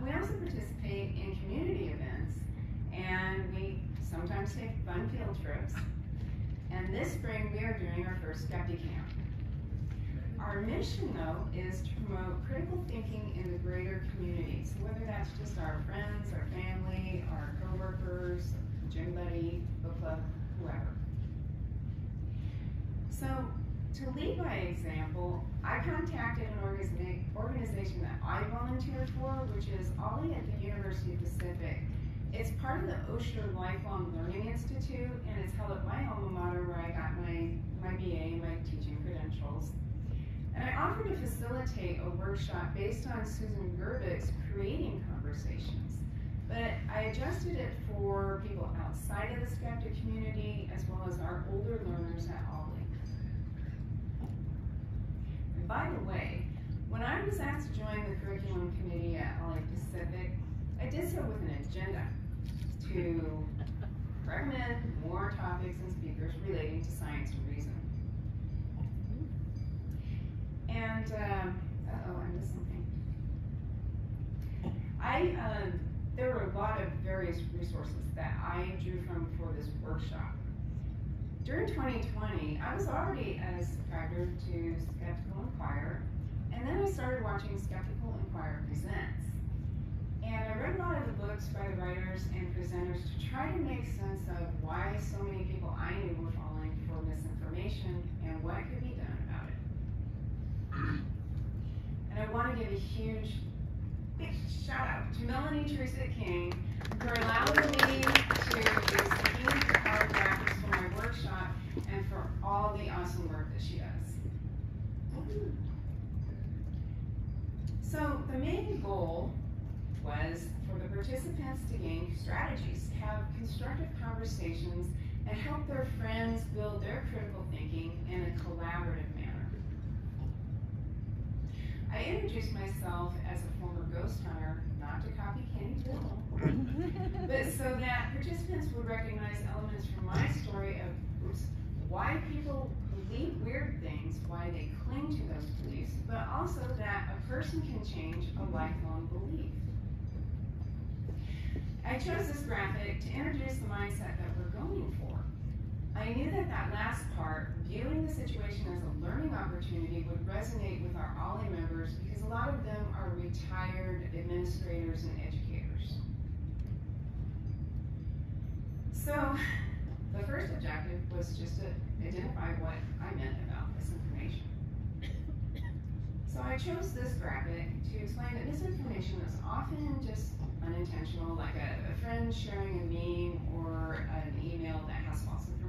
We also participate in community events, and we sometimes take fun field trips. And this spring, we are doing our first Skeptic Camp. Our mission, though, is to promote critical thinking in the greater community. So whether that's just our friends, our family, our coworkers, gym buddy, book club, whoever. So to lead by example, I contacted an organiza organization that I volunteered for, which is OLLI at the University of Pacific. It's part of the Osher Lifelong Learning Institute, and it's held at my alma mater where I got my, my BA, my teaching credentials. And I offered to facilitate a workshop based on Susan Gerbic's Creating Conversations. But I adjusted it for people outside of the skeptic community as well as our older learners at OLLI. And by the way, when I was asked to join the curriculum committee at OLLI Pacific, I did so with an agenda to recommend more topics and speakers relating to science and reason. And, um, uh-oh, I missed something. I, um, there were a lot of various resources that I drew from for this workshop. During 2020, I was already a subscriber to Skeptical Inquirer, and then I started watching Skeptical Inquirer Presents. And I read a lot of the books by the writers and presenters to try to make sense of why so many people I knew were falling for misinformation and what could be done about it. And I want to give a huge, big shout out to Melanie Teresa King for allowing me to use huge power graphics my workshop and for all the awesome work that she does. So the main goal was for the participants to gain strategies, have constructive conversations, and help their friends build their critical thinking in a collaborative manner. I introduced myself as a former ghost hunter, not to copy Kenny Biddle, but so that participants would recognize elements from my story of oops, why people believe weird things, why they cling to those beliefs, but also that a person can change a lifelong belief. I chose this graphic to introduce the mindset that we're going for. I knew that that last part, viewing the situation as a learning opportunity, would resonate with our OLLI members because a lot of them are retired administrators and educators. So, the first objective was just to identify what I meant about misinformation. So I chose this graphic to explain that misinformation is often just unintentional, like a, a friend sharing a meme or an email that has false information.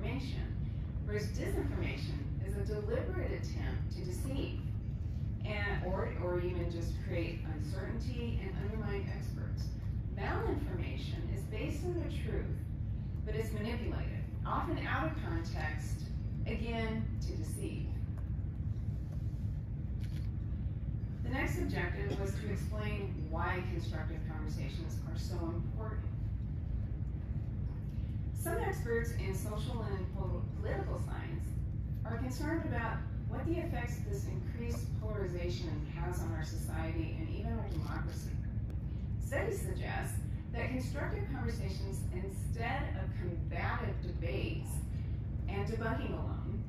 Whereas disinformation is a deliberate attempt to deceive and or, or even just create uncertainty and undermine experts. Malinformation is based on the truth, but it's manipulated, often out of context, again, to deceive. The next objective was to explain why constructive conversations are so important. Some experts in social and political science are concerned about what the effects this increased polarization has on our society and even our democracy. Studies suggest that constructive conversations, instead of combative debates and debunking alone,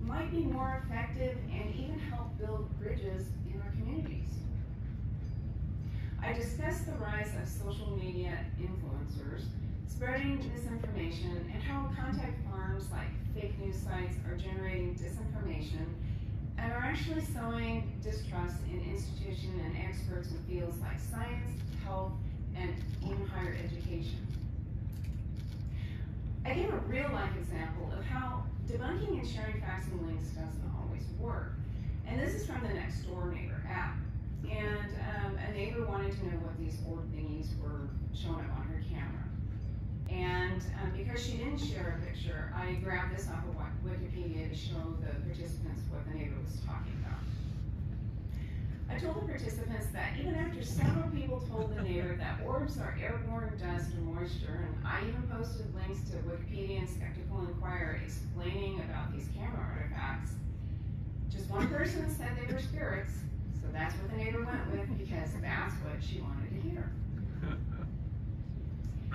might be more effective and even help build bridges in our communities. I discussed the rise of social media influencers spreading misinformation and how contact farms like fake news sites are generating disinformation and are actually sowing distrust in institutions and experts in fields like science, health, and even higher education. I gave a real life example of how debunking and sharing facts and links doesn't always work. And this is from the next door Neighbor app. And um, a neighbor wanted to know what these old thingies were showing up on. And um, because she didn't share a picture, I grabbed this off of Wikipedia to show the participants what the neighbor was talking about. I told the participants that even after several people told the neighbor that orbs are airborne dust and moisture, and I even posted links to Wikipedia and Skeptical Inquirer explaining about these camera artifacts, just one person said they were spirits, so that's what the neighbor went with because that's what she wanted to hear.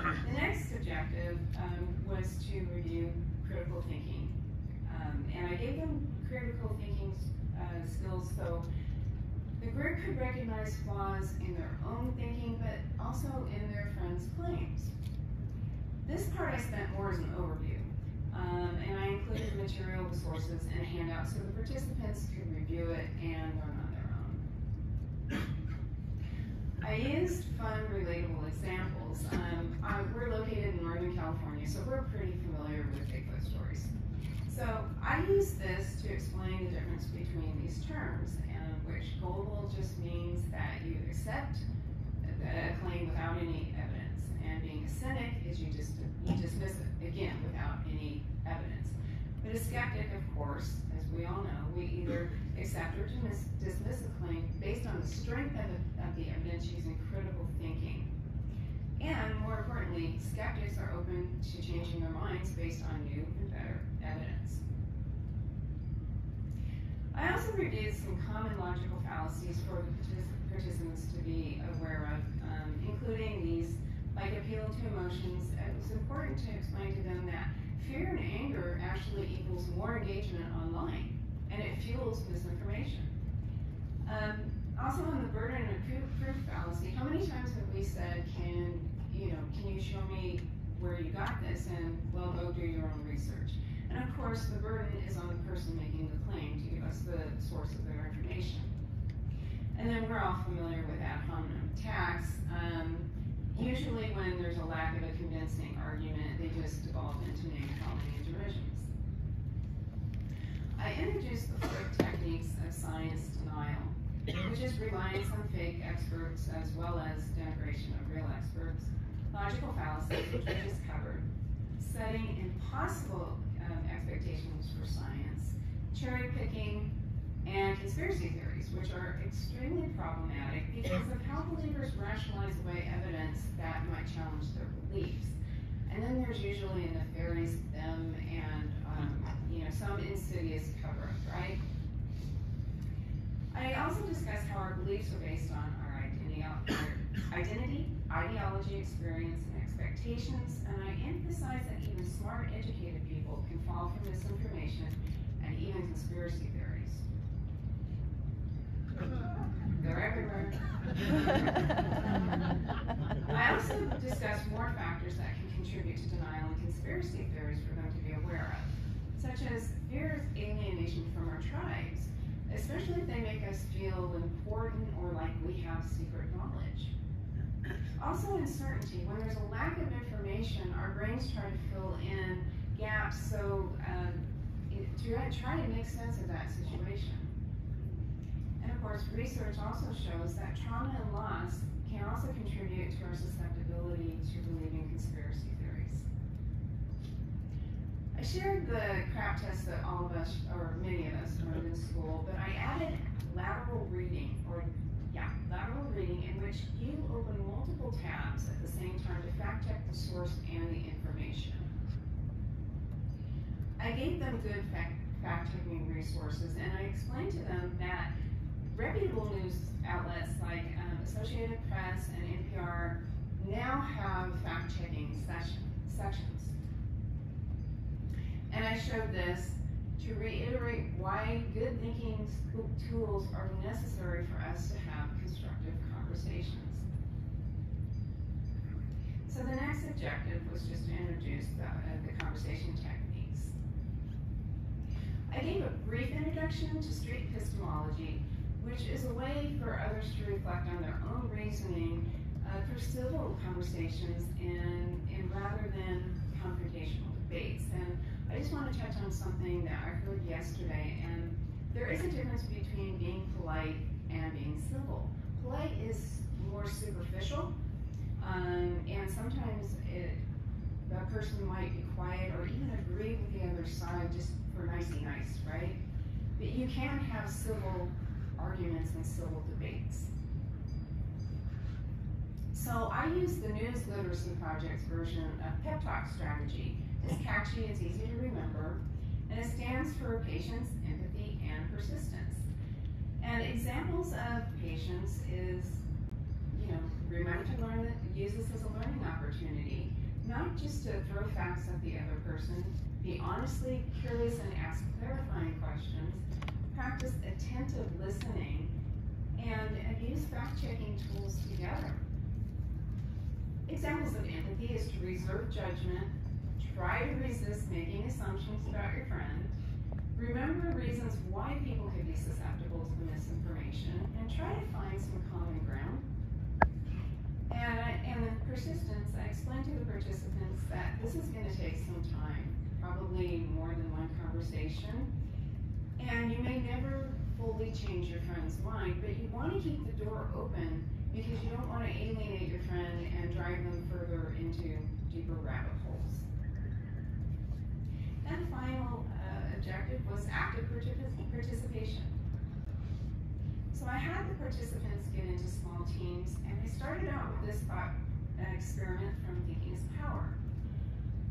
The next objective um, was to review critical thinking. Um, and I gave them critical thinking uh, skills so the group could recognize flaws in their own thinking, but also in their friends' claims. This part I spent more as an overview, um, and I included material sources and handouts so the participants could review it and learn on their own. I used fun, relatable examples. Um, I, we're located in Northern California, so we're pretty familiar with Bigfoot stories. So I use this to explain the difference between these terms, and which gullible just means that you accept a claim without any evidence, and being a cynic is you just you dismiss it again without any evidence. But a skeptic, of course, as we all know, we either accept or dismiss, dismiss a claim based on the strength of, the, of the evidence using critical thinking. And more importantly, skeptics are open to changing their minds based on new and better evidence. I also reviewed some common logical fallacies for participants to be aware of, um, including these like appeal to emotions. It was important to explain to them that fear and anger actually equals more engagement online, and it fuels misinformation. Um, also on the burden of proof, fallacy, how many times have we said, can, you know, can you show me where you got this, and well, go do your own research. And of course, the burden is on the person making the claim to give us the source of their information. And then we're all familiar with ad hominem attacks. Um, usually when there's a lack of a convincing argument, they just devolve into name calling. I introduced the four techniques of science denial, which is reliance on fake experts as well as denigration of real experts, logical fallacies, which we just covered, setting impossible um, expectations for science, cherry picking, and conspiracy theories, which are extremely problematic because of how believers rationalize away evidence that might challenge their beliefs. And then there's usually a nefarious them and um, you know some insidious cover-up, right? I also discussed how our beliefs are based on our identity, our identity, ideology, experience, and expectations, and I emphasize that even smart, educated people can fall for misinformation and even conspiracy theories. They're everywhere. I also discussed more factors that can contribute to denial and conspiracy theories for them to be aware of, such as fear of alienation from our tribes, especially if they make us feel important or like we have secret knowledge. Also uncertainty. When there's a lack of information, our brains try to fill in gaps so um, to try to make sense of that situation. And of course, research also shows that trauma and loss can also contribute to our susceptibility to believing conspiracy. I shared the CRAAP test that all of us, or many of us, learned in school, but I added lateral reading, or yeah, lateral reading in which you open multiple tabs at the same time to fact check the source and the information. I gave them good fact, fact checking resources and I explained to them that reputable news outlets like um, Associated Press and NPR now have fact checking sections. And I showed this to reiterate why good thinking tools are necessary for us to have constructive conversations. So the next objective was just to introduce the, uh, the conversation techniques. I gave a brief introduction to street epistemology, which is a way for others to reflect on their own reasoning uh, for civil conversations and, and rather than confrontational debates. And I just want to touch on something that I heard yesterday, and there is a difference between being polite and being civil. Polite is more superficial, um, and sometimes it, the person might be quiet or even agree with the other side just for nicey nice, right? But you can have civil arguments and civil debates. So I use the News Literacy Project's version of Pep Talk strategy. It's catchy, it's easy to remember, and it stands for patience, empathy, and persistence. And examples of patience is, you know, remember to learn that, use this as a learning opportunity, not just to throw facts at the other person, be honestly curious and ask clarifying questions, practice attentive listening, and use fact-checking tools together. Examples of empathy is to reserve judgment, try to resist making assumptions about your friend, remember reasons why people could be susceptible to the misinformation, and try to find some common ground. And, I, and then persistence, I explained to the participants that this is going to take some time, probably more than one conversation, and you may never fully change your friend's mind, but you want to keep the door open because you don't want to alienate your friend and drive them further into deeper rabbit holes. And final uh, objective was active participation. So I had the participants get into small teams, and they started out with this thought uh, experiment from Thinking is Power.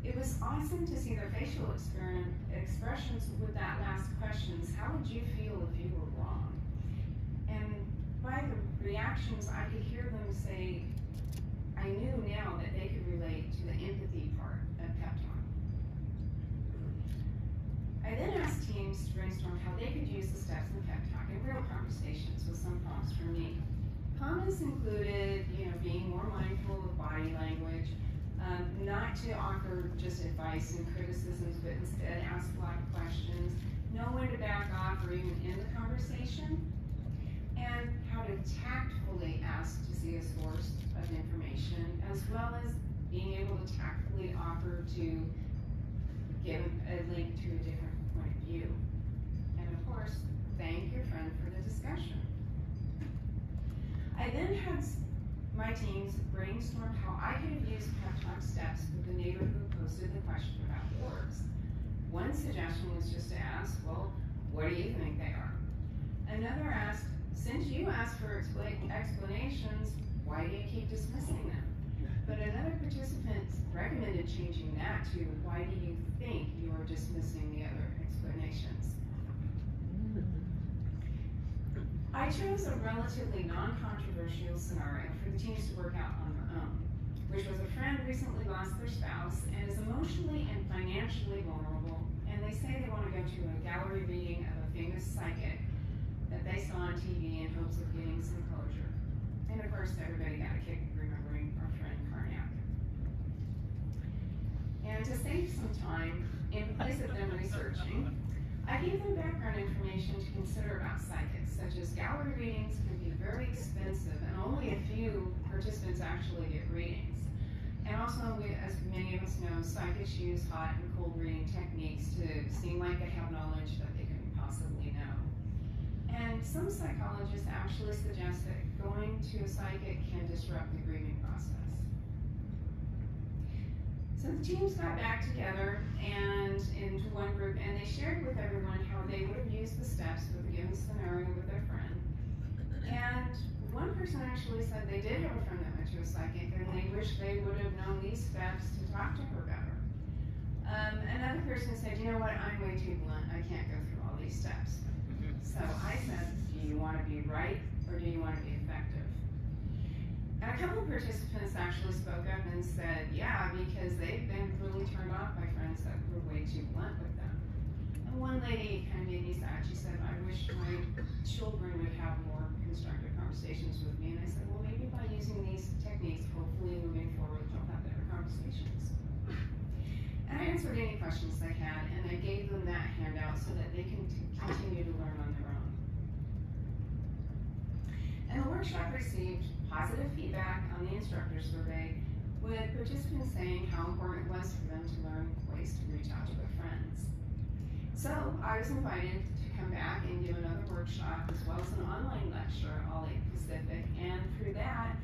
It was awesome to see their facial expressions with that last questions. How would you feel if you were wrong? And by the reactions, I could hear them say, I knew now that they could relate to the empathy part of pep talk. I then asked teams to brainstorm how they could use the steps in pep talk in real conversations with some prompts from me. Comments included, you know, being more mindful of body language, um, not to offer just advice and criticisms, but instead ask a lot of questions, know when to back off or even end the conversation, and how to tactfully ask to see a source of information, as well as being able to tactfully offer to give a link to a different view. And of course, thank your friend for the discussion. I then had my teams brainstorm how I could have used pep talk steps with the neighbor who posted the question about orbs. One suggestion was just to ask, well, what do you think they are? Another asked, since you asked for expl explanations, why do you keep dismissing them? But another participant recommended changing that to, why do you think you are dismissing the other explanations? I chose a relatively non-controversial scenario for the teams to work out on their own, which was a friend recently lost their spouse and is emotionally and financially vulnerable, and they say they want to go to a gallery reading of a famous psychic that they saw on TV in hopes of getting some closure. And of course, everybody got a kick remembering our friend Karnak. And to save some time, in place of them researching, I gave them background information to consider about psychics, such as gallery readings can be very expensive, and only a few participants actually get readings. And also, we, as many of us know, psychics use hot and cold reading techniques to seem like they have knowledge that they couldn't possibly know. And some psychologists actually suggest that going to a psychic can disrupt the grieving process. So the teams got back together and into one group and they shared with everyone how they would have used the steps with a given scenario with their friend. And one person actually said they did have a friend that went to a psychic and they wish they would have known these steps to talk to her better. Um, another person said, you know what, I'm way too blunt. I can't go through all these steps. So I said, do you want to be right or do you want to be? And a couple of participants actually spoke up and said, yeah, because they've been really turned off by friends that were way too blunt with them. And one lady kind of made me sad. She said, I wish my children would have more constructive conversations with me. And I said, well, maybe by using these techniques, hopefully moving forward, they'll have better conversations. And I answered any questions they had, and I gave them that handout so that they can continue to learn on their own. And the workshop received positive feedback on the instructor survey, with participants saying how important it was for them to learn ways to reach out to their friends. So I was invited to come back and give another workshop as well as an online lecture, all Lake Pacific, and through that,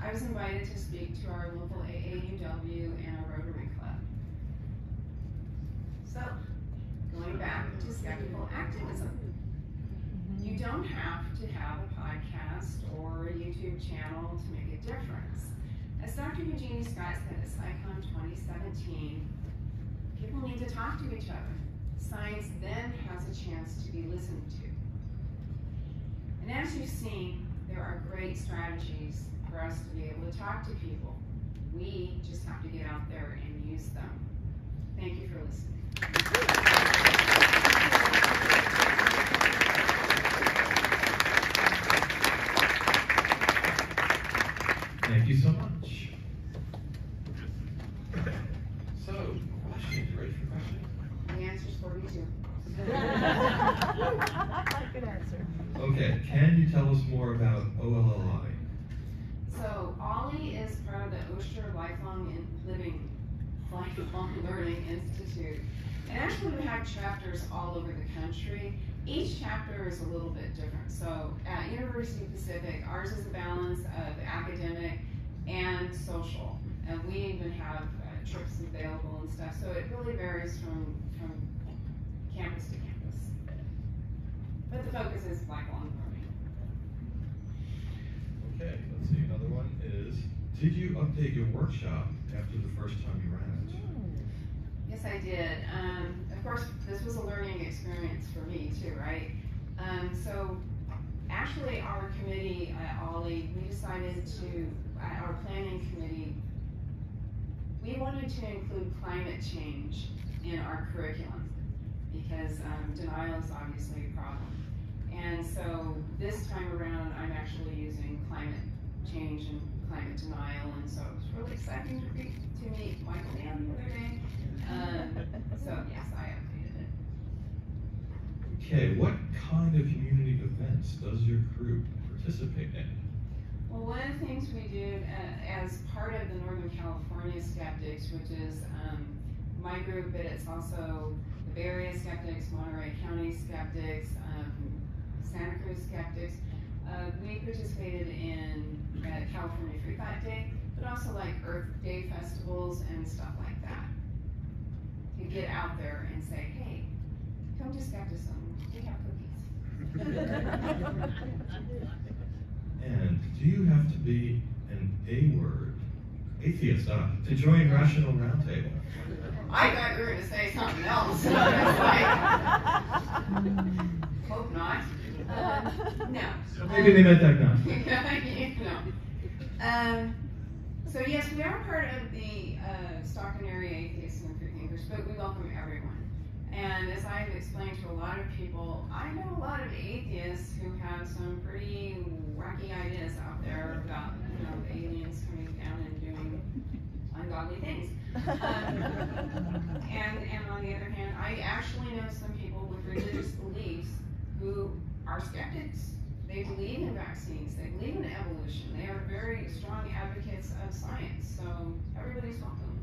I was invited to speak to our local AAUW and our Rotary Club. So, going back to skeptical activism. You don't have to have a podcast or a YouTube channel to make a difference. As Dr. Eugenie Scott said at CSICon 2017, people need to talk to each other. Science then has a chance to be listened to. And as you've seen, there are great strategies for us to be able to talk to people. We just have to get out there and use them. Thank you for listening. Thank you so much. So, questions, ready for questions? The answer's forty-two. Good answer. Okay, can you tell us more about OLLI? So OLLI is part of the Osher Lifelong in Living, Lifelong Learning Institute. And actually we have chapters all over the country. Each chapter is a little bit different. So at University Pacific, ours is a balance of academic and social. And we even have uh, trips available and stuff. So it really varies from, from campus to campus. But the focus is lifelong learning. Okay, let's see, another one is, did you update your workshop after the first time you ran it? Yes, I did. Um, of course, this was a learning experience for me too, right? Um, so actually our committee at OLLI, we decided to, our planning committee, we wanted to include climate change in our curriculum because um, denial is obviously a problem. And so this time around, I'm actually using climate change and climate denial, and so it was really exciting to, to meet Michael Mann the other day. Um, so yes, I updated it. Okay, what kind of community events does your group participate in? Well, one of the things we do uh, as part of the Northern California Skeptics, which is um, my group, but it's also the Bay Area Skeptics, Monterey County Skeptics, um, Santa Cruz Skeptics, uh, we participated in uh, California Free Thought Day, but also like Earth Day festivals and stuff like that. To get out there and say, hey, come to Skepticism, we have cookies. And do you have to be an A word, atheist, uh, to join Rational Roundtable? I thought you were gonna say something else. I hope not. Um, no. Maybe they meant that now. no. Um, so yes, we are part of the uh, Stockton area atheists and free thinkers, but we welcome everyone. And as I've explained to a lot of people, I know a lot of atheists who have some pretty wacky ideas out there about, you know, aliens coming down and doing ungodly things. Um, and, and on the other hand, I actually know some people with religious beliefs who are skeptics. They believe in vaccines, they believe in evolution, they are very strong advocates of science, so everybody's welcome.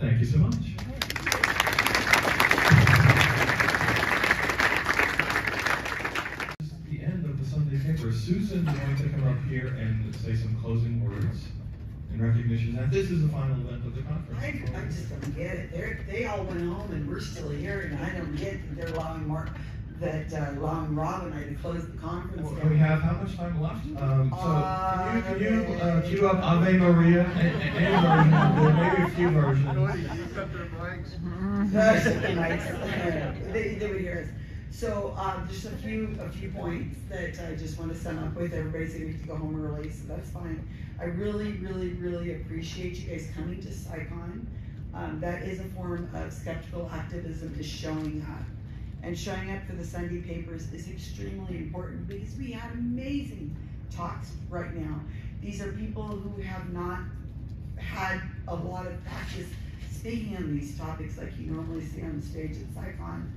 Thank you so much. This is the end of the Sunday paper. Susan is going to come up here and say some closing words in recognition that this is the final event of the conference. I, I just don't get it. They're, they all went home and we're still here and I don't get that they're allowing Mark, that uh, allowing Rob and I to close the conference. Well, we have how much time left? Um, so can you, can you uh, cue up Ave Maria, a- a- any version, or maybe a few versions? That's nice. They, they would hear us. So, um, just a few, a few points that I just want to sum up with. Everybody's gonna have to go home early, so that's fine. I really, really, really appreciate you guys coming to CSICon. Um, that is a form of skeptical activism is showing up. And showing up for the Sunday papers is extremely important because we have amazing talks right now. These are people who have not had a lot of practice speaking on these topics like you normally see on the stage at CSICon.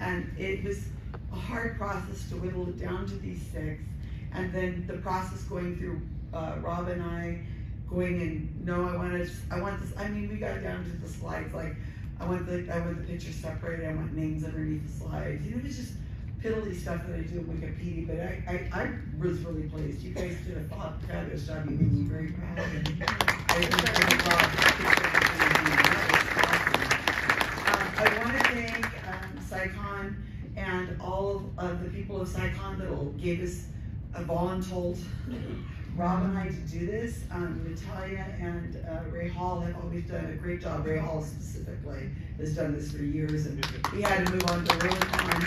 And it was a hard process to whittle it down to these six. And then the process going through uh, Rob and I going and no, I want to, I want this. I mean, we got down to the slides like I want the I want the pictures separated. I want names underneath the slides. You know, it's just piddly stuff that I do on Wikipedia. But I, I, I was really pleased. You guys did a fa- fabulous job. You made me very proud. And I really appreciate everything you did. That. Um, I want to thank CSICon and all of the people of CSICon that gave us a voluntold Rob and I to do this. Um, Natalia and uh, Ray Hall have always done a great job. Ray Hall specifically has done this for years, and we had to move on to Rubicon,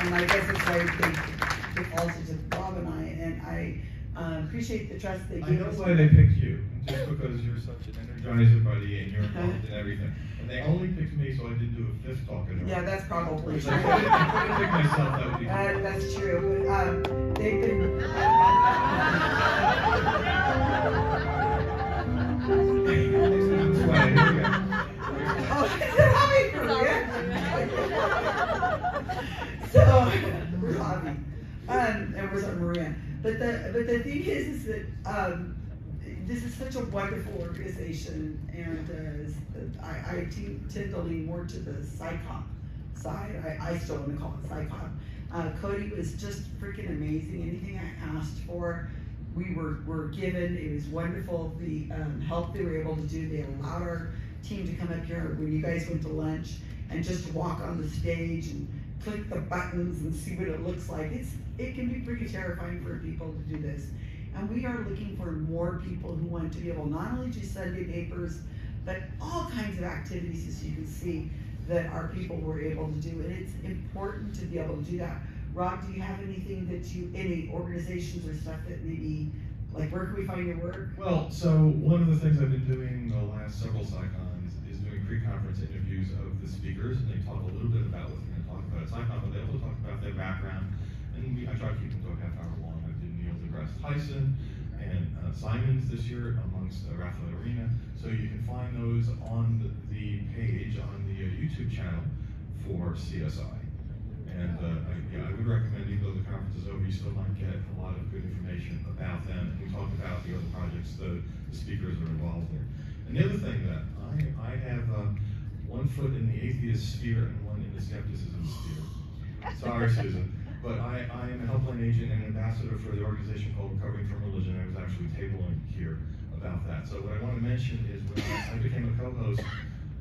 and I guess it's why they defaulted to Rob and I, and I uh, appreciate the trust they I give know us. why they picked you, just because you're such an energizer buddy and you're involved in everything. And they only picked me so I didn't do a fifth talk in a row. Yeah, that's probably If true. I could've- if I could've picked myself, that would be. Uh, that's true, but, um, they've been. That's why, here we go. Oh, is it Javi Maria? So, we're Javi, um, and we're Maria. But the, but the thing is, is that, um, this is such a wonderful organization, and, uh, I, tend to lean more to the CSICOP side, I, I still wanna call it CSICOP. Uh, Cody was just freaking amazing, anything I asked for, we were, were given, it was wonderful, the, um, help they were able to do, they allowed our team to come up here when you guys went to lunch, and just to walk on the stage and click the buttons and see what it looks like, it's, it can be pretty terrifying for people to do this. And we are looking for more people who want to be able not only do Sunday papers, but all kinds of activities, as you can see, that our people were able to do, and it's important to be able to do that. Rob, do you have anything that you, any organizations or stuff that maybe, like, where can we find your work? Well, so one of the things I've been doing the last several CSICons is doing pre-conference interviews of the speakers, and they talk a little bit about what they're gonna talk about at CSICon, but they also talk about their background. I tried to keep them to a half hour long. I did Neil deGrasse Tyson and uh, Simons this year amongst uh, Rafael Arena. So you can find those on the, the page on the uh, YouTube channel for CSI. And uh, I, yeah, I would recommend, even though the conference is over, you still might get a lot of good information about them. And we talked about the other projects the, the speakers are involved in. And the other thing that I, I have uh, one foot in the atheist sphere and one in the skepticism sphere. Sorry, Susan. But I, I am a helpline agent and ambassador for the organization called Recovering from Religion. I was actually tabling here about that. So what I want to mention is when I, became a co-host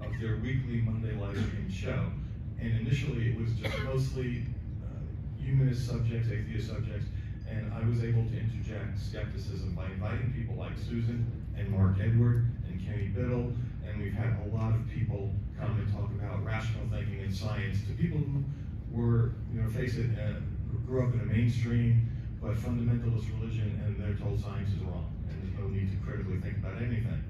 of their weekly Monday live stream show, and initially it was just mostly uh, humanist subjects, atheist subjects, and I was able to interject skepticism by inviting people like Susan and Mark Edward and Kenny Biddle, and we've had a lot of people come and talk about rational thinking and science to people who were, you know, face it, uh, grew up in a mainstream but fundamentalist religion, and they're told science is wrong, and there's no need to critically think about anything.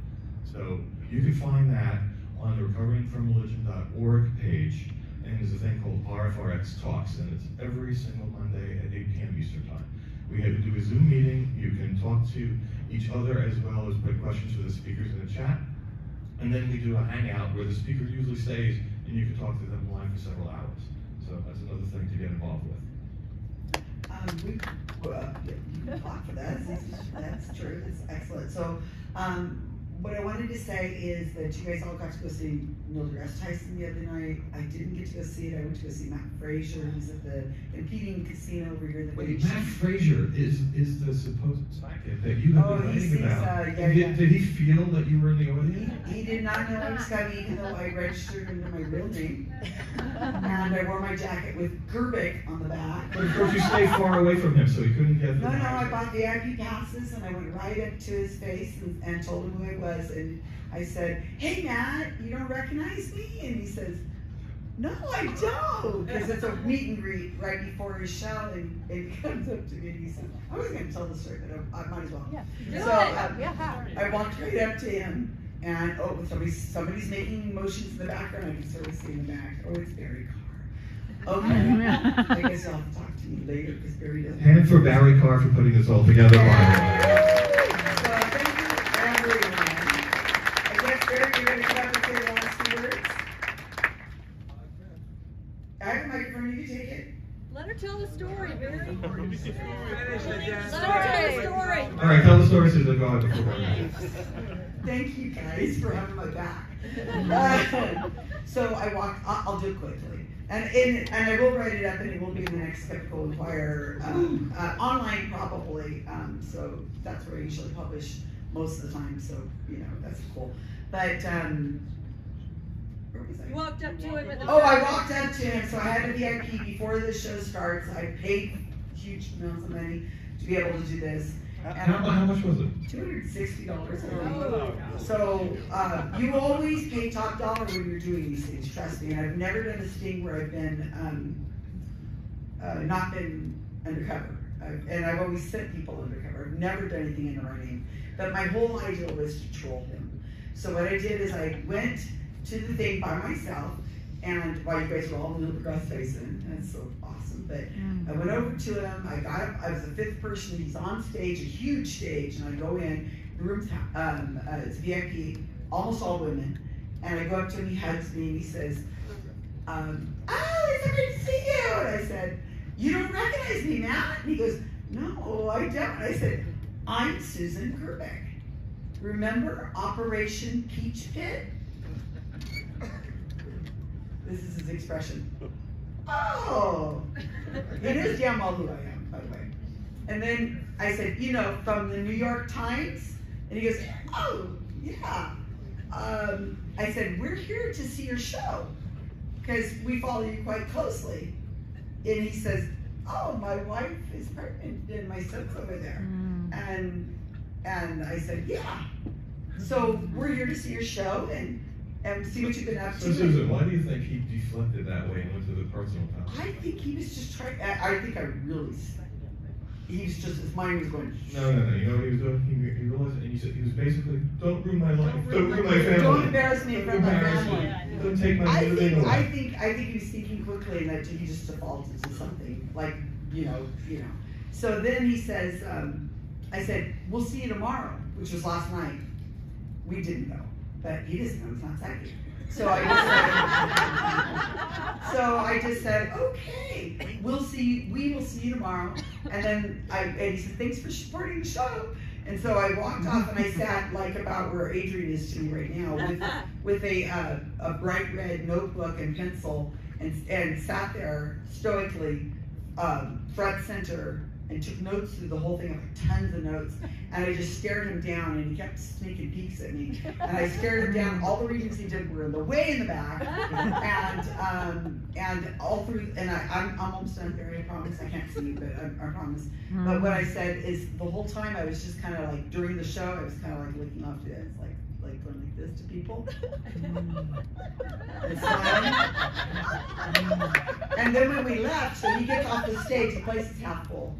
So you can find that on the recoveringfromreligion.org page, and there's a thing called RFRX Talks, and it's every single Monday at 8 p.m. Eastern Time. We have to do a Zoom meeting. You can talk to each other as well as put questions to the speakers in the chat. And then we do a hangout where the speaker usually stays, and you can talk to them live for several hours. So that's another thing to get involved with. Um, we, well, yeah, you for that, that's, that's true, that's excellent, so, um, what I wanted to say is that you guys all got to go see Neil deGrasse Tyson the other night, I didn't get to go see it, I went to go see Matt Fraser, he's at the competing casino over here in the Wait, beach. Matt Fraser is, is the supposed psychic that you have Oh, been writing about. uh, yeah, And yeah. did, did he feel that you were in the audience? He, he did not know I was coming, even though I registered under my real name, and I wore my jacket with Gerbic on the back. But of course, you stayed far away from him, so he couldn't get the. No, no, I bought VIP passes and I went right up to his face and, and told him who I was. And I said, Hey, Matt, you don't recognize me? And he says, No, I don't. Because it's a meet and greet right before his show. And, and he comes up to me and he said, I was going to tell the story, but I, I might as well. Yeah. So um, Yeah. I walked right up to him and oh, somebody's, somebody's making motions in the background. I can sort of see in the back. Oh, it's Barry Karr. Okay. I guess you'll have to talk to me later because Barry doesn't. Hand for Barry Karr for putting this all together. by the way. So thank you, everyone. I guess Barry, you're gonna come up and say the last few words? I have a microphone, you can take it. Let her tell the story, Barry. Let her tell the story. All right, tell the story, Susan. Go ahead before Thank you guys for having my back. Uh, So I walked, I'll, I'll do it quickly. And in, and I will write it up and it will be in the next Skeptical Inquirer, um, uh, online probably. Um, so that's where I usually publish most of the time, so, you know, that's cool. But, um, Where was I? You walked up to him at the. Oh, I walked up to him, so I had a VIP before the show starts. I paid huge amounts of money to be able to do this. How, how much was it? Two hundred and sixty dollars. Oh. So, uh, you always pay top dollar when you're doing these things, trust me. And I've never done a sting where I've been, um, uh, not been undercover. I've- And I've always sent people undercover. I've never done anything in the running. But my whole idea was to troll him. So what I did is I went to the thing by myself, and while you guys were all in the deGrasse Tyson, that's so awesome. But I went over to him. I got him. I was the fifth person. He's on stage, a huge stage, and I go in. The room's um, uh, it's VIP, almost all women. And I go up to him. He hugs me and he says, um, "Oh, it's so good to see you." And I said, "You don't recognize me, Matt?" And he goes, "No, I don't." And I said, "I'm Susan Gerbic. Remember Operation Peach Pit?" This is his expression. Oh, it is damn well who I am, by the way. And then I said, you know, from the New York Times? And he goes, oh, yeah. Um, I said, we're here to see your show because we follow you quite closely. And he says, oh, my wife is pregnant and my son's over there. And, and I said, yeah. So we're here to see your show and, and see what you've been up to. So Susan, why do you think he deflected that way and went to the personal topic? I think he was just trying. I I think I really. He was just his mind was going. No, no, no. You know what he was doing? He, he realized, and he said he was basically, "Don't ruin my life. Don't ruin my family. Don't embarrass me in front of my embarrass family." Don't take my I living think I think I think he was thinking quickly and that he just defaulted to something like you know you know. So then he says, um, I said, "We'll see you tomorrow," which was last night. We didn't go, but he doesn't know. He's not psychic. So I just said, so I just said, okay, we'll see, we will see you tomorrow. And then I, and he said, thanks for supporting the show. And so I walked off and I sat like about where Adrian is to me right now with, with a, uh, a bright red notebook and pencil and, and sat there stoically, um, front center and took notes through the whole thing. I took tons of notes, and I just stared him down, and he kept sneaking peeks at me. And I stared him down. All the readings he did were in the way in the back, and um, and all through. And I, I'm, I'm almost done, Barry. I promise. I can't see but I, I promise. But what I said is the whole time I was just kind of like during the show, I was kind of like looking off to the it's like like going like this to people. And smiling. And then when we left, so he gets off the stage, the place is half full,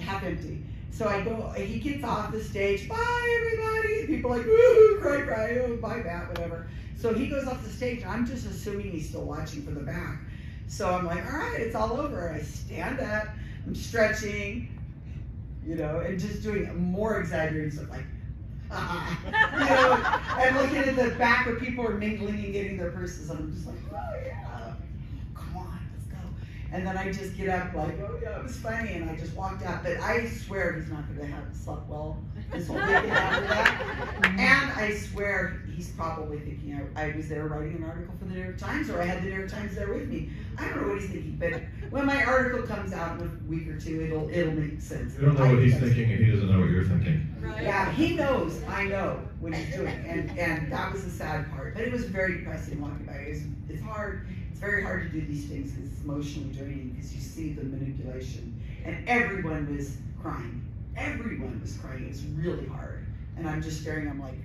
half empty. So I go, he gets off the stage, bye everybody. People like, woo, cry, cry, oh, bye, Matt, whatever. So he goes off the stage. I'm just assuming he's still watching from the back. So I'm like, all right, it's all over. I stand up, I'm stretching, you know, and just doing more exaggerated stuff like, you know, and looking at the back where people are mingling and getting their purses, and I'm just like, oh yeah, come on, let's go. And then I just get up like, oh yeah, it was funny, and I just walked out. But I swear he's not going to have slept well this whole weekend after that. And I swear he's probably thinking I, I was there writing an article for the New York Times, or I had the New York Times there with me. I don't know what he's thinking, but when my article comes out in a week or two, it'll it'll make sense. You don't know I what he's thinking, and he doesn't know what you're thinking. yeah, he knows, I know what he's doing, and, and that was the sad part, but it was very depressing walking by, it's, it's hard, it's very hard to do these things, because it's emotionally draining, because you see the manipulation, and everyone was crying, everyone was crying, it was really hard, and I'm just staring, I'm like,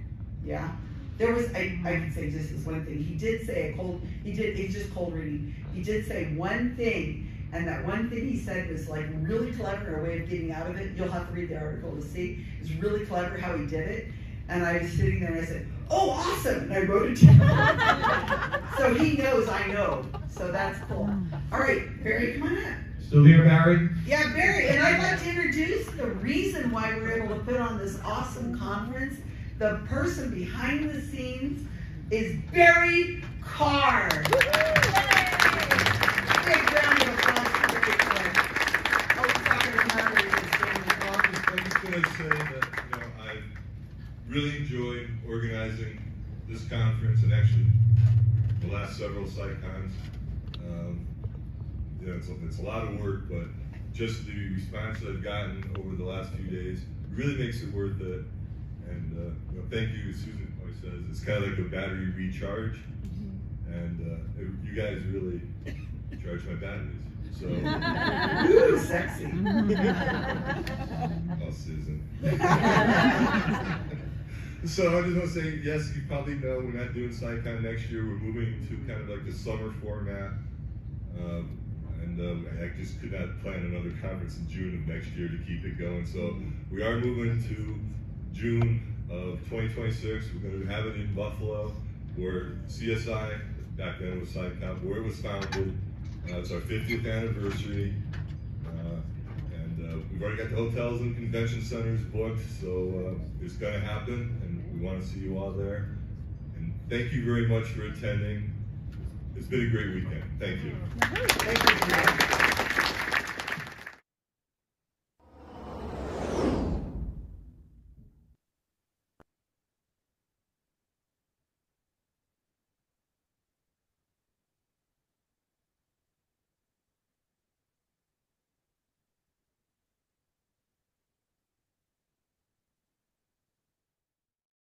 yeah, there was, I, I can say just one thing, he did say a cold, he did, it's just cold reading, he did say one thing, and that one thing he said was like really clever, a way of getting out of it. You'll have to read the article to see. It's really clever how he did it. And I was sitting there and I said, Oh, awesome! And I wrote it down. so he knows I know. So that's cool. All right, Barry, come on up. Still here, Barry? Yeah, Barry, and I'd like to introduce the reason why we're able to put on this awesome conference. The person behind the scenes is Barry Karr. Big round of applause for Barry Karr. Oh, sorry, I'm not ready to stand. I'm just gonna say that, you know, I've really enjoyed organizing this conference and actually the last several CSICons. Um, you know, it's, a- it's a lot of work, but just the response I've gotten over the last few days really makes it worth it. And, uh, you know, thank you, as Susan always says, it's kind of like a battery recharge. and uh, it- you guys really charge my batteries. So, Ooh, sexy. oh, Susan. so I just want to say, yes, you probably know we're not doing CSICon next year. We're moving to kind of like the summer format. Um, and um, I just could not plan another conference in June of next year to keep it going. So we are moving to June of 2026. We're going to have it in Buffalo, where CSI, back then was CSICon, where it was founded. Uh, it's our 50th anniversary. Uh, and uh, we've already got the hotels and convention centers booked, so uh, it's going to happen, want to see you all there. And thank you very much for attending. It's been a great weekend. Thank you. Thank you.